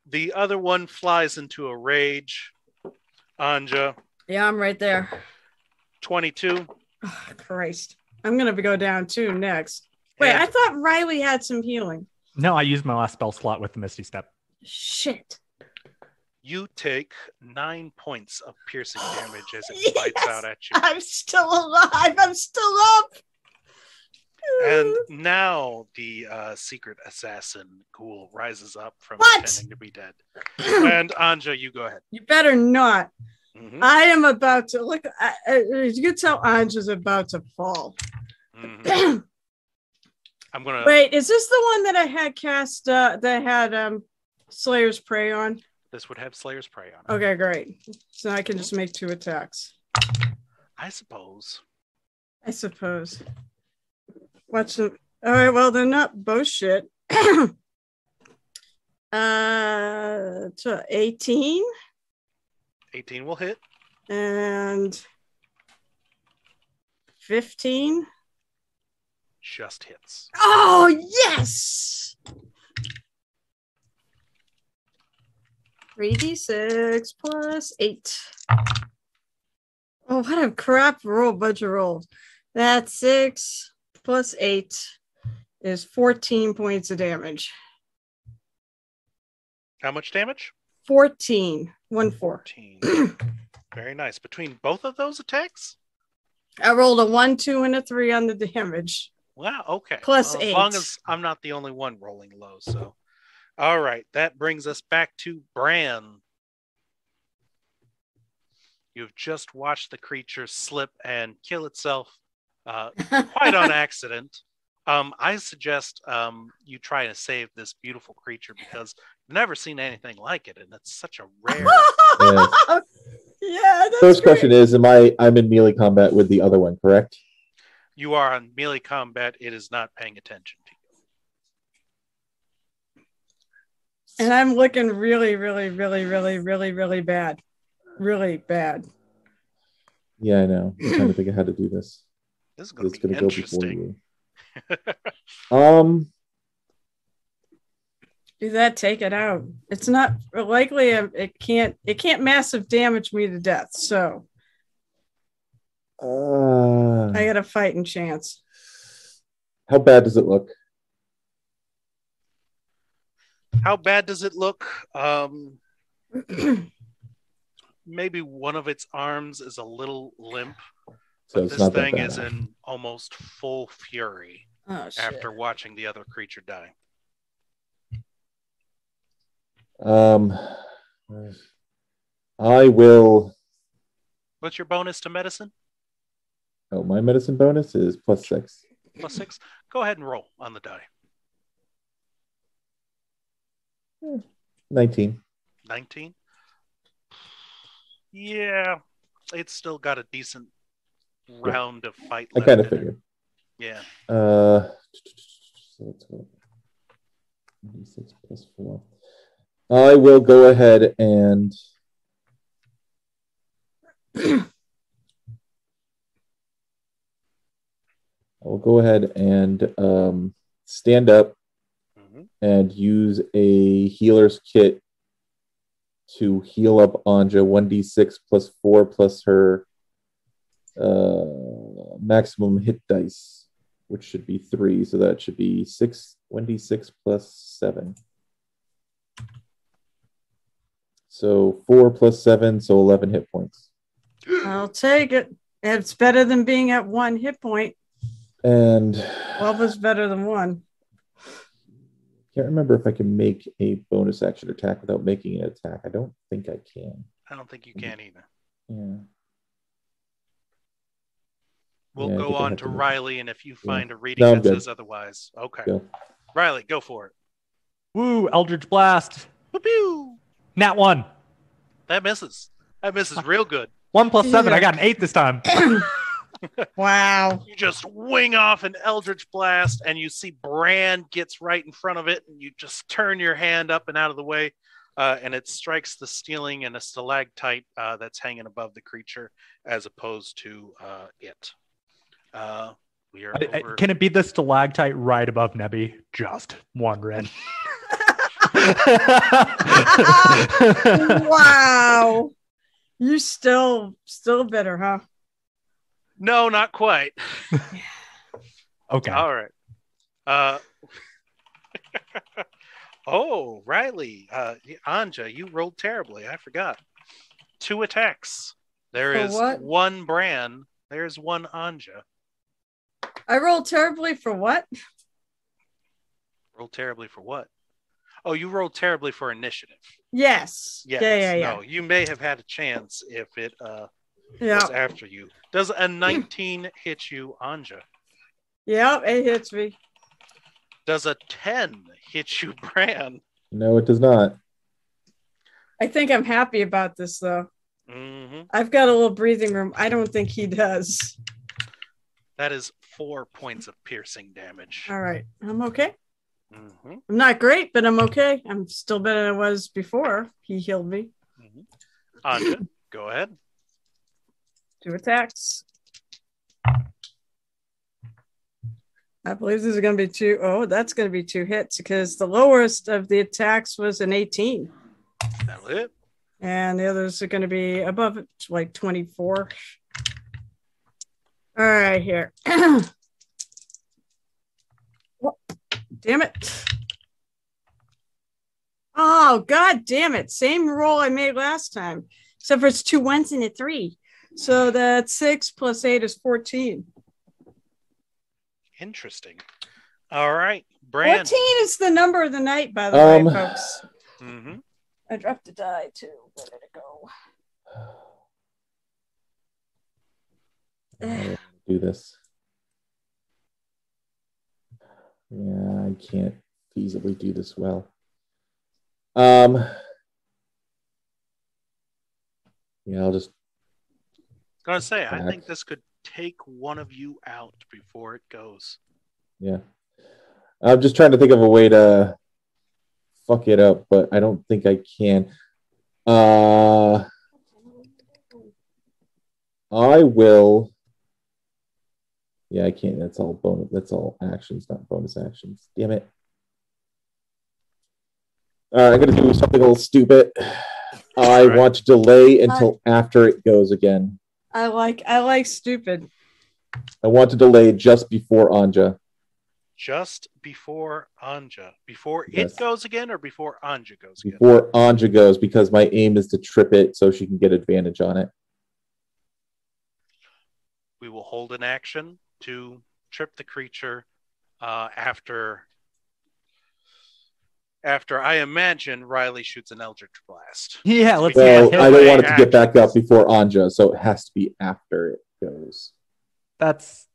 The other one flies into a rage. Anja, Yeah, I'm right there. 22. Oh, Christ. I'm going to go down too next. Wait, And I thought Riley had some healing. No, I used my last spell slot with the Misty Step. Shit. you take nine points of piercing damage as it bites out at you. I'm still alive. I'm still up. And now the uh, secret assassin ghoul rises up from What? pretending to be dead. and Anja, you go ahead. you better not. Mhm, I am about to look. I, I, you can tell Anja's about to fall. mhm. I'm gonna. Wait, is this the one that I had cast uh, that had um, Slayer's Prey on? This would have Slayer's Prey on. Okay, great. So I can just make two attacks. I suppose. I suppose. Watch them. All right. Well, they're not bullshit. uh, to 18 18 will hit. and 15. Just hits. Oh, yes. 3d6 plus 8. Oh, what a crap roll, bunch of rolls. That's 6 plus 8 is 14 points of damage. How much damage? 14. 1 4. Very nice. Between both of those attacks? I rolled a 1, 2, and a 3 on the damage. Wow. Okay. Plus Well, As long as I'm not the only one rolling low. So, all right. That brings us back to Bran. You've just watched the creature slip and kill itself uh, quite on accident. Um, I suggest um, you try to save this beautiful creature because never seen anything like it, and it's such a rare. Yes. yeah. That's First great. question is, am I I'm in melee combat with the other one, correct? you are on melee combat; it is not paying attention to you. And I'm looking really, really, really, really, really, really bad. Really bad. Yeah, I know. I'm trying to think of how to do this. This is going It's to be gonna go before interesting. you. Um, Do that, take it out. It's not likely um, it can't it can't massive damage me to death. So uh, I got a fighting chance. how bad does it look? How bad does it look? Um, maybe one of its arms is a little limp. So But this thing is in almost full fury Oh after watching the other creature die. Um, I will. What's your bonus to medicine? Oh, my medicine bonus is plus six. Plus six. Go ahead and roll on the die. 19. 19. Yeah, it's still got a decent round of fight I kind of figured. Yeah. Uh, so that's what- 96 plus 4. I will go ahead and. I will go ahead and um, stand up hmm and use a healer's kit to heal up Anja 1d6 plus 4 plus her uh, maximum hit dice, which should be three. So that should be six, 1d6 plus seven. So four plus seven, so 11 hit points. I'll take it. It's better than being at one hit point. And 12 is better than one. can't remember if I can make a bonus action attack without making an attack. I don't think I can. I don't think you can either. Yeah. We'll Yeah, go on to to make- Riley, and if you Yeah. find a reading No, that good. says otherwise, okay. Go. Riley, go for it. Woo, Eldritch Blast. Pew, pew. Nat one. That misses. That misses real good. One plus seven. Yeah. I got an eight this time. Wow. You just wing off an eldritch blast, and you see Bran gets right in front of it, and you just turn your hand up and out of the way, uh, and it strikes the ceiling and a stalactite uh, that's hanging above the creature, as opposed to uh, it. Uh, we are I- I- over. can it be the stalactite right above Nebby? Just wondering. wow. You still still bitter, huh? No, not quite. okay. All right. Uh, oh, Riley, uh, Anja, you rolled terribly. I forgot. Two attacks. There For is what? one Bran. There's one Anja. I rolled terribly for what? Rolled terribly for what? Oh, you rolled terribly for initiative. Yes. Yes. Yeah, yeah, yeah. No, you may have had a chance if it uh, Yeah. was after you. Does a 19 hit you, Anja? Yeah, it hits me. Does a 10 hit you, Bran? No, it does not. I think I'm happy about this though. hmm I've got a little breathing room. I don't think he does. That is four points of piercing damage. All right. I'm okay. Hmm I'm not great, but I'm okay. I'm still better than I was before he healed me. Anja, go ahead. Two attacks. I believe this is going to be two. Oh, that's going to be two hits because the lowest of the attacks was an 18, That'll hit. and the others are going to be above it, like 24. All right, here. What? Damn it. Oh, god damn it. Same roll I made last time, except for it's two ones and a three. So that's six plus eight is 14. Interesting. All right, Bran. 14 is the number of the night, by the way, Um, folks. hmm I dropped a die too. Where did it go? I don't wanna do this. Yeah, I can't feasibly do this well. Um. Yeah, I'll just. I Gonna say, I think this could take one of you out before it goes. Yeah, I'm just trying to think of a way to fuck it up, but I don't think I can. Uh, I will. Yeah, I can't. That's all bonus. That's all actions, not bonus actions. Damn it. All right, I'm gonna do something a little stupid. I Alright. want to delay until after it goes again. I like I like stupid. I want to delay just before Anja. Just before Anja. Before Yes. it goes again or before Anja goes again? Before Anja goes, because my aim is to trip it so she can get advantage on it. We will hold an action to trip the creature uh, after after I imagine Riley shoots an Eldritch Blast. Yeah, let's Well, see. I don't want it to get back up before Anja, so it has to be after it goes. That's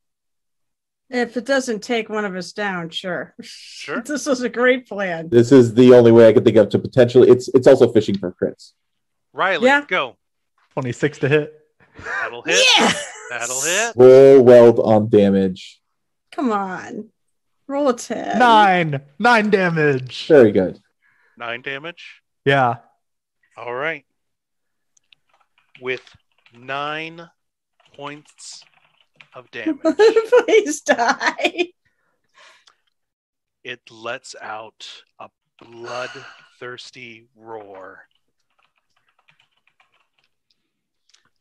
If it doesn't take one of us down, sure. Sure. this was a great plan. This is the only way I could think of to potentially. It's it's also fishing for crits. Riley, Yeah. go. 26 to hit. That'll hit. Yeah. That'll hit. Full weld on damage. Come on. Roll a 10. Nine. Nine damage. Very good. Nine damage. Yeah. All right. With nine points of damage, Please die. it lets out a bloodthirsty roar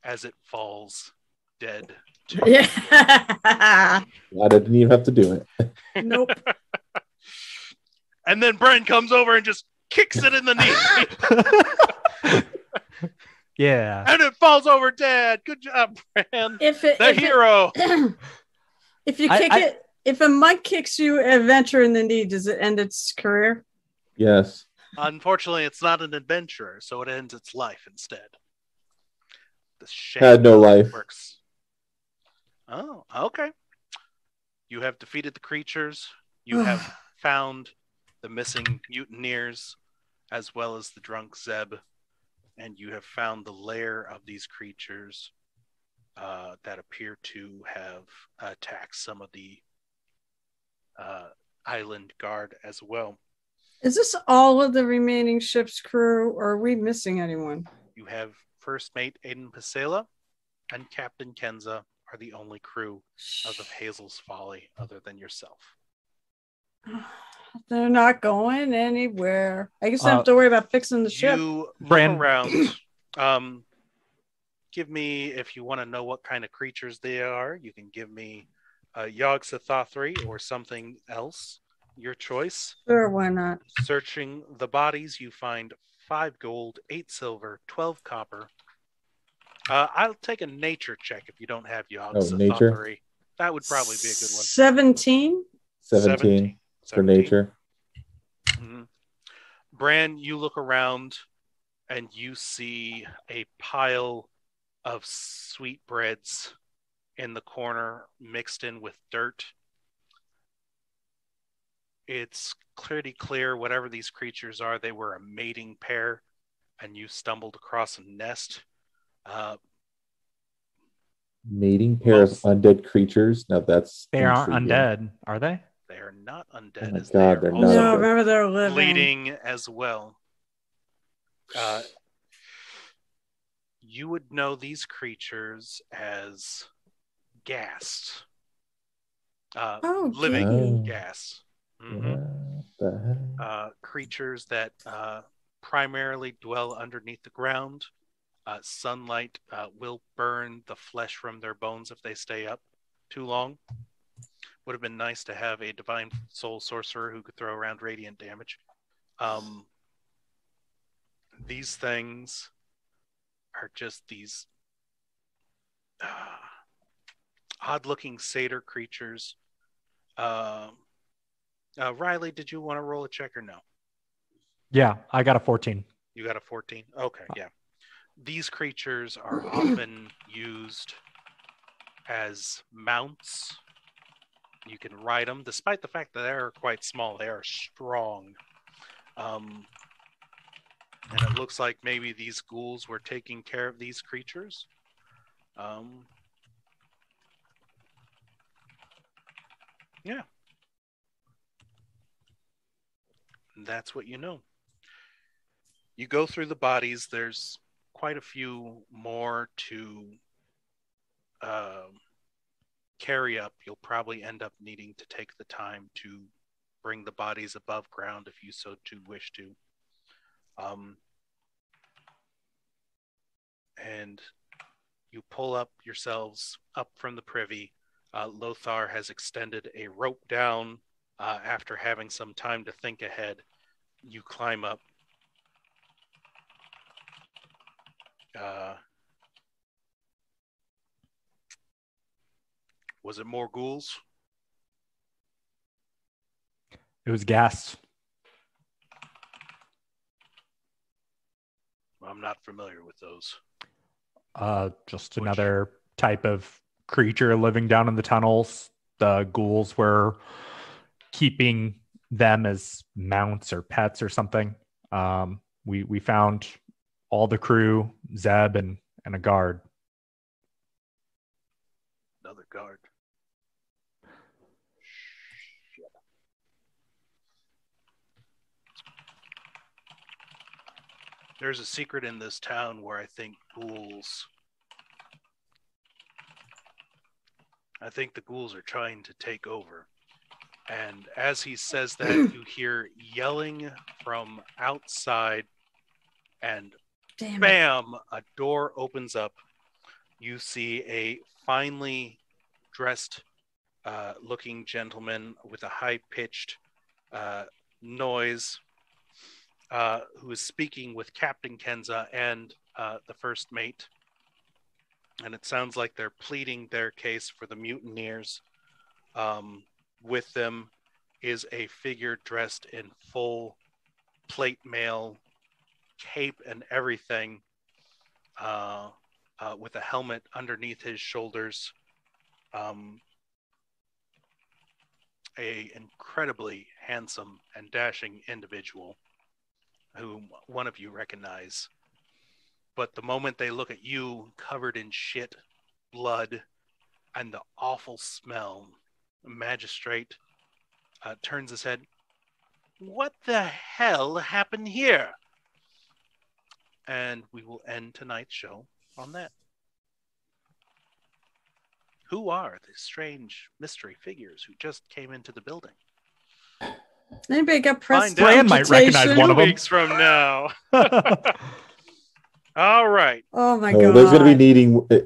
as it falls dead. Yeah. I didn't even have to do it. nope. And then Bren comes over and just kicks it in the knee. yeah. and it falls over dead. Good job, Bren. If it, The if it- hero. if you kick I- it, if a monk kicks you adventure in the knee, does it end its career? Yes. Unfortunately, it's not an adventurer, so it ends its life instead. The shame Had no life. works. Oh, okay. You have defeated the creatures. You have found the missing mutineers, as well as the drunk Zeb, and you have found the lair of these creatures uh, that appear to have attacked some of the uh, island guard as well. Is this all of the remaining ship's crew, or are we missing anyone? You have first mate Aiden Pasela and Captain Kenza are the only crew of the Hazel's Folly other than yourself. They're not going anywhere. I guess I Uh, have to worry about fixing the ship. You look Bran- around. Um, give me if you want to know what kind of creatures they are. You can give me a Yogg Sothothri or something else. Your choice. Sure, why not? Searching the bodies, you find five gold, eight silver, twelve copper. Uh, I'll take a nature check if you don't have Yogg Oh, nature? Sothothri. That would probably be a good one. 17? 17, for 17. nature. Mhm. Bran, you look around and you see a pile of sweetbreads in the corner mixed in with dirt. It's pretty clear whatever these creatures are, they were a mating pair, and you stumbled across a nest. Uh, Mating pair of undead creatures. Now that's They aren't undead, are they? they are not undead, Oh my as God, they are they're not. No, remember they're living. bleeding as well. Uh, you would know these creatures as ghast, uh, Oh, living Oh. gas. Mhm. What? Uh, creatures that uh, primarily dwell underneath the ground. Uh, sunlight uh, will burn the flesh from their bones if they stay up too long. Would have been nice to have a divine soul sorcerer who could throw around radiant damage. Um, these things are just these uh, odd-looking satyr creatures. Um, uh, Riley, did you want to roll a check or no? Yeah, I got a 14. You got a 14? Okay, yeah. These creatures are often used as mounts. You can ride them, despite the fact that they are quite small, they are strong. Um, and it looks like maybe these ghouls were taking care of these creatures. Um, yeah. That's what you know you go through the bodies there's quite a few more to um, carry up. You'll probably end up needing to take the time to bring the bodies above ground if you so too wish to. Um, and you pull up yourselves up from the privy. Uh, lothar has extended a rope down. Uh, after having some time to think ahead you climb up Uh, was it more ghouls? It was gas. I'm not familiar with those. Uh, just Which- another type of creature living down in the tunnels. The ghouls were keeping them as mounts or pets or something. Um, we we found all the crew, Zeb and and a guard. Another guard. There's a secret in this town where I think ghouls. I think the ghouls are trying to take over. And as he says that, you hear yelling from outside, and Damn it. bam, a door opens up. you see a finely dressed uh, looking gentleman with a high pitched uh, noise uh, who is speaking with Captain Kenza and uh, the first mate. And it sounds like they're pleading their case for the mutineers. Um, with them is a figure dressed in full plate mail, cape, and everything, uh, uh, with a helmet underneath his shoulders. Um, a incredibly handsome and dashing individual whom one of you recognize. But the moment they look at you covered in shit, blood, and the awful smell, the magistrate uh, turns his head. What the hell happened here? And we will end tonight's show on that. Who are these strange mystery figures who just came into the building? Anybody got press? Find might recognize one of them. weeks from now. All right, Oh my Oh, god! there's going to be needing. Uh,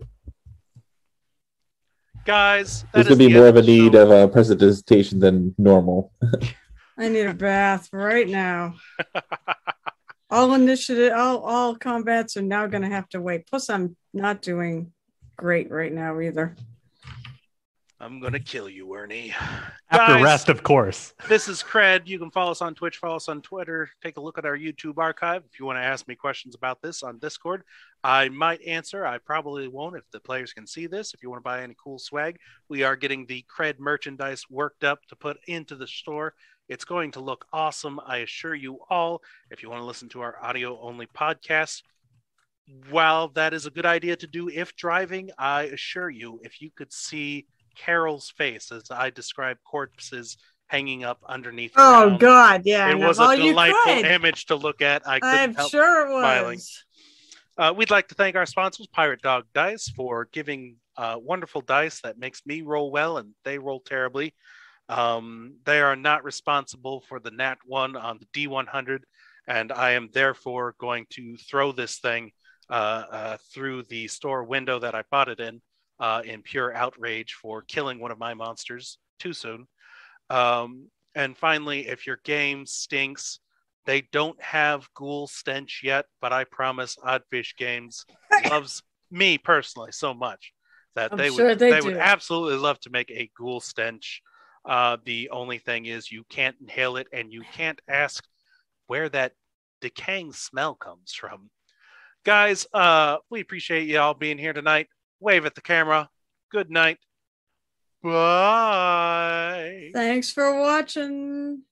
Guys. that going to be more of a need show. of a presentation than normal. I need a bath right now. all initiative, all all combats are now going to have to wait. Plus, I'm not doing great right now either. I'm gonna kill you, Ernie. After Guys, rest, of course. This is Cred. You can follow us on Twitch, follow us on Twitter, take a look at our YouTube archive. If you want to ask me questions about this on Discord, I might answer. I probably won't if the players can see this. If you want to buy any cool swag, we are getting the Cred merchandise worked up to put into the store. It's going to look awesome, I assure you all. If you want to listen to our audio only podcast, while that is a good idea to do if driving, I assure you, if you could see Carol's face as I describe corpses hanging up underneath. Oh god, yeah. It was a delightful image to look at. I I'm help sure it was. smiling. Uh, we'd like to thank our sponsors, Pirate Dog Dice, for giving uh, wonderful dice that makes me roll well and they roll terribly. Um, they are not responsible for the Nat 1 on the D100, and I am therefore going to throw this thing uh, uh, through the store window that I bought it in uh, in pure outrage for killing one of my monsters too soon. Um, and finally, if your game stinks, they don't have Ghoul Stench yet, but I promise Oddfish Games loves me personally so much that I'm they sure would they would absolutely love to make a Ghoul Stench. Uh, the only thing is you can't inhale it and you can't ask where that decaying smell comes from. Guys, uh, we appreciate you all being here tonight. Wave at the camera. Good night. Bye. Thanks for watching.